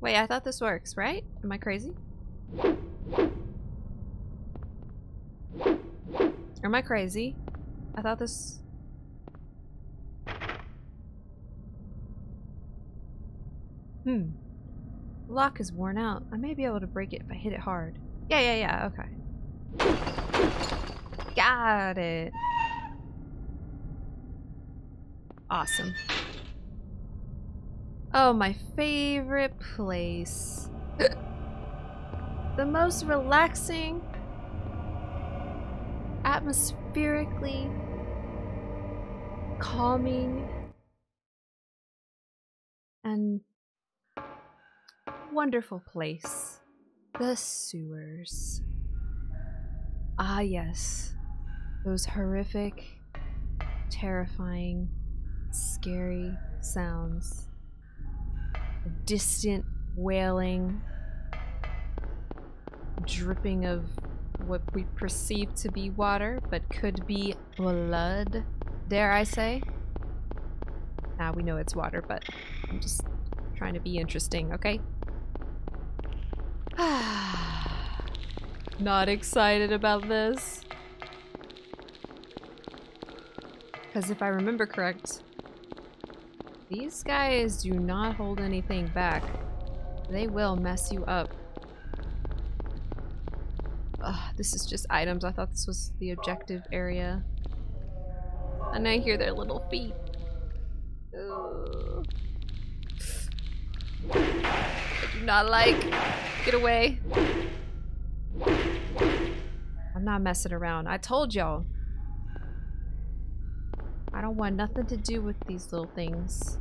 Wait, I thought this works, right? Am I crazy? Am I crazy? I thought this... Hmm. The Lock is worn out. I may be able to break it if I hit it hard. Yeah, yeah, yeah, okay. Got it. Awesome. Oh, my favorite place. the most relaxing, atmospherically calming, and wonderful place. The sewers. Ah, yes. Those horrific, terrifying, scary sounds. Distant wailing, dripping of what we perceive to be water, but could be blood, dare I say. Now we know it's water, but I'm just trying to be interesting, okay? (sighs) Not excited about this. Because if I remember correct, these guys do not hold anything back. They will mess you up. Ugh, this is just items. I thought this was the objective area. And I hear their little feet. Ugh. I do not like. Get away. I'm not messing around. I told y'all. I don't want nothing to do with these little things.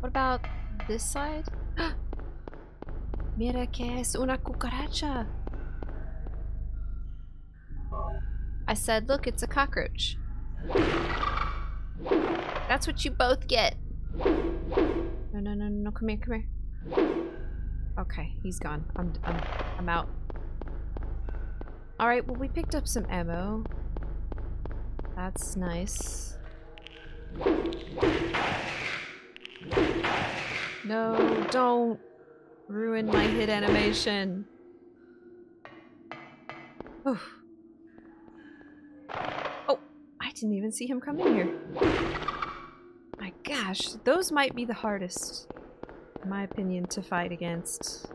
What about this side? (gasps) Mira que es una cucaracha. I said, look, it's a cockroach. That's what you both get. No, no, no, no, come here, come here. Okay, he's gone. I'm, I'm, I'm out. Alright, well, we picked up some ammo. That's nice. No, don't ruin my hit animation. Oof. Oh, I didn't even see him come in here. My gosh, those might be the hardest, my opinion, to fight against.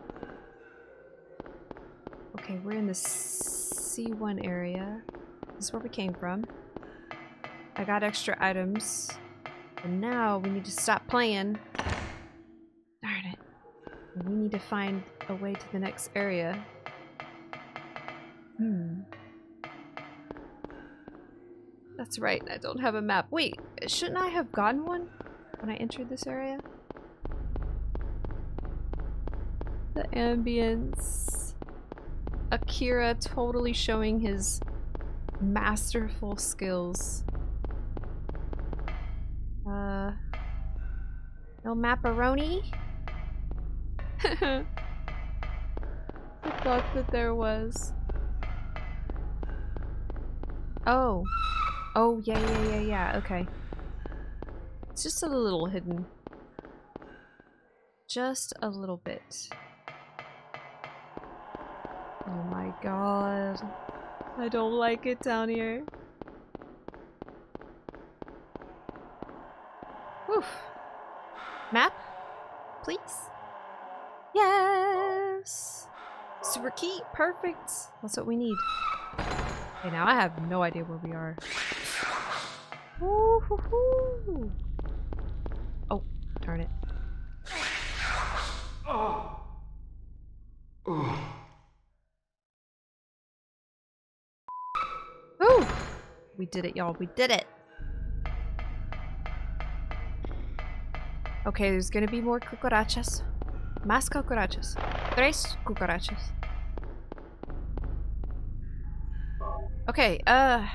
Okay, we're in the C1 area. This is where we came from. I got extra items. And now we need to stop playing. Darn it. We need to find a way to the next area. Hmm. That's right, I don't have a map. Wait, shouldn't I have gotten one when I entered this area? The ambience. Akira totally showing his masterful skills. Uh, no macaroni? (laughs) I thought that there was. Oh. Oh, yeah, yeah, yeah, yeah, okay. It's just a little hidden. Just a little bit. Oh my god. I don't like it down here. Oof. Map? Please? Yes! Super key, perfect! That's what we need. Okay, now I have no idea where we are. Woo-hoo-hoo. Oh, darn it. Oh. Oh. Woo! We did it, y'all. We did it! Okay, there's gonna be more cucarachas. Más cucarachas. Tres cucarachas. Okay, uh...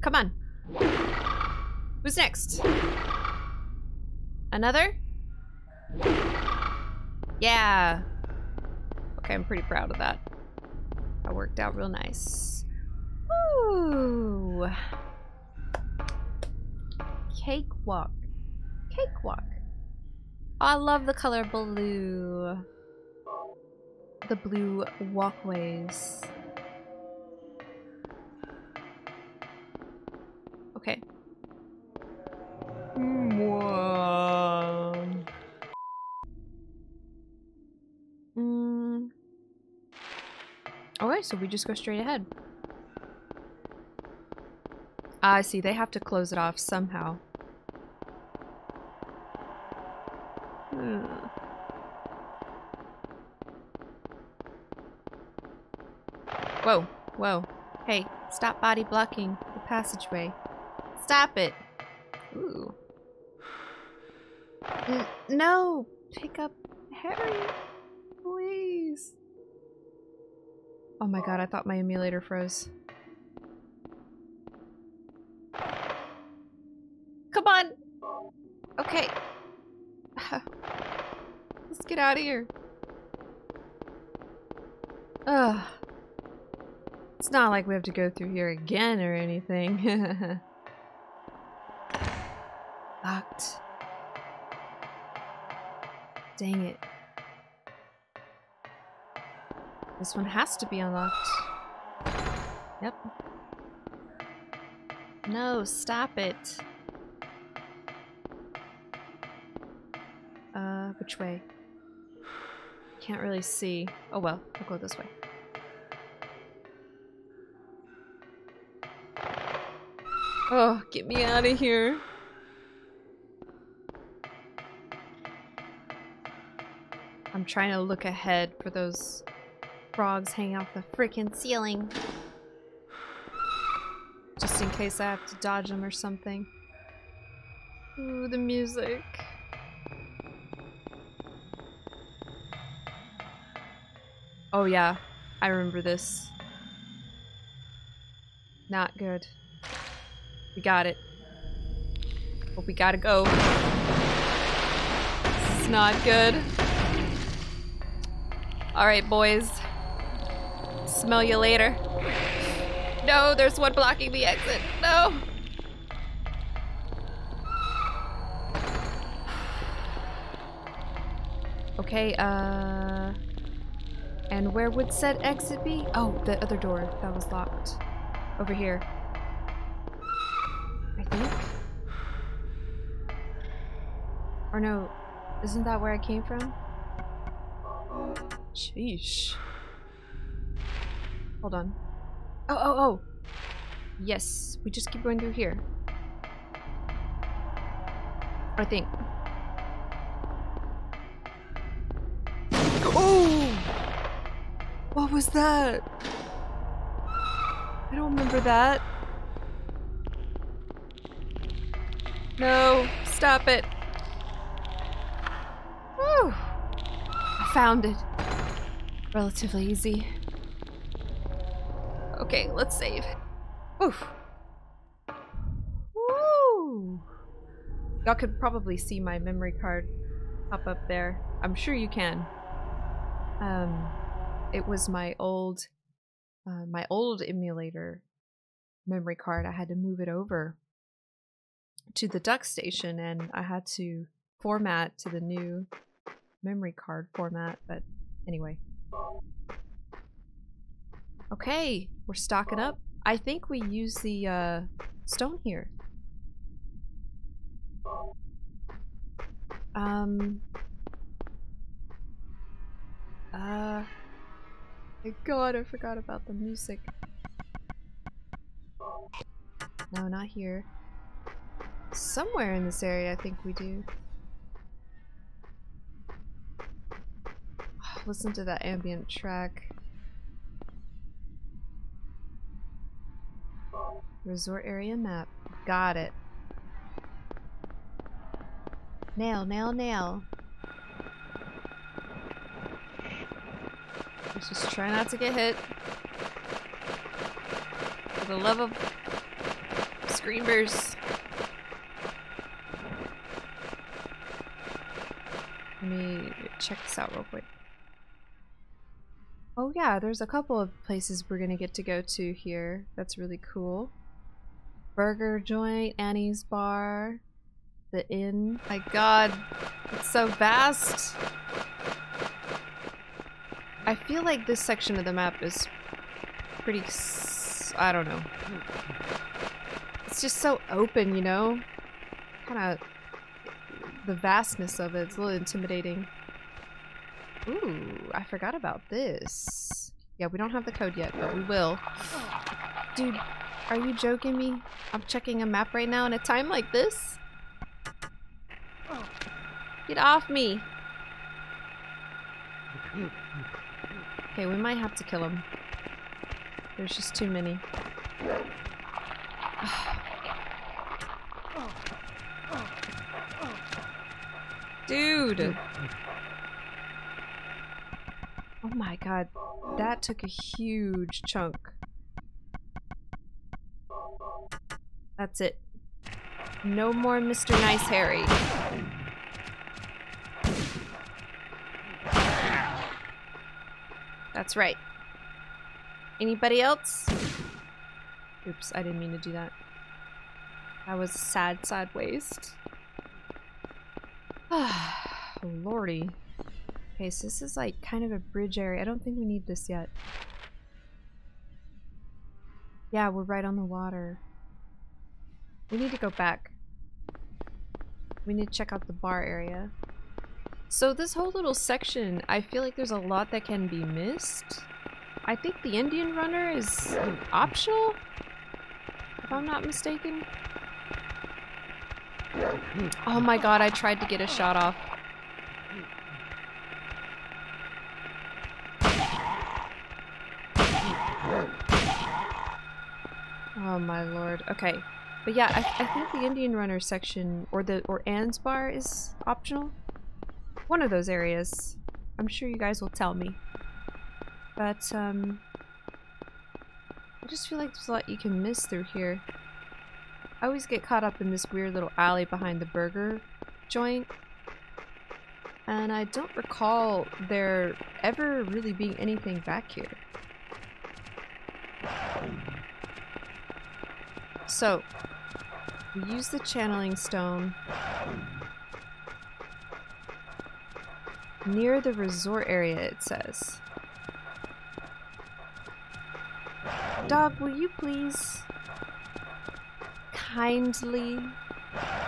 Come on. Who's next? Another? Yeah. Okay, I'm pretty proud of that. That worked out real nice. Woo! Cakewalk. Cakewalk. Oh, I love the color blue. The blue walkways. Okay. Mm. Okay, so we just go straight ahead. I see. They have to close it off somehow. Hmm. Whoa, whoa. Hey, stop body blocking the passageway. Stop it. Ooh. N no! Pick up Harry! Please! Oh my god, I thought my emulator froze. Out of here. Ugh. It's not like we have to go through here again or anything. (laughs) Locked. Dang it. This one has to be unlocked. Yep. No, stop it. Uh, which way? Can't really see. Oh well, I'll go this way. Oh, get me out of here. I'm trying to look ahead for those frogs hanging off the freaking ceiling. Just in case I have to dodge them or something. Ooh, the music. Oh yeah, I remember this. Not good. We got it. But we gotta go. This is not good. Alright, boys. Smell you later. No, there's one blocking the exit. No! (sighs) Okay, uh... And where would said exit be? Oh, the other door that was locked. Over here. I think. Or no, isn't that where I came from? Sheesh. Hold on. Oh, oh, oh! Yes, we just keep going through here. I think. What was that? I don't remember that. No, stop it. Whew. I found it. Relatively easy. Okay, let's save. Oof. Woo! Y'all could probably see my memory card pop up there. I'm sure you can. Um, it was my old, uh, my old emulator memory card. I had to move it over to the DuckStation and I had to format to the new memory card format, but anyway. Okay, we're stocking up. I think we use the uh, stone here. Um. Uh. My god, I forgot about the music. No, not here. Somewhere in this area, I think we do. (sighs) Listen to that ambient track. Resort area map. Got it. Nail, nail, nail. Let's just try not to get hit. For the love of screamers. Let me check this out real quick. Oh yeah, there's a couple of places we're gonna get to go to here. That's really cool. Burger joint, Annie's bar, the inn. My god, it's so vast. I feel like this section of the map is pretty, I don't know. It's just so open, you know? Kind of the vastness of it. It's a little intimidating. Ooh, I forgot about this. Yeah, we don't have the code yet, but we will. Dude, are you joking me? I'm checking a map right now in a time like this? Get off me! Okay, we might have to kill him. There's just too many. (sighs) Dude! Oh my god, that took a huge chunk. That's it. No more Mr. Nice Harry. That's right. Anybody else? Oops, I didn't mean to do that. That was sad, sad waste. Ah, (sighs) Lordy. Okay, so this is like kind of a bridge area. I don't think we need this yet. Yeah, we're right on the water. We need to go back. We need to check out the bar area. So this whole little section, I feel like there's a lot that can be missed. I think the Indian runner is optional, if I'm not mistaken. Oh my god, I tried to get a shot off. Oh my lord. Okay. But yeah, I, I think the Indian Runner section or the or Anne's bar is optional. One of those areas. I'm sure you guys will tell me. But um I just feel like there's a lot you can miss through here. I always get caught up in this weird little alley behind the burger joint. And I don't recall there ever really being anything back here. So, we use the channeling stone near the resort area, it says. Dog, will you please kindly,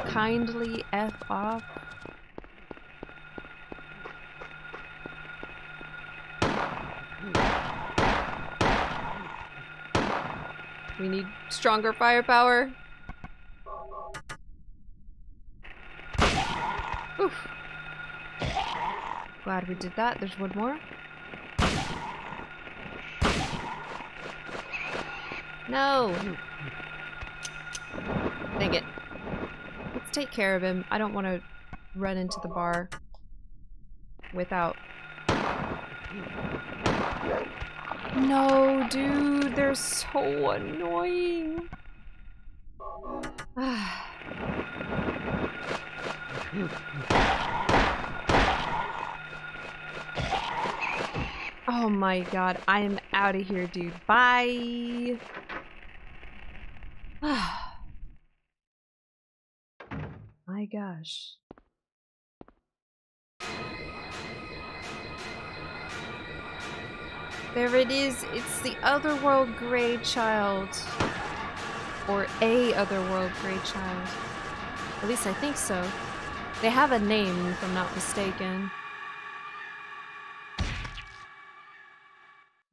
kindly F off? We need stronger firepower. Whew. Glad we did that. There's one more. No! Dang it. Let's take care of him. I don't want to run into the bar without... No, dude, they're so annoying. (sighs) (laughs) oh my god, I am out of here, dude. Bye. (sighs) my gosh. There it is. It's the Otherworld Grey Child. Or a Otherworld Grey Child. At least I think so. They have a name, if I'm not mistaken.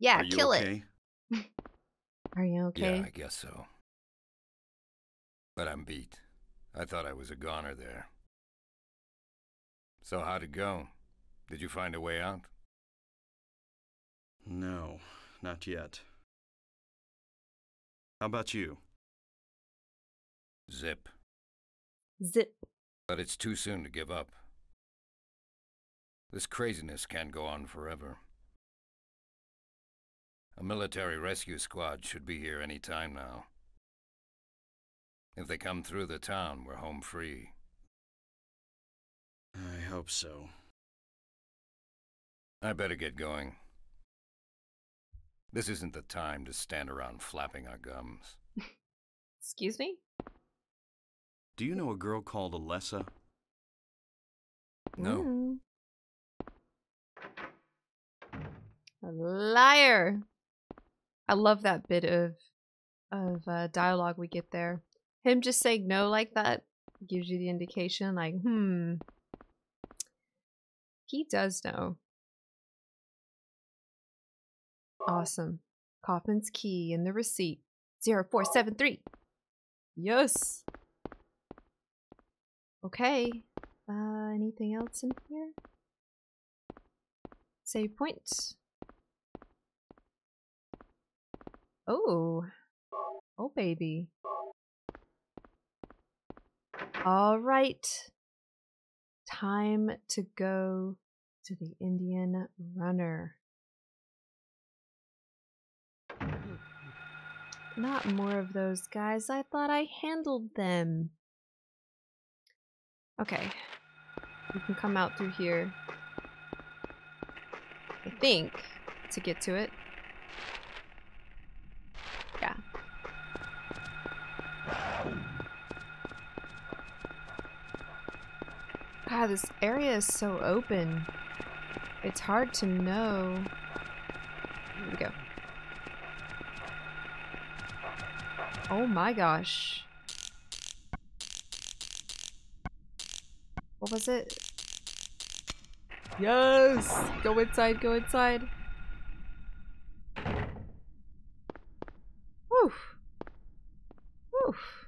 Yeah, Are kill okay? it. (laughs) Are you okay? Yeah, I guess so. But I'm beat. I thought I was a goner there. So how'd it go? Did you find a way out? No, not yet. How about you? Zip. Zip. But it's too soon to give up. This craziness can't go on forever. A military rescue squad should be here any time now. If they come through the town, we're home free. I hope so. I better get going. This isn't the time to stand around flapping our gums. (laughs) Excuse me? Do you know a girl called Alessa? No. Mm. A liar. I love that bit of of uh, dialogue we get there. Him just saying no like that gives you the indication, like, hmm. He does know. Awesome. Kaufmann's key in the receipt. 0473. Yes. Okay. Uh, anything else in here? Save point. Oh. Oh, baby. All right. Time to go to the Indian Runner. Not more of those guys. I thought I handled them. Okay. We can come out through here. I think, to get to it. Yeah. God, this area is so open. It's hard to know. Here we go. Oh my gosh. What was it? Yes! Go inside, go inside. Woof. Woof.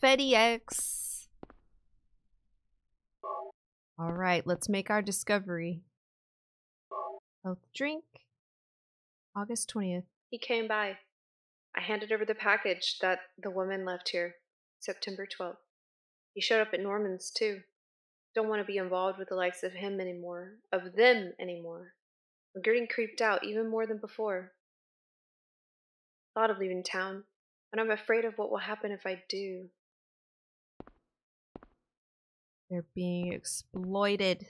Fetty X. Alright, let's make our discovery. Health drink. August 20th. He came by. I handed over the package that the woman left here. September 12th. He showed up at Norman's, too. Don't want to be involved with the likes of him anymore, of them anymore. I'm getting creeped out even more than before. Thought of leaving town, but I'm afraid of what will happen if I do. They're being exploited.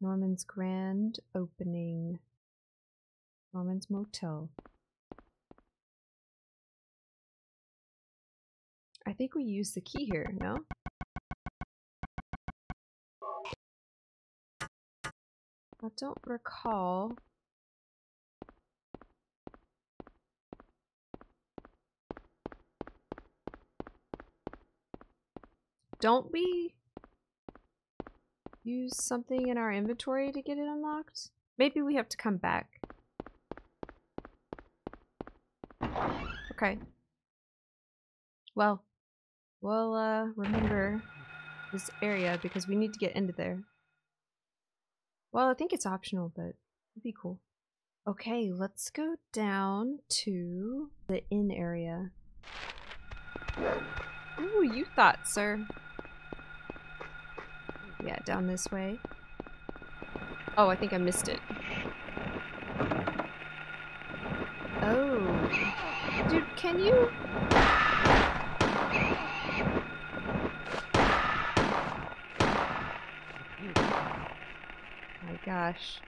Norman's grand opening. Norman's Motel. I think we use the key here, no? I don't recall. Don't we use something in our inventory to get it unlocked? Maybe we have to come back. Okay. Well, we'll uh, remember this area because we need to get into there. Well, I think it's optional, but it'd be cool. Okay, let's go down to the inn area. Ooh, you thought, sir. Yeah, down this way. Oh, I think I missed it. Oh. Dude, can you... Oh my gosh.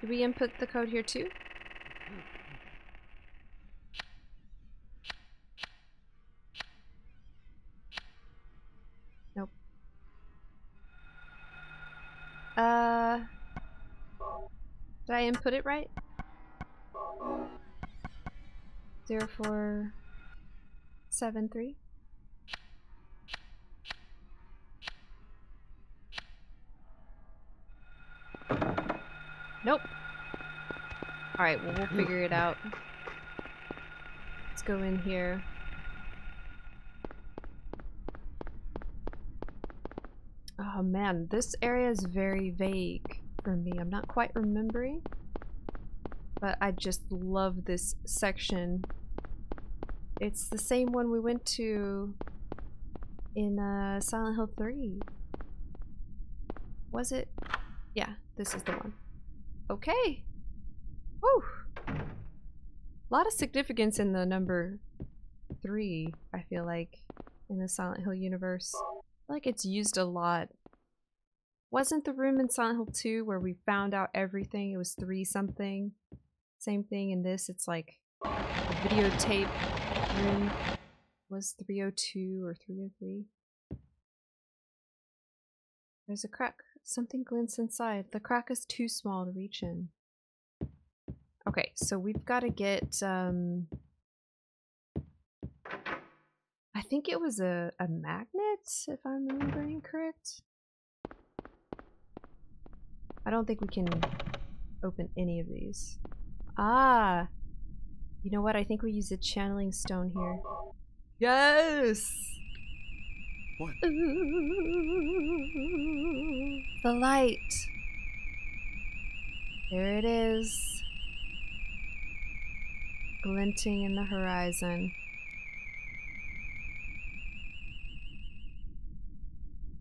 Did we input the code here too? Input it right? Zero four seven three. Nope. Alright, well we'll figure it out. Let's go in here. Oh man, this area is very vague for me. I'm not quite remembering. But I just love this section. It's the same one we went to in uh, Silent Hill 3. Was it? Yeah, this is the one. Okay. Woo! A lot of significance in the number 3, I feel like, in the Silent Hill universe. Like it's used a lot. Wasn't the room in Silent Hill 2 where we found out everything? It was 3 something. Same thing in this, it's like a videotape room was 302 or 303. There's a crack. Something glints inside. The crack is too small to reach in. Okay, so we've got to get, um... I think it was a, a magnet, if I'm remembering correct. I don't think we can open any of these. Ah! You know what? I think we use a channeling stone here. Yes! What? The light. There it is. Glinting in the horizon.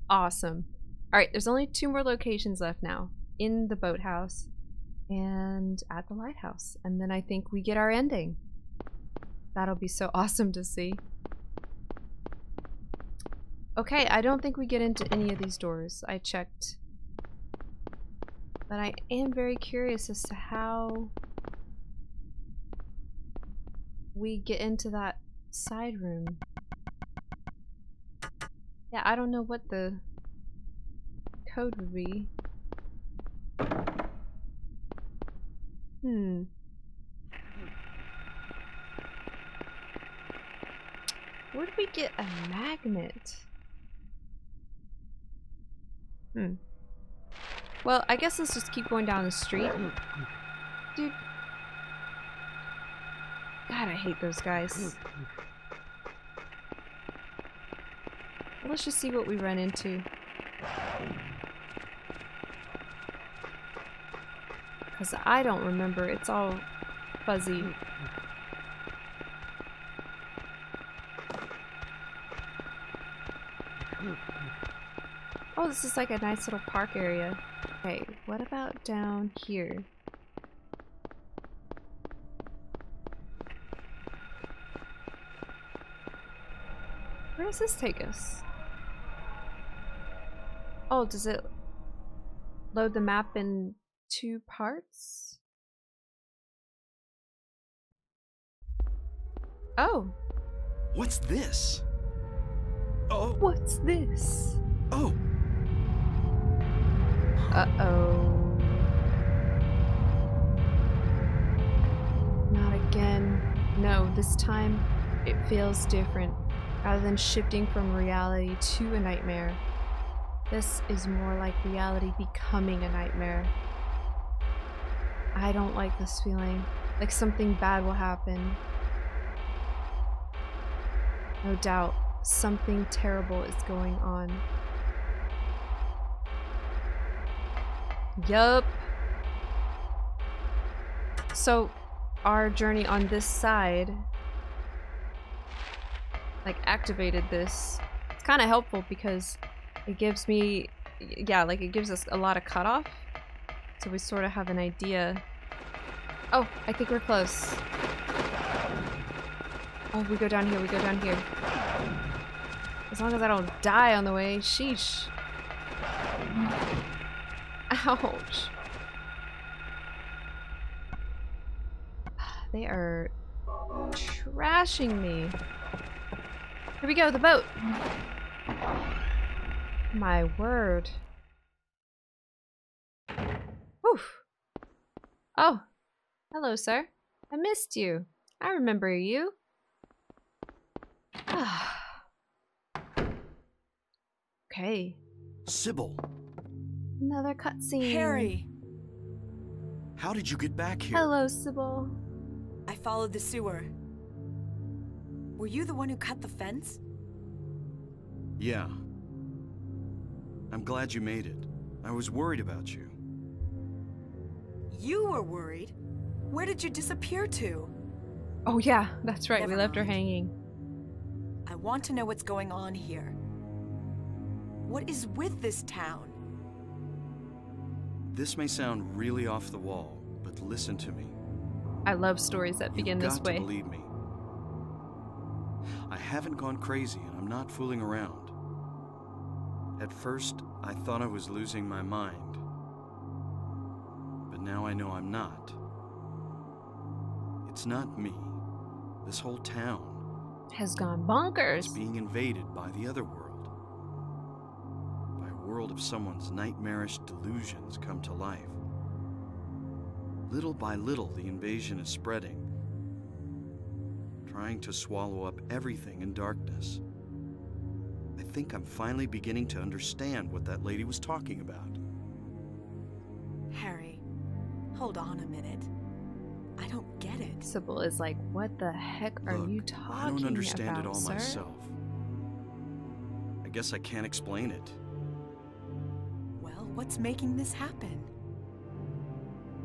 Awesome. Alright, there's only two more locations left now. In the boathouse and at the lighthouse. And then I think we get our ending. That'll be so (laughs) awesome to see. Okay, I don't think we get into any of these doors. I checked. But I am very curious as to how we get into that side room. Yeah, I don't know what the code would be. Hmm. Where did we get a magnet? Hmm. Well, I guess let's just keep going down the street. Dude. God, I hate those guys. Let's just see what we run into. Because I don't remember. It's all fuzzy. Oh, this is like a nice little park area. Okay, what about down here? Where does this take us? Oh, does it load the map in two parts? Oh. What's this? Oh. What's this? Oh. Uh-oh. Not again. No, this time it feels different. Rather than shifting from reality to a nightmare, this is more like reality becoming a nightmare. I don't like this feeling. Like something bad will happen. No doubt, something terrible is going on. Yup. So, our journey on this side, like, activated this. It's kind of helpful because it gives me, yeah, like, it gives us a lot of cutoff. So we sort of have an idea. Oh, I think we're close. Oh, we go down here, we go down here. As long as I don't die on the way, sheesh. Ouch. (sighs) They are trashing me. Here we go, the boat. My word. Woof. Oh, hello, sir. I missed you. I remember you. (sighs) okay. Cybil, Another cutscene. Harry! how did you get back here? Hello, Cybil. I followed the sewer. Were you the one who cut the fence? Yeah. I'm glad you made it. I was worried about you. You were worried? Where did you disappear to? Oh yeah, that's right. we Never left her hanging. I want to know what's going on here. What is with this town? This may sound really off the wall, but listen to me. I love stories that begin You've this got way. to believe me. I haven't gone crazy and I'm not fooling around. At first, I thought I was losing my mind. Now I know I'm not. It's not me. This whole town Has gone bonkers. being invaded by the other world. By a world of someone's nightmarish delusions come to life. Little by little, the invasion is spreading, trying to swallow up everything in darkness. I think I'm finally beginning to understand what that lady was talking about. Hold on a minute. I don't get it. Cybil is like, what the heck are Look, you talking about, I don't understand about, it all sir? myself. I guess I can't explain it. Well, what's making this happen?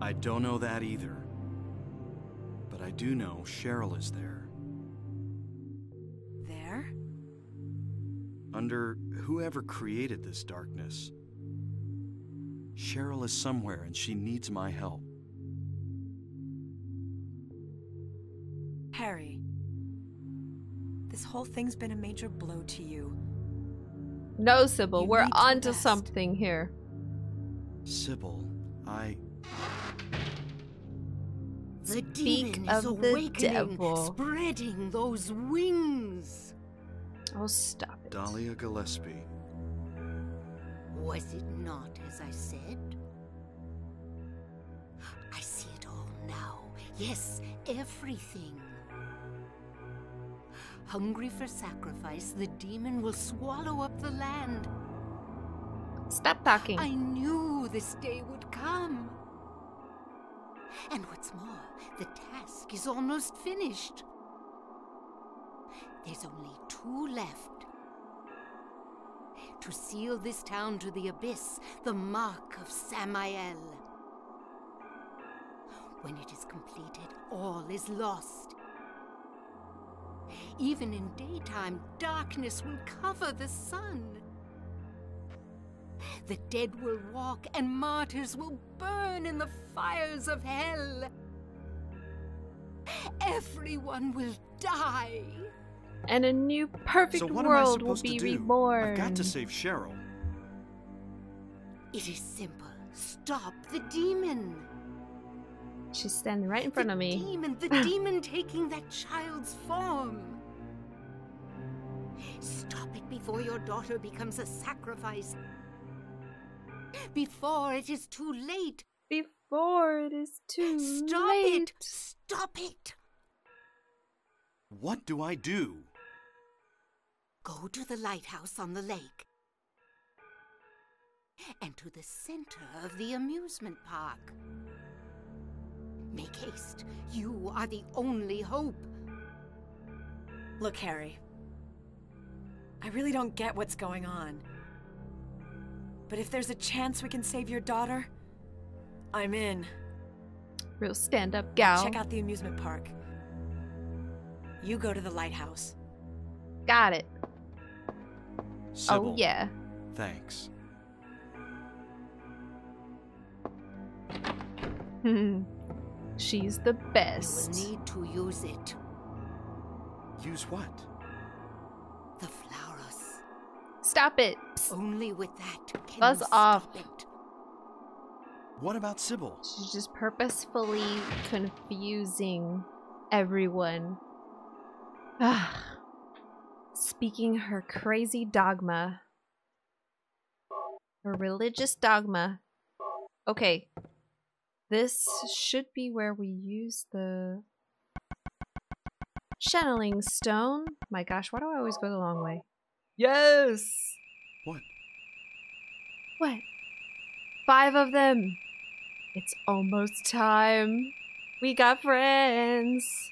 I don't know that either. But I do know Cheryl is there. There? Under whoever created this darkness. Cheryl is somewhere and she needs my help. Harry. This whole thing's been a major blow to you. No, Cybil, You we're onto rest. something here. Cybil, I. The Speak demon of is the awakening, devil. spreading those wings. Oh, stop it. Dahlia Gillespie. Was it not as I said? Yes, everything. Hungry for sacrifice, the demon will swallow up the land. Stop talking. I knew this day would come. And what's more, the task is almost finished. There's only two left. To seal this town to the abyss, the mark of Samael. When it is completed, all is lost. Even in daytime, darkness will cover the sun. The dead will walk, and martyrs will burn in the fires of hell. Everyone will die. and a new perfect so what world am I will supposed be to do? reborn. I've got to save Cheryl. It is simple. Stop the demon. She's standing right in front the of me. The Demon, the (laughs) demon taking that child's form. Stop it before your daughter becomes a sacrifice. Before it is too late. Before it is too Stop late. Stop it! Stop it! What do I do? Go to the lighthouse on the lake. And to the center of the amusement park. Make haste. You are the only hope. Look, Harry. I really don't get what's going on. But if there's a chance we can save your daughter, I'm in. Real stand up Now gal. Check out the amusement park. You go to the lighthouse. Got it. Oh, Cybil, Oh, yeah. Thanks. (laughs) She's the You will need to use it. Use what? The flowers. Stop it. Only with that can Buzz you off. it. What about Cybil? She's just purposefully confusing everyone. Ah. Speaking her crazy dogma. Her religious dogma. Okay. This should be where we use the channeling stone. My gosh, why do I always go the long way? Yes! What? What? Five of them. It's almost time. We got friends.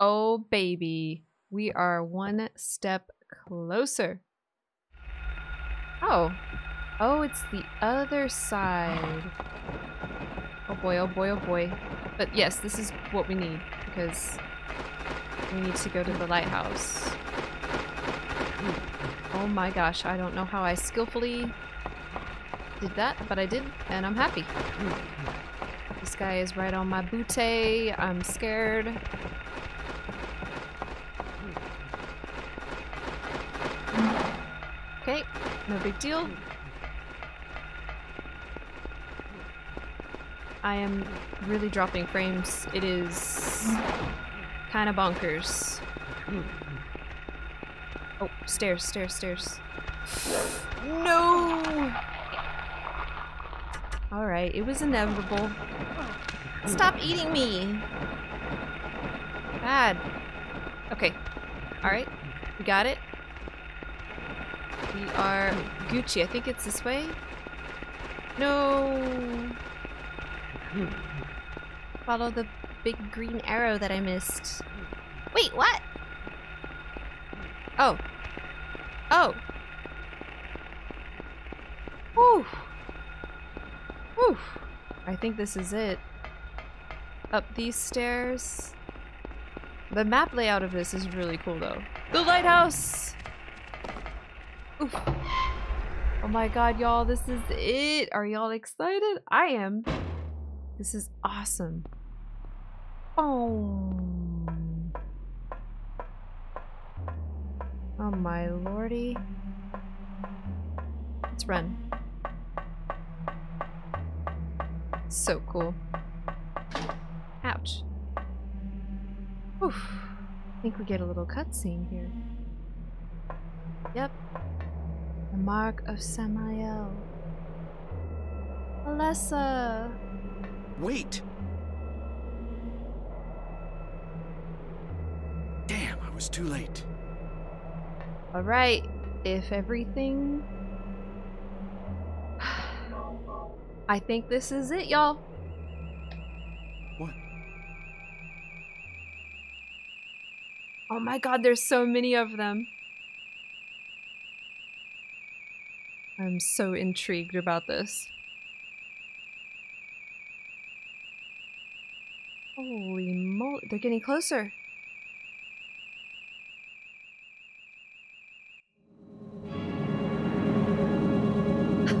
Oh, baby. We are one step closer. Oh. Oh, it's the other side. (gasps) Oh boy, oh boy, oh boy. But yes, this is what we need because we need to go to the lighthouse. Hmm. Oh my gosh, I don't know how I skillfully did that, but I did, and I'm happy. Hmm. This guy is right on my booty. I'm scared. Hmm. Okay, no big deal. I am really dropping frames. It is kind of bonkers. Oh, stairs, stairs, stairs. No! Alright, it was inevitable. Stop eating me! Bad. Okay. Alright, we got it. We are Gucci. I think it's this way. No! Follow the big green arrow that I missed. Wait, what? Oh. Oh. Whew. Whew. I think this is it. Up these stairs. The map layout of this is really cool though. The lighthouse! Oof. Oh my god, y'all, this is it. Are y'all excited? I am. This is awesome. Oh. Oh my lordy. Let's run. So cool. Ouch. Oof. I think we get a little cutscene here. Yep. The mark of Samael. Alessa! Wait! Damn, I was too late. Alright, if everything. (sighs) I think this is it, y'all. What? Oh my god, there's so many of them. I'm so intrigued about this. Holy moly, they're getting closer. (laughs)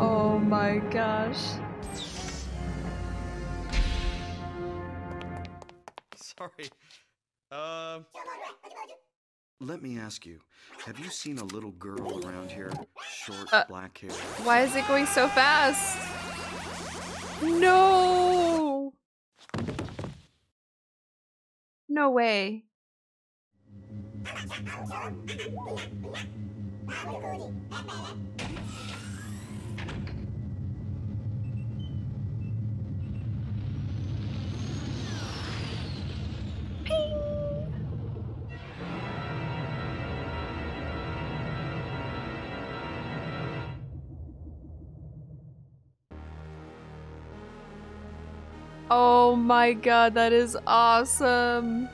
oh my gosh. Sorry. Um. Let me ask you, have you seen a little girl around here? Short, Uh, black hair. Why is it going so fast? No! No way. Oh my god, that is awesome.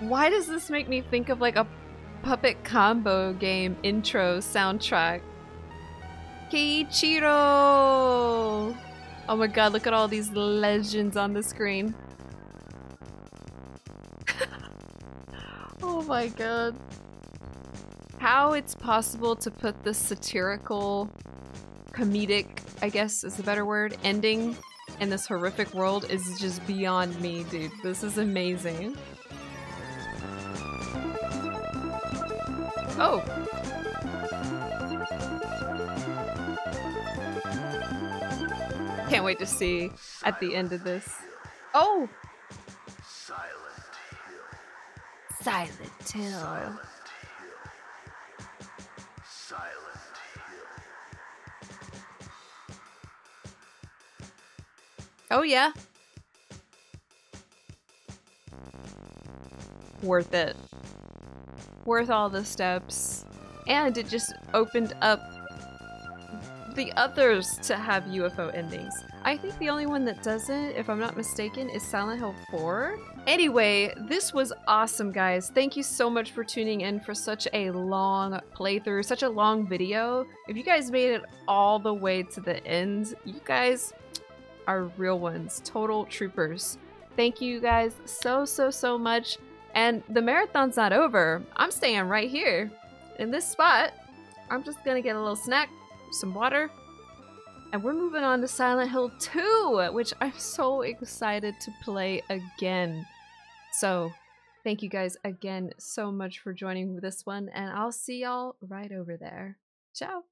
Why does this make me think of like a Puppet Combo game intro soundtrack. Keiichiro! Oh my god, look at all these legends on the screen. (laughs) oh my god. How it's possible to put this satirical, comedic, I guess is the better word, ending in this horrific world is just beyond me, dude. This is amazing. Oh! Can't wait to see at the end of this. Oh! Silent Hill. Oh yeah. Worth it. Worth all the steps. And it just opened up the others to have UFO endings. I think the only one that doesn't, if I'm not mistaken, is Silent Hill 4. Anyway, this was awesome, guys. Thank you so much for tuning in for such a long playthrough, such a long video. If you guys made it all the way to the end, you guys are real ones, total troopers. Thank you guys so, so, so much. And the marathon's not over. I'm staying right here in this spot. I'm just gonna get a little snack, some water, and we're moving on to Silent Hill 2, which I'm so excited to play again. So, thank you guys again so much for joining this one, and I'll see y'all right over there. Ciao!